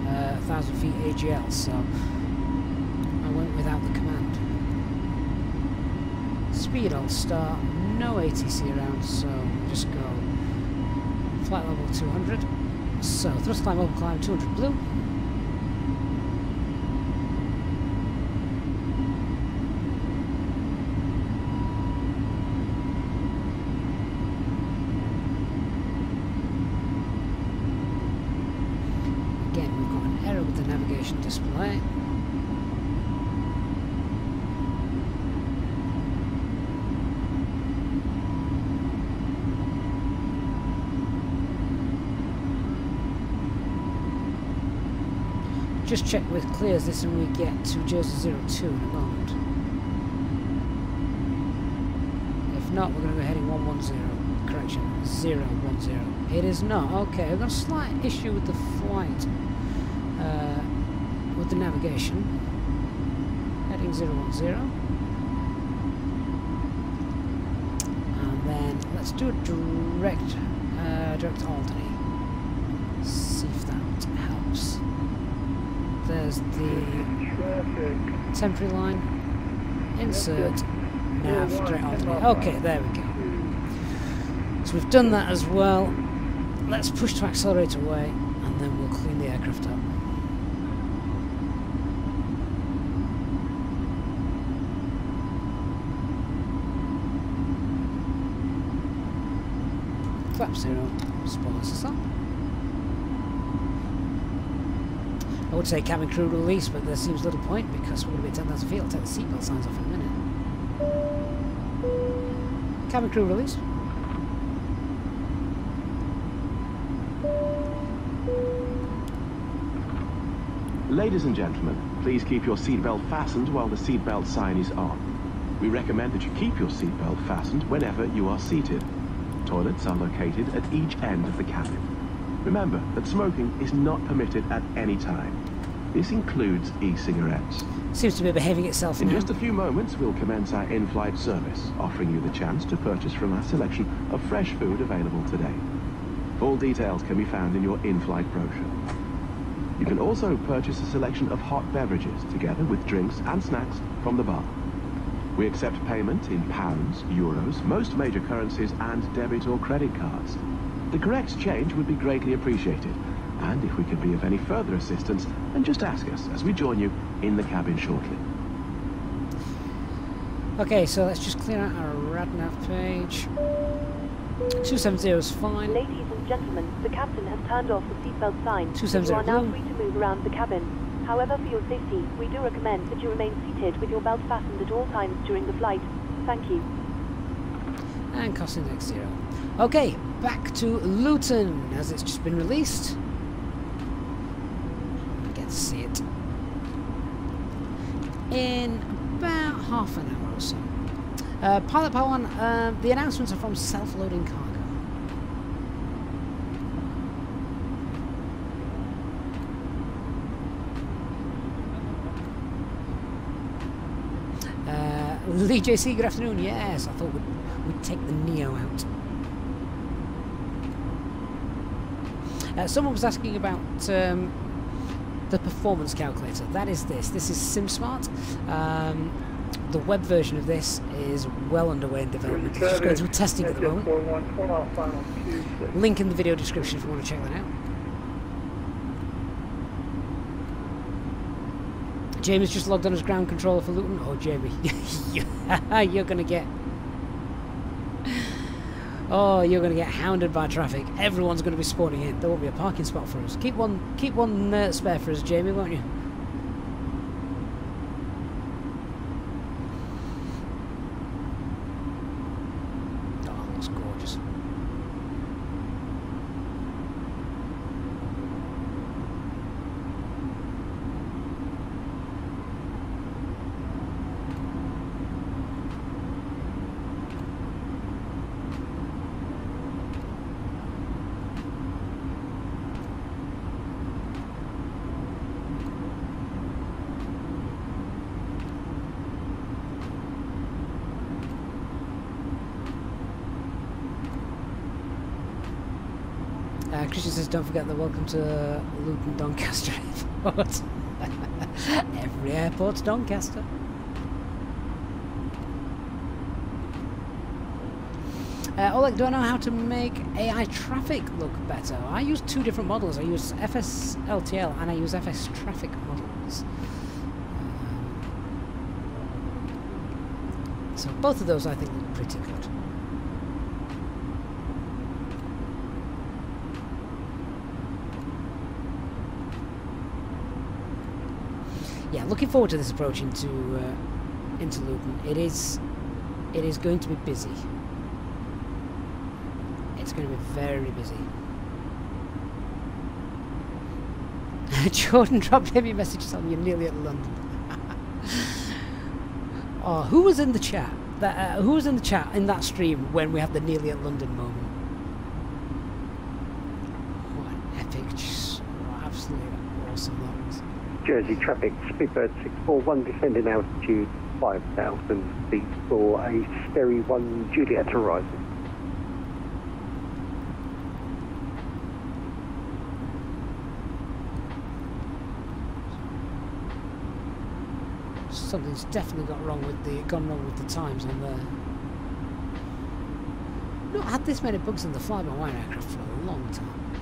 uh, 1000 feet AGL, so I went without the command. Speed Alt Star, no ATC around, so just go flight level 200. So thrust climb, open climb, 200 blue. Again, we've got an error with the navigation display. Just check with clears this and we get to Jersey 02 in a moment. If not, we're going to go heading 110. Correction, 010. It is not. Okay, we've got a slight issue with the flight, uh, with the navigation. Heading 010. And then let's do a direct, uh, direct Alderney. See if that helps. The Temporary line. Insert. Nav. Alternate. Okay, there we go. So we've done that as well. Let's push to accelerate away and then we'll clean the aircraft up. Flap zero, spoilers us up. I would say cabin crew release, but there seems little point because we're going to be at 10,000 feet. I'll take the seatbelt signs off in a minute. Cabin crew release. Ladies and gentlemen, please keep your seatbelt fastened while the seatbelt sign is on. We recommend that you keep your seatbelt fastened whenever you are seated. Toilets are located at each end of the cabin. Remember that smoking is not permitted at any time. This includes e-cigarettes. Seems to be behaving itself In now. just a few moments, we'll commence our in-flight service, offering you the chance to purchase from our selection of fresh food available today. Full details can be found in your in-flight brochure. You can also purchase a selection of hot beverages together with drinks and snacks from the bar. We accept payment in pounds, euros, most major currencies, and debit or credit cards. The correct change would be greatly appreciated. And if we can be of any further assistance, then just ask us as we join you in the cabin shortly. Okay, so let's just clear out our RadNav page. 270 is fine. Ladies and gentlemen, the captain has turned off the seatbelt sign. 270 You are now free to move around the cabin. However, for your safety, we do recommend that you remain seated with your belt fastened at all times during the flight. Thank you. And cost index zero. Okay, back to Luton as it's just been released. See it in about half an hour or so. Uh, Pilot One, uh, the announcements are from self-loading cargo. Uh, Lee JC, good afternoon. Yes, I thought we'd, we'd take the Neo out. Uh, someone was asking about um, the performance calculator. That is this. This is SimSmart. Um, the web version of this is well underway in development. It's just going through testing at the moment. Link in the video description if you want to check that out. Jamie's just logged on as ground controller for Luton. Oh, Jamie, *laughs* you're going to get. Oh, you're going to get hounded by traffic. Everyone's going to be spawning in. There won't be a parking spot for us. Keep one, keep one uh, spare for us, Jamie, won't you? Oh, looks gorgeous. Uh, Christian says, don't forget the welcome to Luton Doncaster Airport. *laughs* Every airport's Doncaster. Uh, Oleg, do I know how to make AI traffic look better? I use two different models. I use FS LTL and I use FS traffic models. Um, so both of those I think look pretty good. yeah, looking forward to this approach into uh, into Luton. It is it is going to be busy. It's going to be very busy. *laughs* Jordan dropped heavy messages on you nearly at London. *laughs* oh, who was in the chat? That, uh, who was in the chat in that stream when we had the nearly at London moment? What an epic, just absolutely awesome that was. Jersey traffic, Speedbird 641 descending altitude 5,000 feet for a Sperry 1 Juliet Horizon. Something's definitely got wrong with the gone wrong with the times on there. Not had this many bugs in the fly-by-wire aircraft for a long time.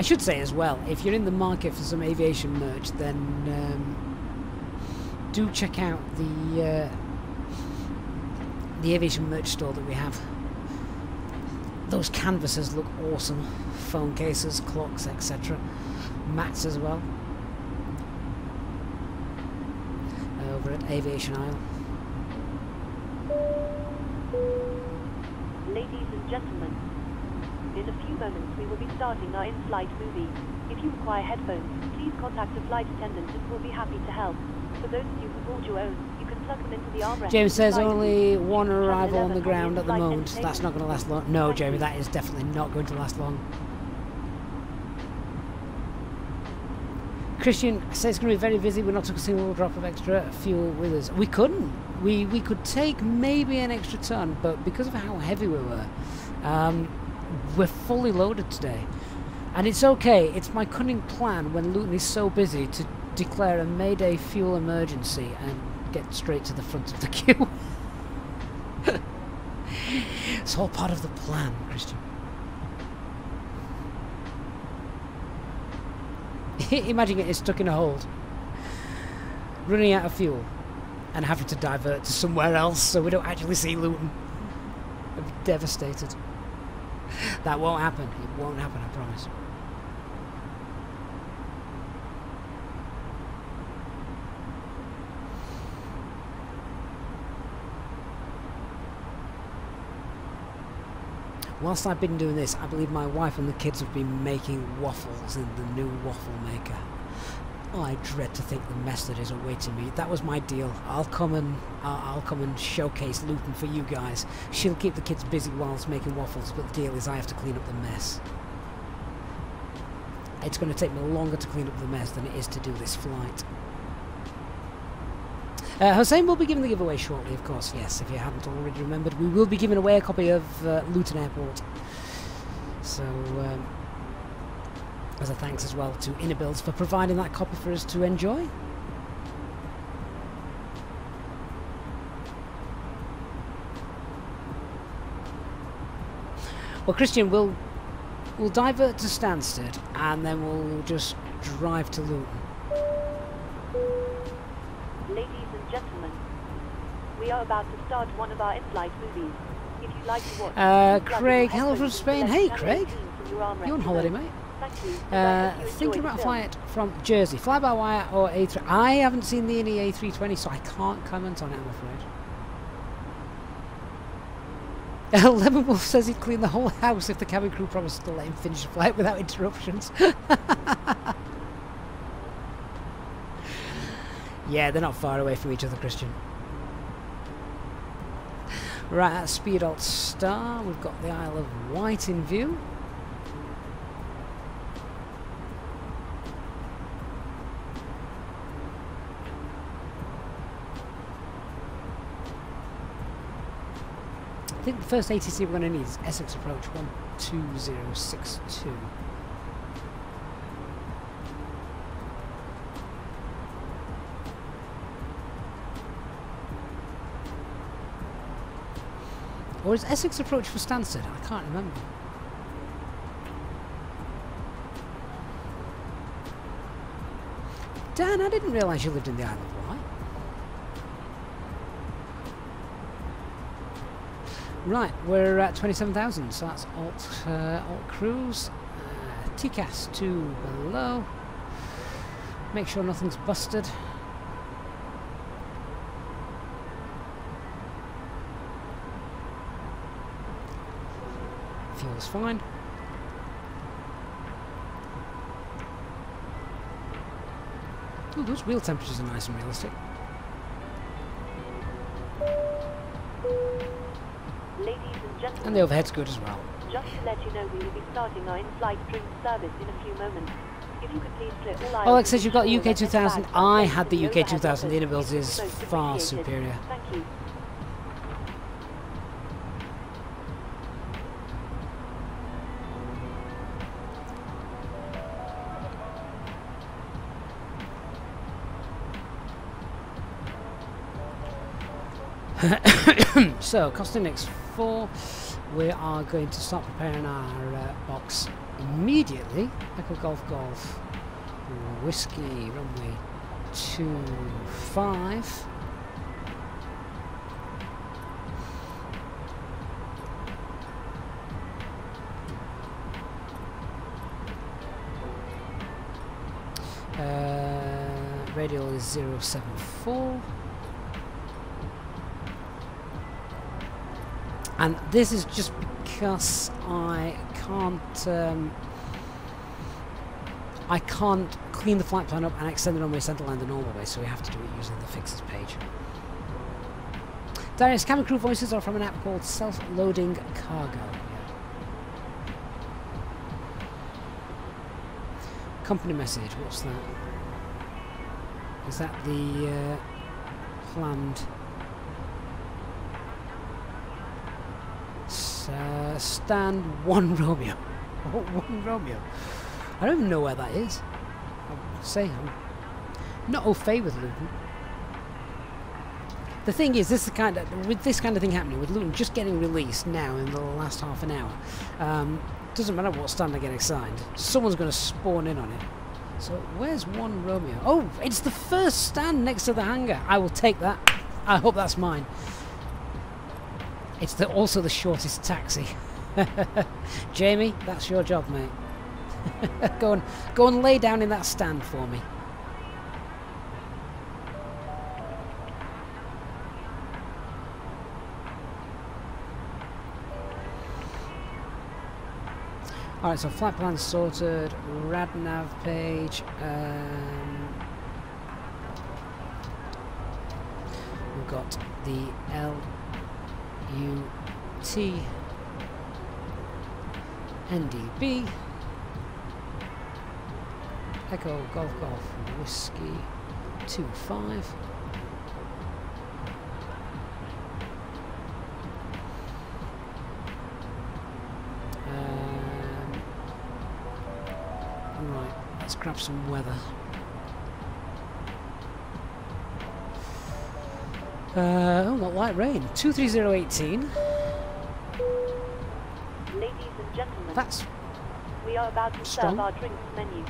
I should say as well, if you're in the market for some aviation merch, then um, do check out the uh, the aviation merch store that we have. Those canvases look awesome. Phone cases, clocks, etc. Mats as well. Over at Aviation Aisle. Ladies and gentlemen, in a few moments we will be starting our in-flight movie. If you require headphones, please contact a flight attendant and we'll be happy to help. For those of you who bought your own, you can plug them into the armrest. James says only one arrival on the ground at the moment. That's not going to last long. No, Jamie, that is definitely not going to last long. Christian says it's going to be very busy. We're not taking a single drop of extra fuel with us. We couldn't. We we could take maybe an extra ton, but because of how heavy we were, um, we're fully loaded today. And it's okay. It's my cunning plan when Luton is so busy to declare a Mayday fuel emergency and get straight to the front of the *laughs* queue. it's all part of the plan, Christian. *laughs* Imagine getting stuck in a hold, running out of fuel, and having to divert to somewhere else so we don't actually see Luton. I'd devastated. *laughs* That won't happen. It won't happen, I promise. Whilst I've been doing this, I believe my wife and the kids have been making waffles in the new waffle maker. Oh, I dread to think the mess that is awaiting me. That was my deal. I'll come and I'll, I'll come and showcase Luton for you guys. She'll keep the kids busy whilst making waffles, but the deal is I have to clean up the mess. It's going to take me longer to clean up the mess than it is to do this flight. Uh, Hossein will be giving the giveaway shortly, of course, yes, if you haven't already remembered. We will be giving away a copy of uh, Luton Airport. So, um, as a thanks as well to Inibuilds for providing that copy for us to enjoy. Well, Christian, we'll we'll divert to Stansted and then we'll just drive to Luton. Ladies and gentlemen, we are about to start one of our in-flight movies. If you'd like to watch, Uh, Craig, hello from Spain. Hey, Craig. channel 18 from your armrest You on holiday, mate? Uh, thinking about a flight from Jersey, fly by wire or A3. I haven't seen the any A320, so I can't comment on it, I'm afraid. *laughs* Wolf says he'd clean the whole house if the cabin crew promised to let him finish the flight without interruptions. *laughs* yeah, they're not far away from each other, Christian. Right, at Speed Alt Star, we've got the Isle of Wight in view. I think the first ATC we're going to need is Essex Approach 12062. Or is Essex Approach for Stansted? I can't remember. Dan, I didn't realise you lived in the Isle of Wight. Right, we're at 27,000, so that's Alt, uh, alt Cruise. Uh, TCAS 2 below. Make sure nothing's busted. Fuel's fine. Ooh, those wheel temperatures are nice and realistic. And the overhead's good as well. Just to let you know, we will be starting our in-flight drink service in a few moments. If you could please clear all items... Alex says you've got UK 2000. I had the UK 2000. The Innobility is far superior. Thank you. *coughs* so, cost index four we are going to start preparing our uh, box immediately. Echo Golf Golf, Whiskey, runway 25. Uh, radial is 074. And this is just because I can't um, I can't clean the flight plan up and extend the runway center line the normal way, so we have to do it using the fixes page. Darius, cabin crew voices are from an app called Self-Loading Cargo. Company message, what's that? Is that the uh, planned uh, stand one *laughs* Romeo? one Romeo? I don't even know where that is. I'll say I'm not au fait with Luton. The thing is, this is kind of with this kind of thing happening with Luton just getting released now in the last half an hour. Um, doesn't matter what stand I get assigned, someone's going to spawn in on it. So where's one Romeo? Oh, it's the first stand next to the hangar. I will take that. I hope that's mine. It's the, also the shortest taxi. *laughs* *laughs* Jamie, that's your job, mate. *laughs* go and go and lay down in that stand for me. Alright, so flight plan sorted, RadNav page, um, we've got the LUT NDB Echo Golf Golf Whiskey 25 um, right let's grab some weather. Uh, oh not light rain. 23018 Ladies and gentlemen, that's we are about to strong. serve our drinks menu.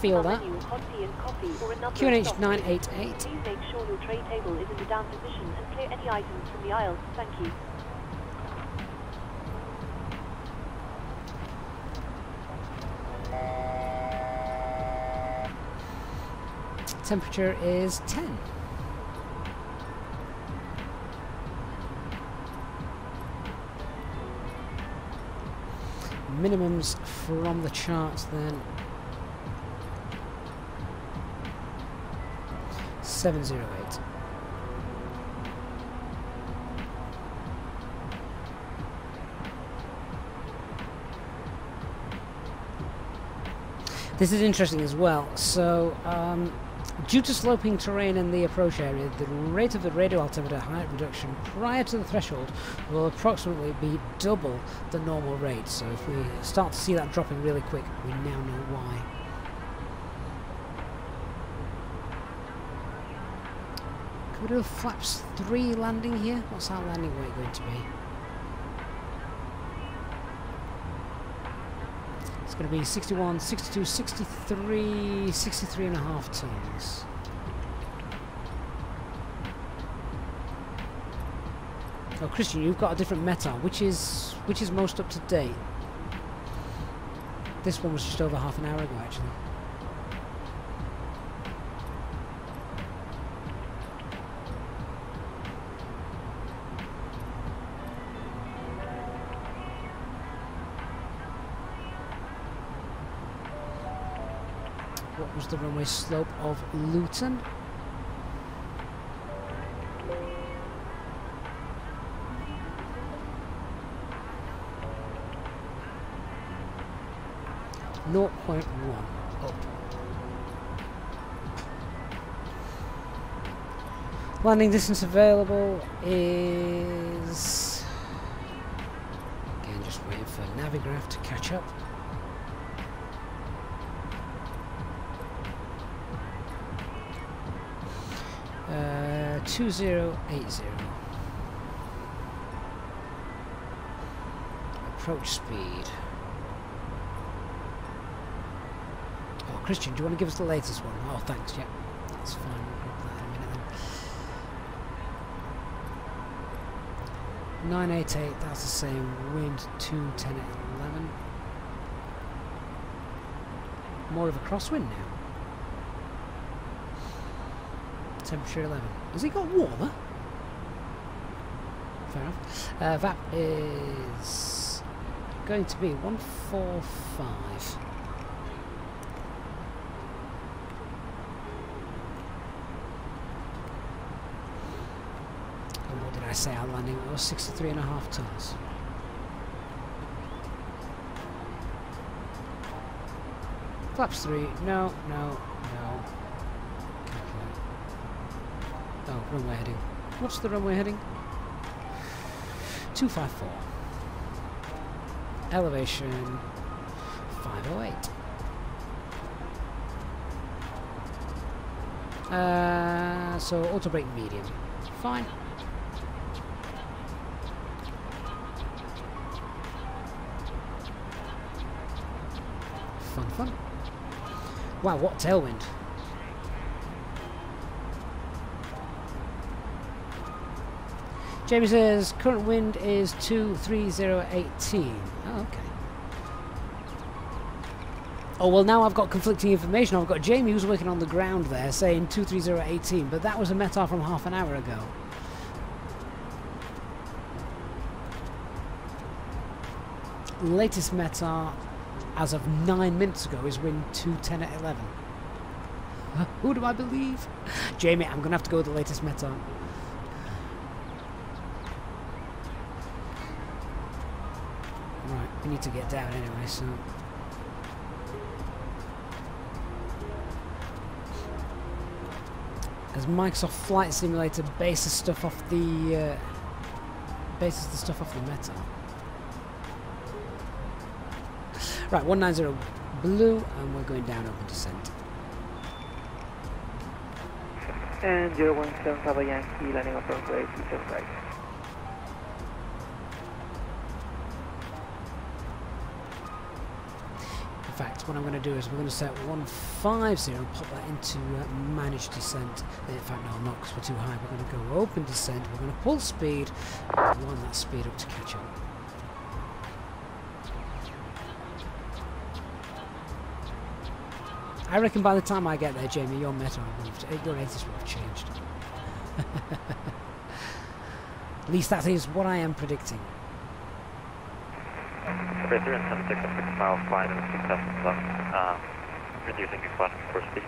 feel Our that menu, hot tea and coffee or a number of QNH soft 988. Please make sure your tray table is in the down position and clear any items from the aisles. Thank you. temperature is 10 minimums from the charts then 708 This is interesting as well. So, um, due to sloping terrain in the approach area, the rate of the radio altimeter height reduction prior to the threshold will approximately be double the normal rate. So, if we start to see that dropping really quick, we now know why. Could we do flaps 3 landing here? What's our landing weight going to be? Going to be 61, 62, 63, 63 and a half tons. Oh, Christian, you've got a different METAR. Which is which is most up to date? This one was just over half an hour ago, actually. Was the runway slope of Luton? Naught point one up. Landing distance available is again just waiting for Navigraph to catch up. 2080. Approach speed. Oh, Christian, do you want to give us the latest one? Oh, thanks, yeah. That's fine, we'll grab that in a minute then. 988, that's the same. Wind 210 11. More of a crosswind now. Temperature 11. Has it got warmer? Fair enough. Uh, that is going to be 145. And what did I say our landing was? 63 and a half tons. Flaps 3, no, no, no. Runway heading. What's the runway heading? 254. Elevation 508. Uh, so auto brake medium. Fine. Fun, fun. Wow, what tailwind. Jamie says current wind is 23018. Oh, okay. Oh, well, now I've got conflicting information. I've got Jamie who's working on the ground there saying 23018, but that was a METAR from half an hour ago. Latest METAR as of nine minutes ago is wind 210 at 11. *laughs* Who do I believe? Jamie, I'm going to have to go with the latest METAR. Right, need to get down anyway, so... As Microsoft Flight Simulator bases stuff off the... Uh, bases the stuff off the METAR. Right, 190 blue, and we're going down open descent. And 017 Papa Yankee landing 27 right. What I'm going to do is we're going to set 150 and pop that into uh, managed descent. In fact, no, not because we're too high. We're going to go open descent. We're going to pull speed, and wind that speed up to catch up. I reckon by the time I get there, Jamie, your METAR have, your ATIS will have changed. *laughs* At least that is what I am predicting. Operator in 76 and 6 miles flying in 6000 left, uh, reducing expansion for speed.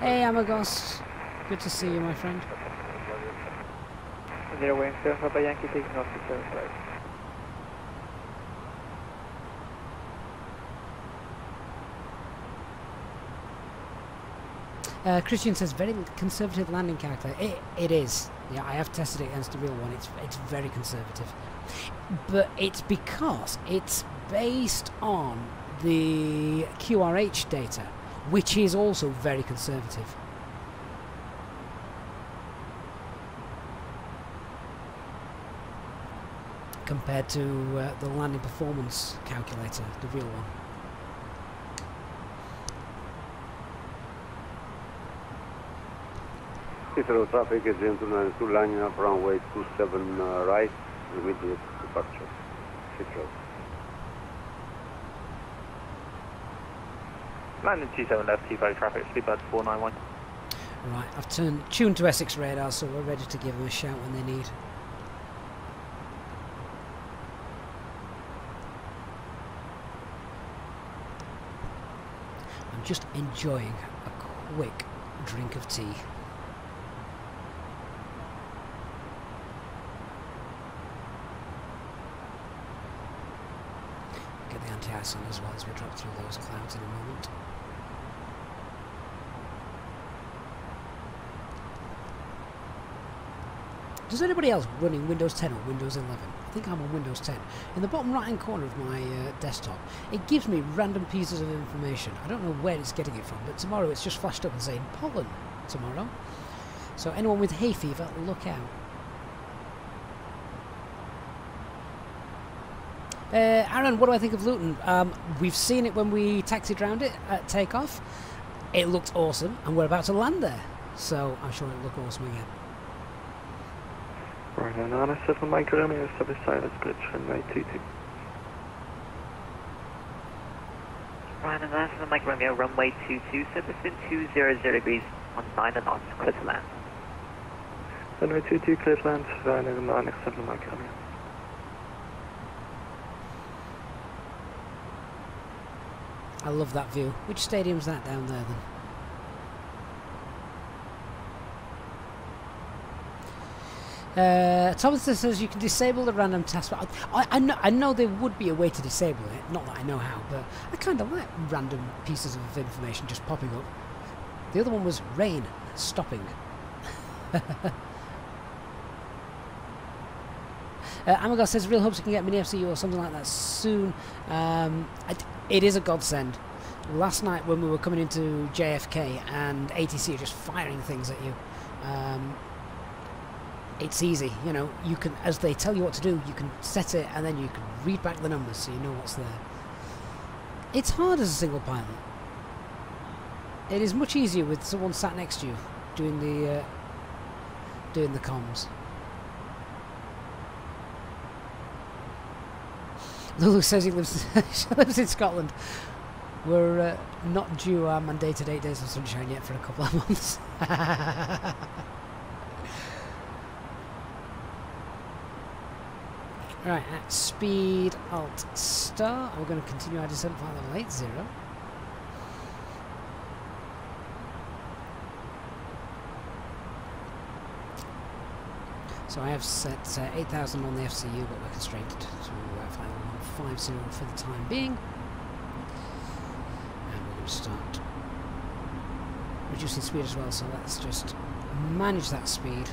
Hey, Amagos. Good to see you, my friend. 017 Papa Yankee taking off 67 right. Uh, Christian says very conservative landing character. It, it is. Yeah, I have tested it against the real one. It's it's very conservative, but it's because it's based on the QRH data, which is also very conservative. Compared to uh, the landing performance calculator, the real one. Heathrow traffic, gentlemen, two lining up runway 27 uh, right, immediate departure. Heathrow. Landing 27 left, T5 traffic, Speedbird 491. Right, I've turned tuned to Essex radar, so we're ready to give them a shout when they need. I'm just enjoying a quick drink of tea. On as well as we drop through those clouds in a moment. Does anybody else running Windows 10 or Windows 11? I think I'm on Windows 10. In the bottom right hand corner of my uh, desktop, it gives me random pieces of information. I don't know where it's getting it from, but tomorrow it's just flashed up and saying pollen tomorrow. So anyone with hay fever, look out. Uh, Aaron, what do I think of Luton? Um, we've seen it when we taxied around it at takeoff. It looked awesome, and we're about to land there. So I'm sure it'll look awesome again. Right, and on a 7 Mike Romeo, service silence, glitch, runway 22. Ryan and Lance and Mike Romeo, runway 22, service in 200 degrees, on 9 and knots, clear to land. Runway 22, clear to land, Ryan and on 7 Mike Romeo. I love that view. Which stadium's that down there then? Uh, Thomas says you can disable the random taskbar. I, I, know, I know there would be a way to disable it, not that I know how, but I kind of like random pieces of information just popping up. The other one was rain stopping. *laughs* uh, says real hopes you can get mini FCU or something like that soon. Um, it is a godsend. Last night when we were coming into JFK and ATC are just firing things at you. Um, it's easy, you know, you can, as they tell you what to do, you can set it and then you can read back the numbers so you know what's there. It's hard as a single pilot. It is much easier with someone sat next to you doing the, uh, doing the comms. Lulu says he lives, *laughs* she lives in Scotland. We're uh, not due our mandated eight days of sunshine yet for a couple of *laughs* months. Right, at speed alt star, we're going to continue our descent level 80. So I have set uh, 8,000 on the FCU, but we're constrained 5-0 for the time being. And we're going to start reducing speed as well, so let's just manage that speed.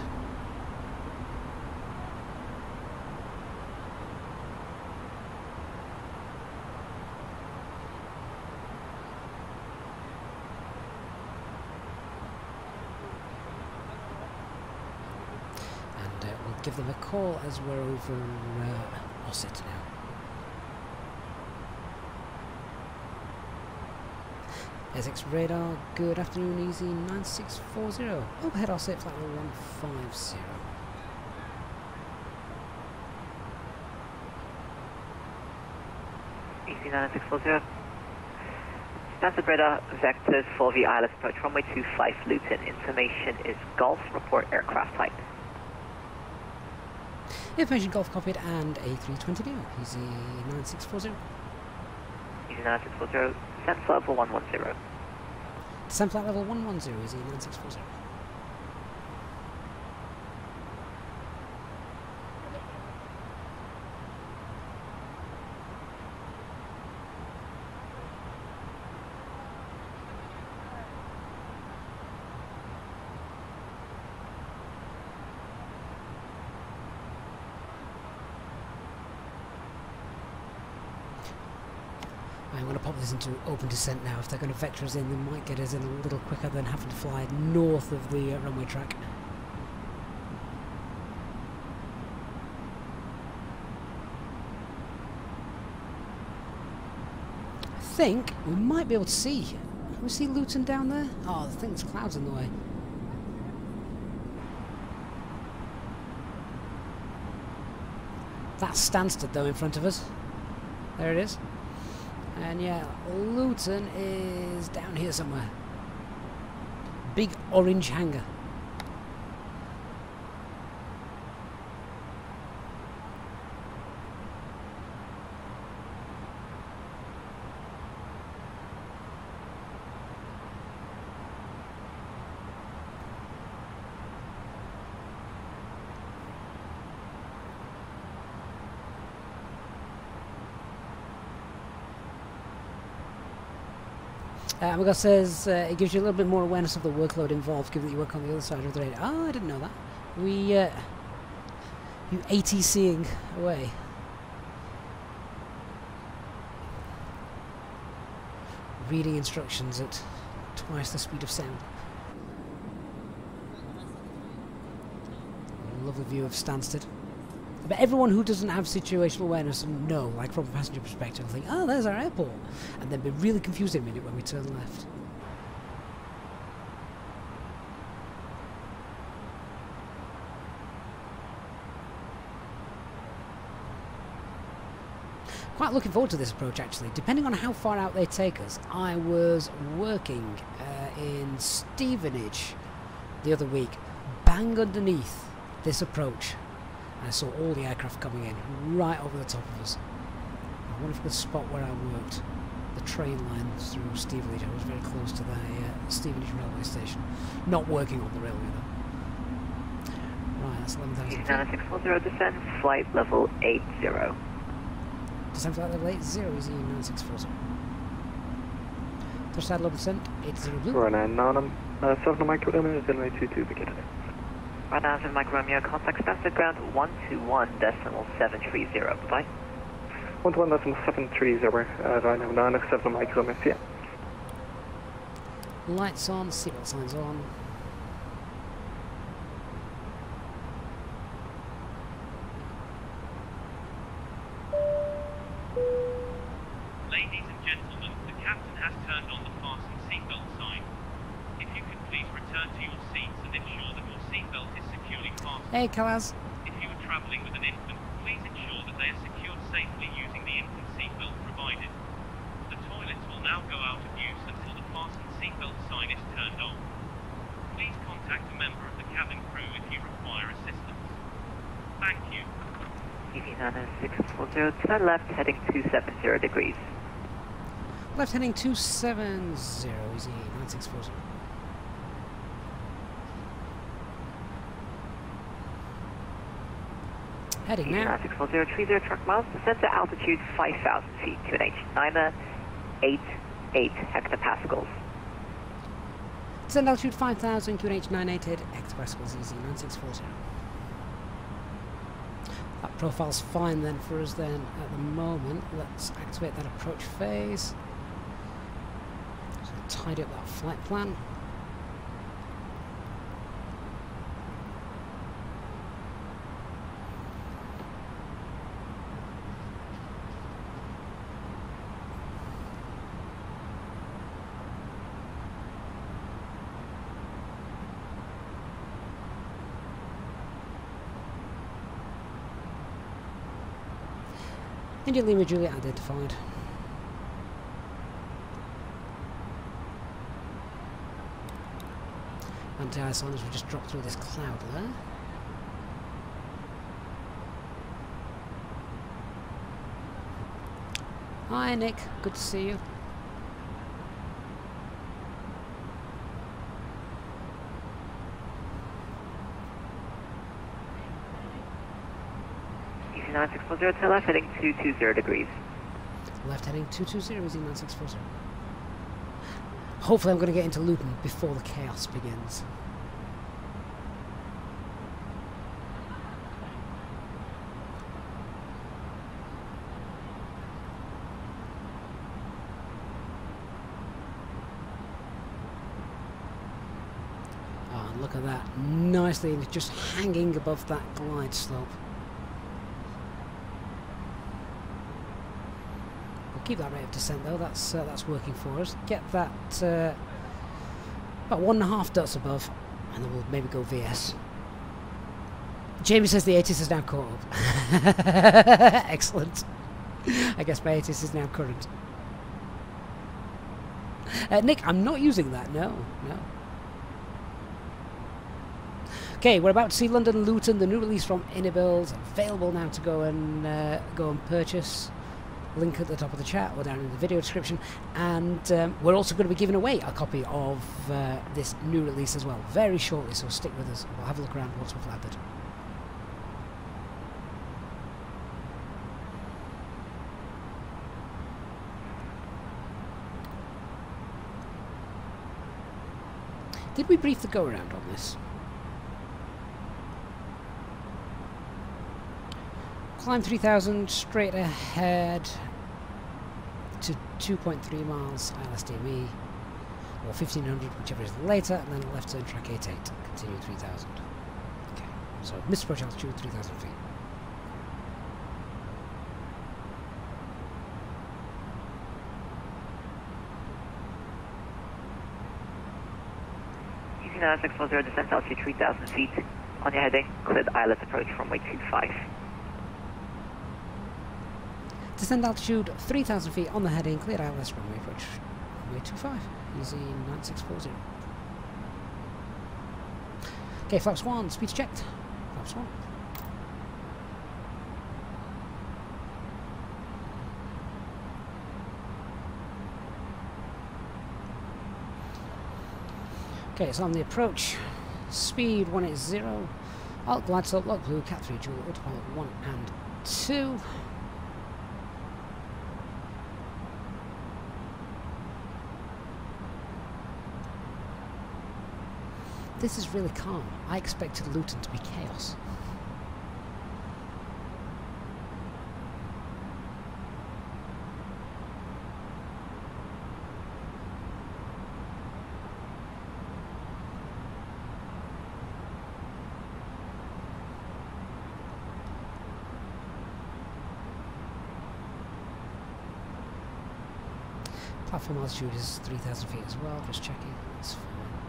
Uh, give them a call as we're over uh, Osset now. Essex radar, good afternoon, easy 9640. Overhead Ossett, flight 150. Easy 9640. Standard radar, vectors for the ILS approach, runway 25 Luton. Information is Golf, report aircraft type. Information Golf copied and A320 neo. Easy 9640. Easy 9640. Descent flight level 110. Flight level 110, easy 9640. I'm going to open descent now. If they're going to vector us in, they might get us in a little quicker than having to fly north of the uh, runway track. I think we might be able to see. Can we see Luton down there? Oh, I think there's clouds in the way. That's Stansted though in front of us. There it is. And yeah, Luton is down here somewhere. Big orange hangar. Uh, Amigo says uh, it gives you a little bit more awareness of the workload involved given that you work on the other side of the radio. Oh, I didn't know that. We, uh, you ATCing away. Reading instructions at twice the speed of sound. Lovely view of Stansted. But everyone who doesn't have situational awareness and know, like from a passenger perspective, will think, oh, there's our airport. And then be really confused in a minute when we turn left. quite looking forward to this approach actually. Depending on how far out they take us, I was working uh, in Stevenage the other week, bang underneath this approach. I saw all the aircraft coming in right over the top of us. I wonder if I could spot where I worked. The train line through Stevenage. I was very close to the uh, Stevenage railway station. Not working on the railway though. Right, that's 11,000 9640 descend, flight level 80. Descent flight level 80 is easy 9640. Touchdown level descent, 80 blue. Runway 9, uh, 7 micro Romeo, runway 22 beginning. Right now, in Mike Romeo, contact Stansted ground 121 decimal 730. Bye. 121 decimal 730, uh, right now 9, 7 micro Romeo, yeah. Lights on, seatbelt signs on. Ladies and gentlemen, the captain has turned on the fasten seatbelt sign. If you could please return to your seats and ensure that your seatbelt is securely fastened. Hey, Kalaz. If you are travelling with an infant, please ensure that they are secured safely using the infant seatbelt provided. The toilets will now go out of use until the fasten seatbelt sign is turned on. Please contact a member of the cabin crew if you require assistance. Thank you. TV 90640, turn left, heading 270 degrees. Left heading 270, easy 9640. Heading now. 9640, truck miles, descend to altitude 5,000 feet, QNH 988 hectopascals. Descend altitude 5000, QNH 988 hectopascals, easy 9640. That profile's fine then for us then at the moment. Let's activate that approach phase. So tidy up that flight plan. India Lima Juliet identified. Anti-ice uh, cylinders will just drop through this cloud there. Hi Nick, good to see you. TV 9640, turn left, heading 220 degrees. Left heading 220 is 9640. Hopefully I'm going to get into Luton before the chaos begins. Oh, look at that. Nicely just hanging above that glide slope. Keep that rate of descent though, that's uh, that's working for us. Get that uh, about one and a half dots above, and then we'll maybe go VS. Jamie says the ATIS is now caught up. *laughs* Excellent. I guess my ATIS is now current. Uh, Nick, I'm not using that, no, no. Okay, we're about to see London Luton, the new release from Inibuild, available now to go and uh, go and purchase. Link at the top of the chat or down in the video description. And um, we're also going to be giving away a copy of uh, this new release as well, very shortly. So stick with us. We'll have a look around once we've landed. Did we brief the go around on this? climb 3000 straight ahead to 2.3 miles LSDME or 1500 whichever is later and then left turn track 88 continue 3000 okay so missed approach altitude 3000 feet. Using nine six four zero descent altitude 3000 feet on your heading cleared ILS approach runway 25 Descend altitude 3,000 feet on the heading, cleared ILS runway approach. Runway 25, easy 9640. Okay, flaps 1, speed checked. Flaps 1. Okay, it's on the approach. Speed 180. Alt glide slope, blue, cat 3 dual, autopilot 1 and 2. This is really calm. I expected Luton to be chaos. Platform altitude is 3,000 feet as well, just checking. That's fine.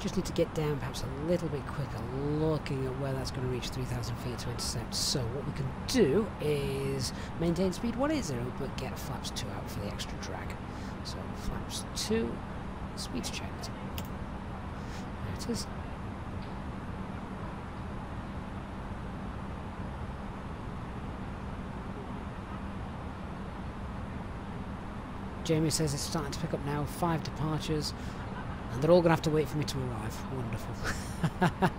Just need to get down perhaps a little bit quicker, looking at where that's going to reach 3,000 feet to intercept. So what we can do is maintain speed 180, but get flaps 2 out for the extra drag. So flaps 2, speed's checked. There it is. Jamie says it's starting to pick up now. Five departures. And they're all going to have to wait for me to arrive. Wonderful.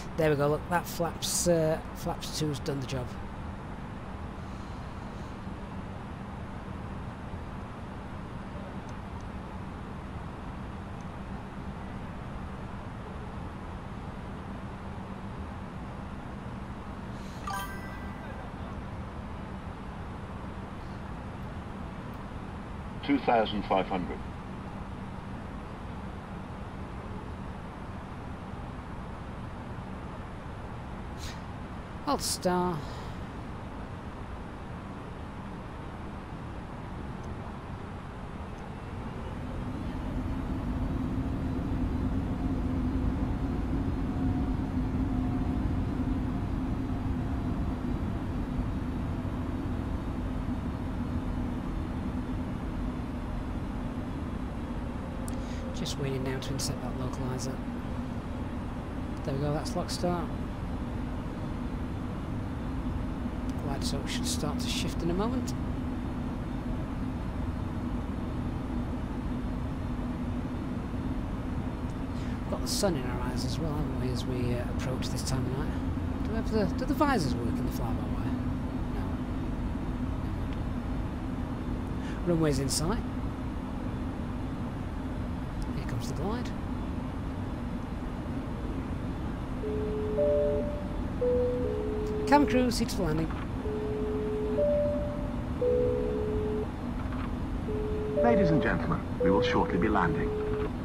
*laughs* there we go. Look, that flaps uh, flaps two's done the job. Two thousand five hundred. Alt star. Just waiting now to intercept that localizer. There we go, that's LOC star. Glide so should in a moment. We've got the sun in our eyes as well, haven't we, as we uh, approach this time of night? Do, have the, do the visors work in the fly-by-wire? No. Runway's in sight. Here comes the glide. Cabin crew, seats for landing. Ladies and gentlemen, we will shortly be landing.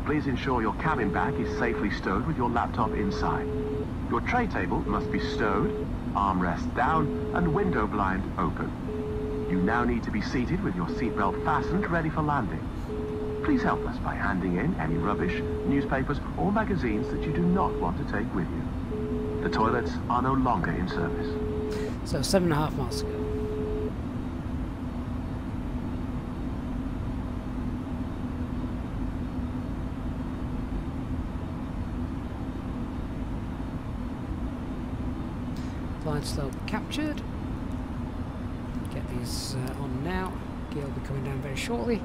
Please ensure your cabin bag is safely stowed with your laptop inside. Your tray table must be stowed, armrest down, and window blind open. You now need to be seated with your seatbelt fastened, ready for landing. Please help us by handing in any rubbish, newspapers, or magazines that you do not want to take with you. The toilets are no longer in service. So seven and a half miles to Glide slope captured. Get these uh, on now. Gear will be coming down very shortly.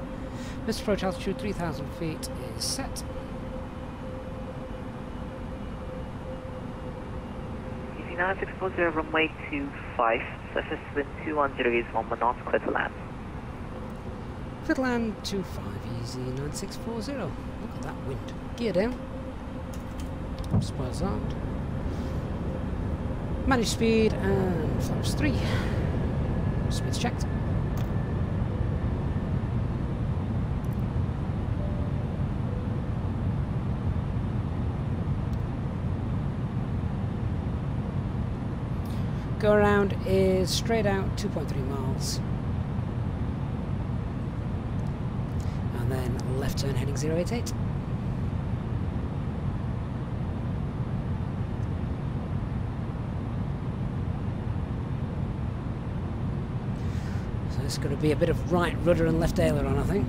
Missed approach altitude 3,000 feet is set. Easy 9640, runway 25, surface wind 21 degrees, 1 knots, clear to land. Clear to land 25, easy 9640. Look at that wind. Gear down. Spoils armed. Manage speed and flaps 3. Speed's checked. Go around is straight out 2.3 miles. And then left turn heading 088. It's going to be a bit of right rudder and left aileron, I think.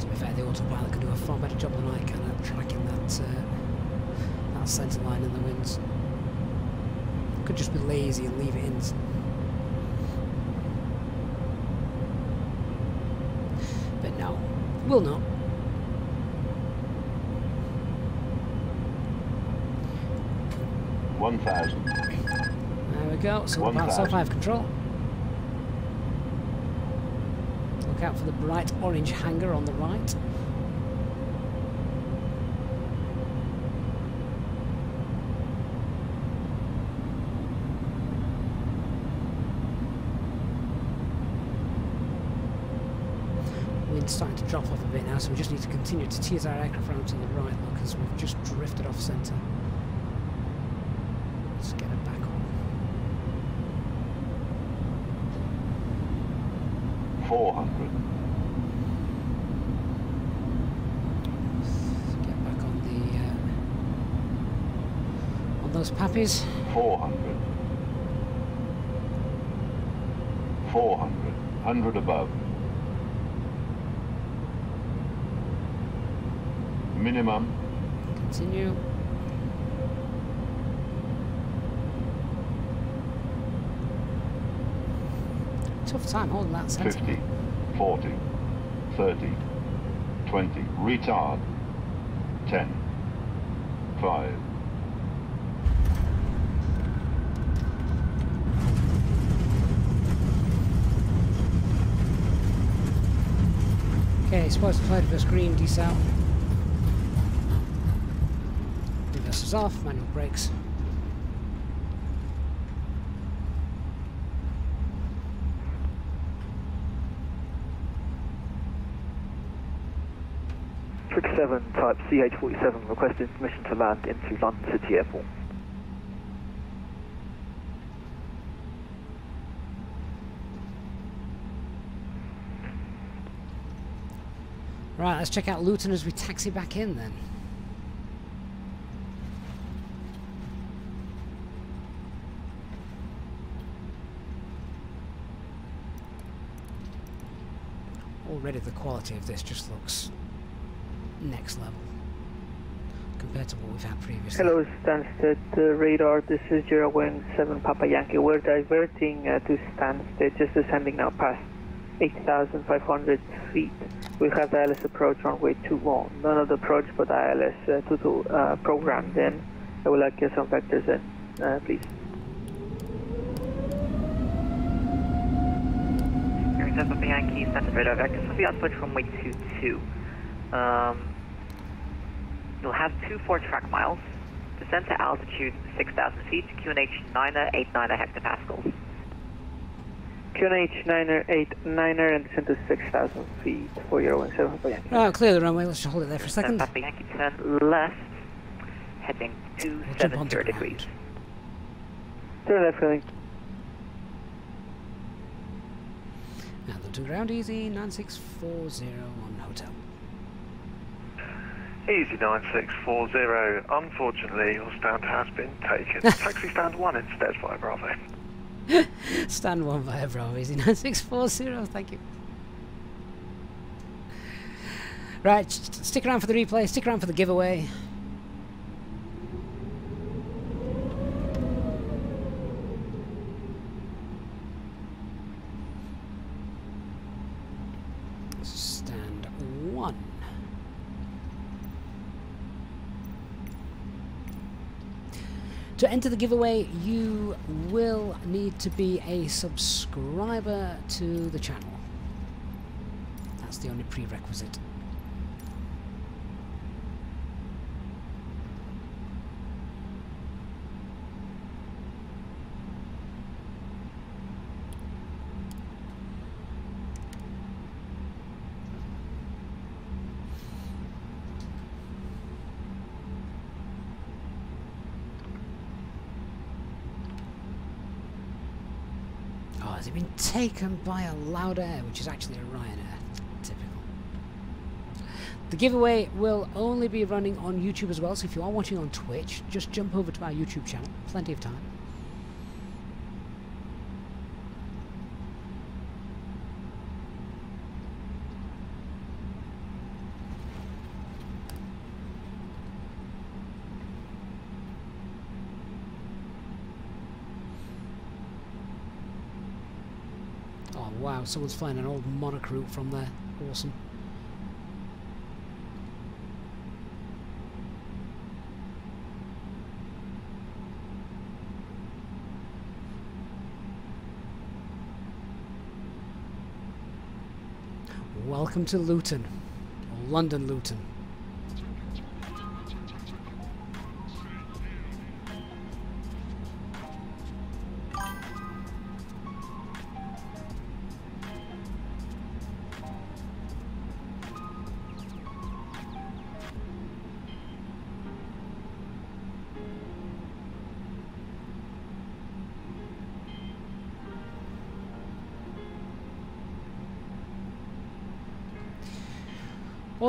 To be fair, the autopilot can do a far better job than I can at tracking that uh, that centre line in the winds. Could just be lazy and leave it in. But no, will not. One thousand. There we go. So we're One about thousand. self-hive control. Look out for the bright orange hanger on the right. Wind's starting to drop off a bit now, so we just need to continue to tease our aircraft around to the right, because we've just drifted off centre. Let's get it back on. Four hundred. Get back on the uh, on those PAPIs. Hundred. Four hundred. Hundred above. Minimum. Continue. Tough time holding that centre. 50, 40, 30, 20, retard, 10, 5, Okay, supposed to fly reverse green, decel. Reverse off, manual brakes. Trick 7 type CH47 requesting permission to land into London City Airport. Right, let's check out Luton as we taxi back in then. Already the quality of this just looks next level compared to what we've had previously. Hello, Stansted uh, radar. This is Zero Wing 7 Papa Yankee. We're diverting uh, to Stansted, just descending now past 8,500 feet. We have the ILS approach runway 21. None of the approach, but ILS uh, 22 uh, programmed in. I would like uh, some vectors in, uh, please. Hearing Papa Yankee, Santa Radar Vector, will be on approach runway 22. Um, you'll have two four track miles. Descend to altitude 6,000 feet, QNH 989 hectopascals. QNH 989er and descend to 6,000 feet for Zero Wing 7 Papa clear the runway. Let's just hold it there for a second. Papa Yankee turn left, heading jump onto 270 degrees. Turn left, heading Two ground easy 9640 on hotel. Easy 9640. Unfortunately, your stand has been taken. *laughs* Taxi stand 1 instead, via Bravo. *laughs* Stand one via Bravo easy 9640. Thank you. Right, stick around for the replay. Stick around for the giveaway. Stand one. To enter the giveaway, you will need to be a subscriber to the channel. That's the only prerequisite. has it been taken by a Lauda Air, which is actually a Ryanair. Typical. The giveaway will only be running on YouTube as well, so if you are watching on Twitch, just jump over to our YouTube channel. Plenty of time. Oh wow, someone's flying an old monarch route from there. Awesome. Welcome to Luton, London Luton.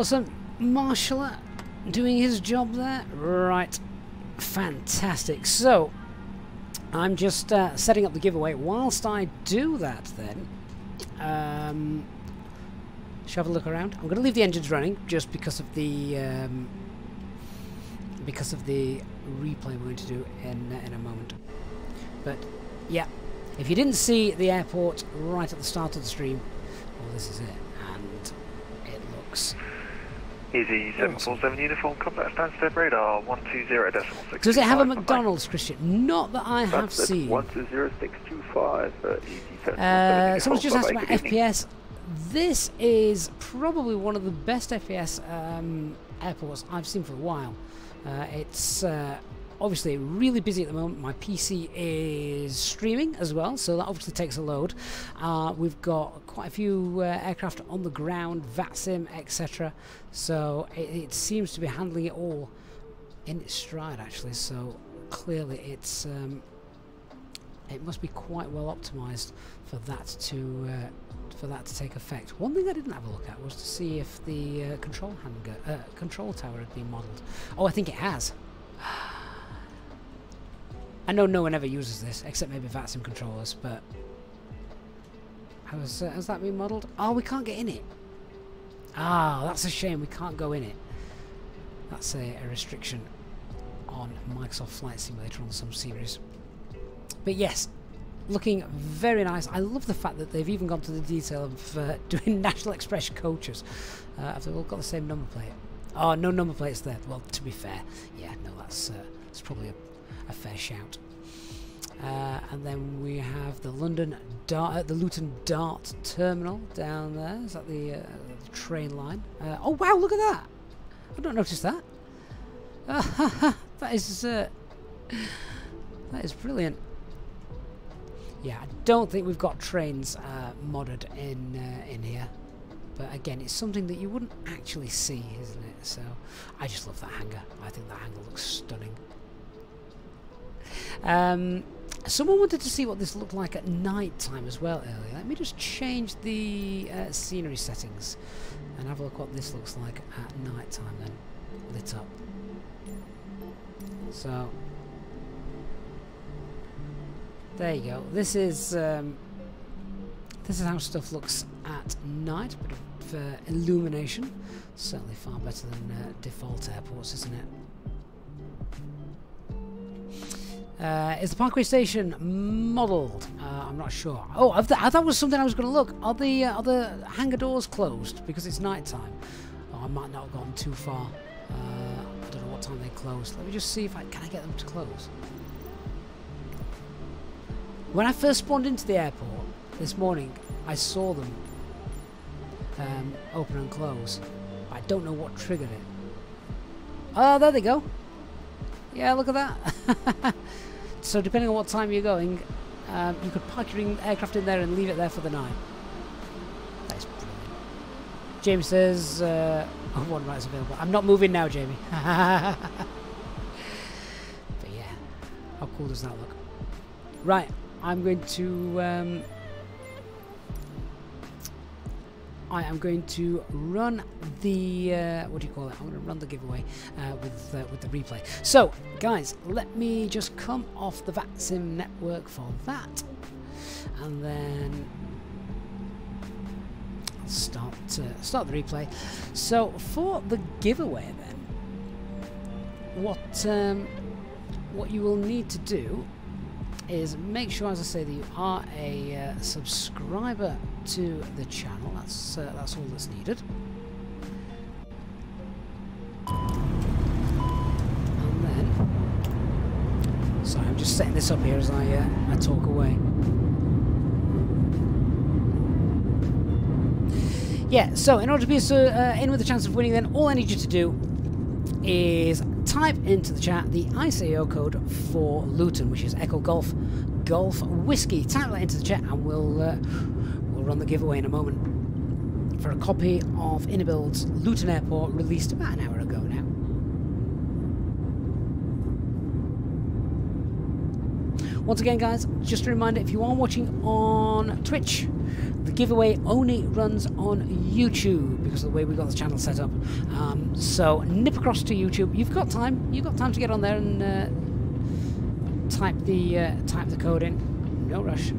Awesome. Marshall doing his job there. Right. Fantastic. So, I'm just uh, setting up the giveaway. Whilst I do that then, um, shall have a look around. I'm going to leave the engines running just because of the um, because of the replay we're going to do in uh, in a moment. But yeah, if you didn't see the airport right at the start of the stream, well, this is it, and it looks Easy 747 uniform, contact Stansted radar 120 decimal 6. Does it have a McDonald's, Christian? Not that I have seen. 120625, uh, easy Uh, someone's just asked about. FPS. This is probably one of the best FPS um, airports I've seen for a while. Uh, it's uh, obviously really busy at the moment. My PC is streaming as well, so that obviously takes a load. Uh, we've got quite a few uh, aircraft on the ground, VATSIM, etc. So it, it seems to be handling it all in its stride, actually. So clearly, it's um, it must be quite well optimized for that to uh, for that to take effect. One thing I didn't have a look at was to see if the uh, control hanger, uh, control tower had been modelled. Oh, I think it has. *sighs* I know no one ever uses this, except maybe VATSIM controllers, but has, uh, has that been modelled? Oh, we can't get in it. Ah, that's a shame. We can't go in it. That's a, a restriction on Microsoft Flight Simulator on some series. But yes, looking very nice. I love the fact that they've even gone to the detail of uh, *laughs* doing National Express coaches. Uh, have they all got the same number plate? Oh, no number plates there. Well, to be fair, yeah, no, that's uh, that's probably a, a fair shout. Uh, and then we have the London Dart, uh, the Luton Dart Terminal down there. Is that the, uh, the train line? Uh, oh wow, look at that! I don't notice that. *laughs* that is uh, that is brilliant. Yeah, I don't think we've got trains modded in in here, but again, it's something that you wouldn't actually see, isn't it? So, I just love that hangar. I think that hangar looks stunning. Um, someone wanted to see what this looked like at night time as well earlier. Let me just change the uh, scenery settings and have a look what this looks like at night time then, lit up. So, there you go. This is um, this is how stuff looks at night. Uh, illumination, certainly far better than uh, default airports, isn't it? Uh, is the Parkway Station modelled? Uh, I'm not sure. Oh, I, th I thought was something I was going to look. Are the uh, are the hangar doors closed because it's night time? Oh, I might not have gone too far. Uh, I don't know what time they close. Let me just see if I can I get them to close. When I first spawned into the airport this morning, I saw them um, open and close. I don't know what triggered it. Oh, there they go. Yeah, look at that. *laughs* so depending on what time you're going, um, you could park your aircraft in there and leave it there for the night. That is brilliant. James says, uh, *laughs* oh, one right is available. I'm not moving now, Jamie. *laughs* but yeah, how cool does that look? Right, I'm going to um, I am going to run the uh, what do you call it? I'm going to run the giveaway uh, with uh, with the replay. So, guys, let me just come off the VATSIM network for that, and then start uh, start the replay. So, for the giveaway, then, what um, what you will need to do is make sure, as I say, that you are a uh, subscriber to the channel. That's uh, that's all that's needed. And then, sorry, I'm just setting this up here as I uh, I talk away. Yeah, so in order to be uh, in with a chance of winning, then all I need you to do is type into the chat the ICAO code for Luton, which is Echo Golf Golf Whiskey. Type that into the chat, and we'll uh, we'll run the giveaway in a moment for a copy of Inibuild's Luton Airport, released about an hour ago now. Once again, guys, just a reminder: if you are watching on Twitch, the giveaway only runs on YouTube because of the way we've got the channel set up. Um, so nip across to YouTube. You've got time. You've got time to get on there and uh, type the uh, type the code in. No rush.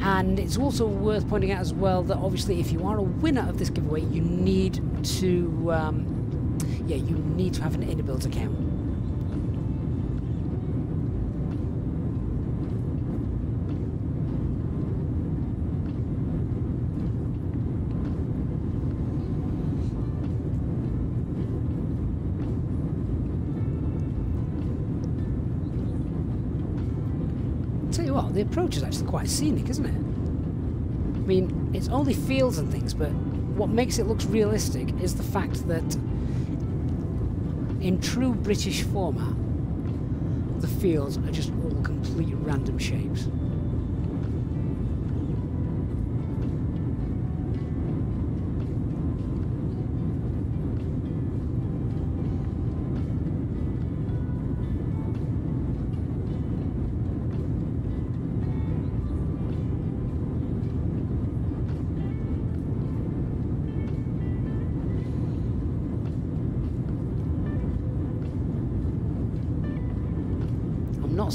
And it's also worth pointing out as well that obviously, if you are a winner of this giveaway, you need to um, yeah, you need to have an Inibuild account. The approach is actually quite scenic, isn't it? I mean, it's only fields and things, but what makes it look realistic is the fact that in true British format, the fields are just all complete random shapes.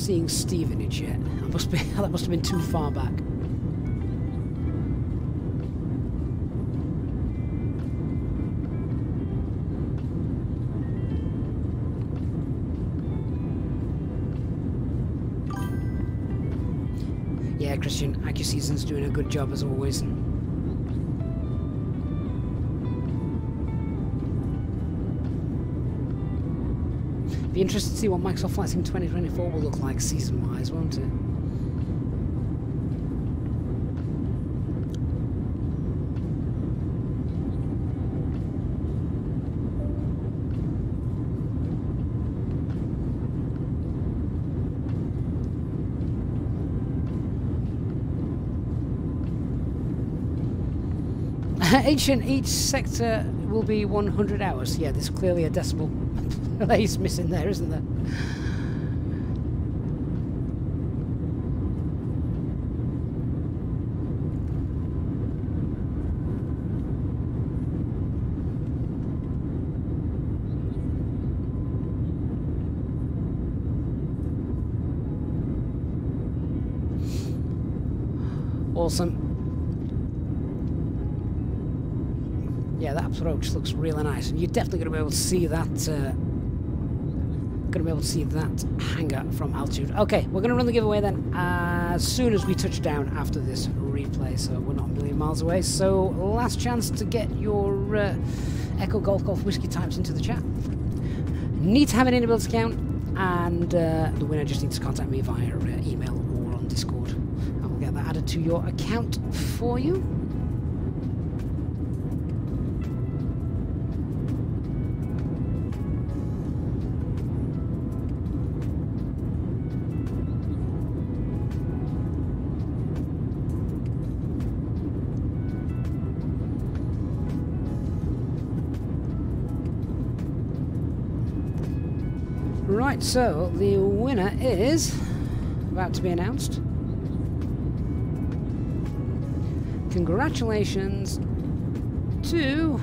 Seeing Stevenage yet. I must be *laughs* that must have been too far back. Yeah, Christian, AccuSeason's doing a good job as always. Be interested to see what Microsoft Flight Sim 2024 will look like season-wise, won't it? *laughs* Ancient, each sector will be 100 hours. Yeah, there's clearly a decimal *laughs* *laughs* place missing there, isn't there? Awesome. Yeah, that approach looks really nice, and you're definitely going to be able to see that. Uh, going to be able to see that hangar from altitude. Okay, we're going to run the giveaway then as soon as we touch down after this replay. So we're not a million miles away. So last chance to get your uh, Echo Golf Golf Whiskey types into the chat. Need to have an Inibuilds account, and uh, the winner just needs to contact me via uh, email or on Discord. I will get that added to your account for you. Right, so the winner is about to be announced. Congratulations to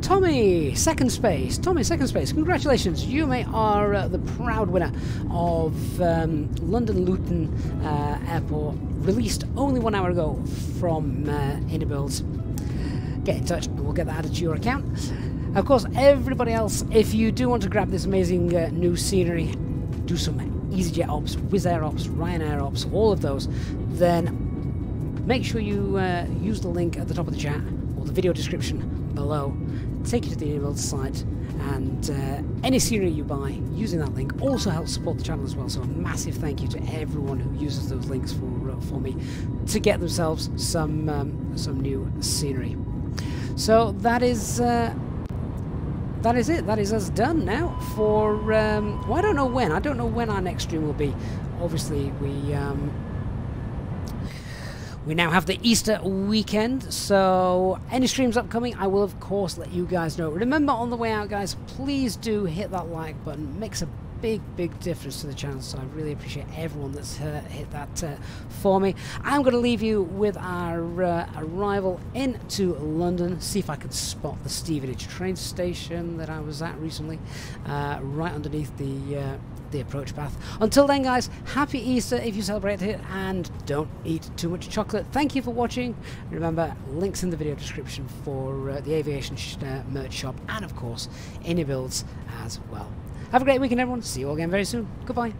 Tommy, second space. Tommy, second space. Congratulations. You may are uh, the proud winner of um, London Luton uh, Airport, released only one hour ago from uh, Builds. Get in touch and we'll get that added to your account. Of course, everybody else, if you do want to grab this amazing uh, new scenery, do some EasyJet ops, Wizz Air ops, Ryanair ops, all of those, then make sure you uh, use the link at the top of the chat or the video description below. Take you to the email site and uh, any scenery you buy using that link also helps support the channel as well. So a massive thank you to everyone who uses those links for uh, for me to get themselves some um, some new scenery so that is uh, that is it that is us done now for um, well, I don't know when I don't know when our next stream will be obviously we um, we now have the Easter weekend, so any streams upcoming, I will of course let you guys know. Remember on the way out, guys, please do hit that like button. Makes a big, big difference to the channel, so I really appreciate everyone that's uh, hit that uh, for me. I'm going to leave you with our uh, arrival into London, see if I can spot the Stevenage train station that I was at recently, uh, right underneath the uh, the approach path. Until then, guys, happy Easter if you celebrate it, and don't eat too much chocolate. Thank you for watching. Remember, links in the video description for uh, the aviation sh uh, merch shop, and of course, Inibuilds as well. Have a great weekend, everyone. See you all again very soon. Goodbye.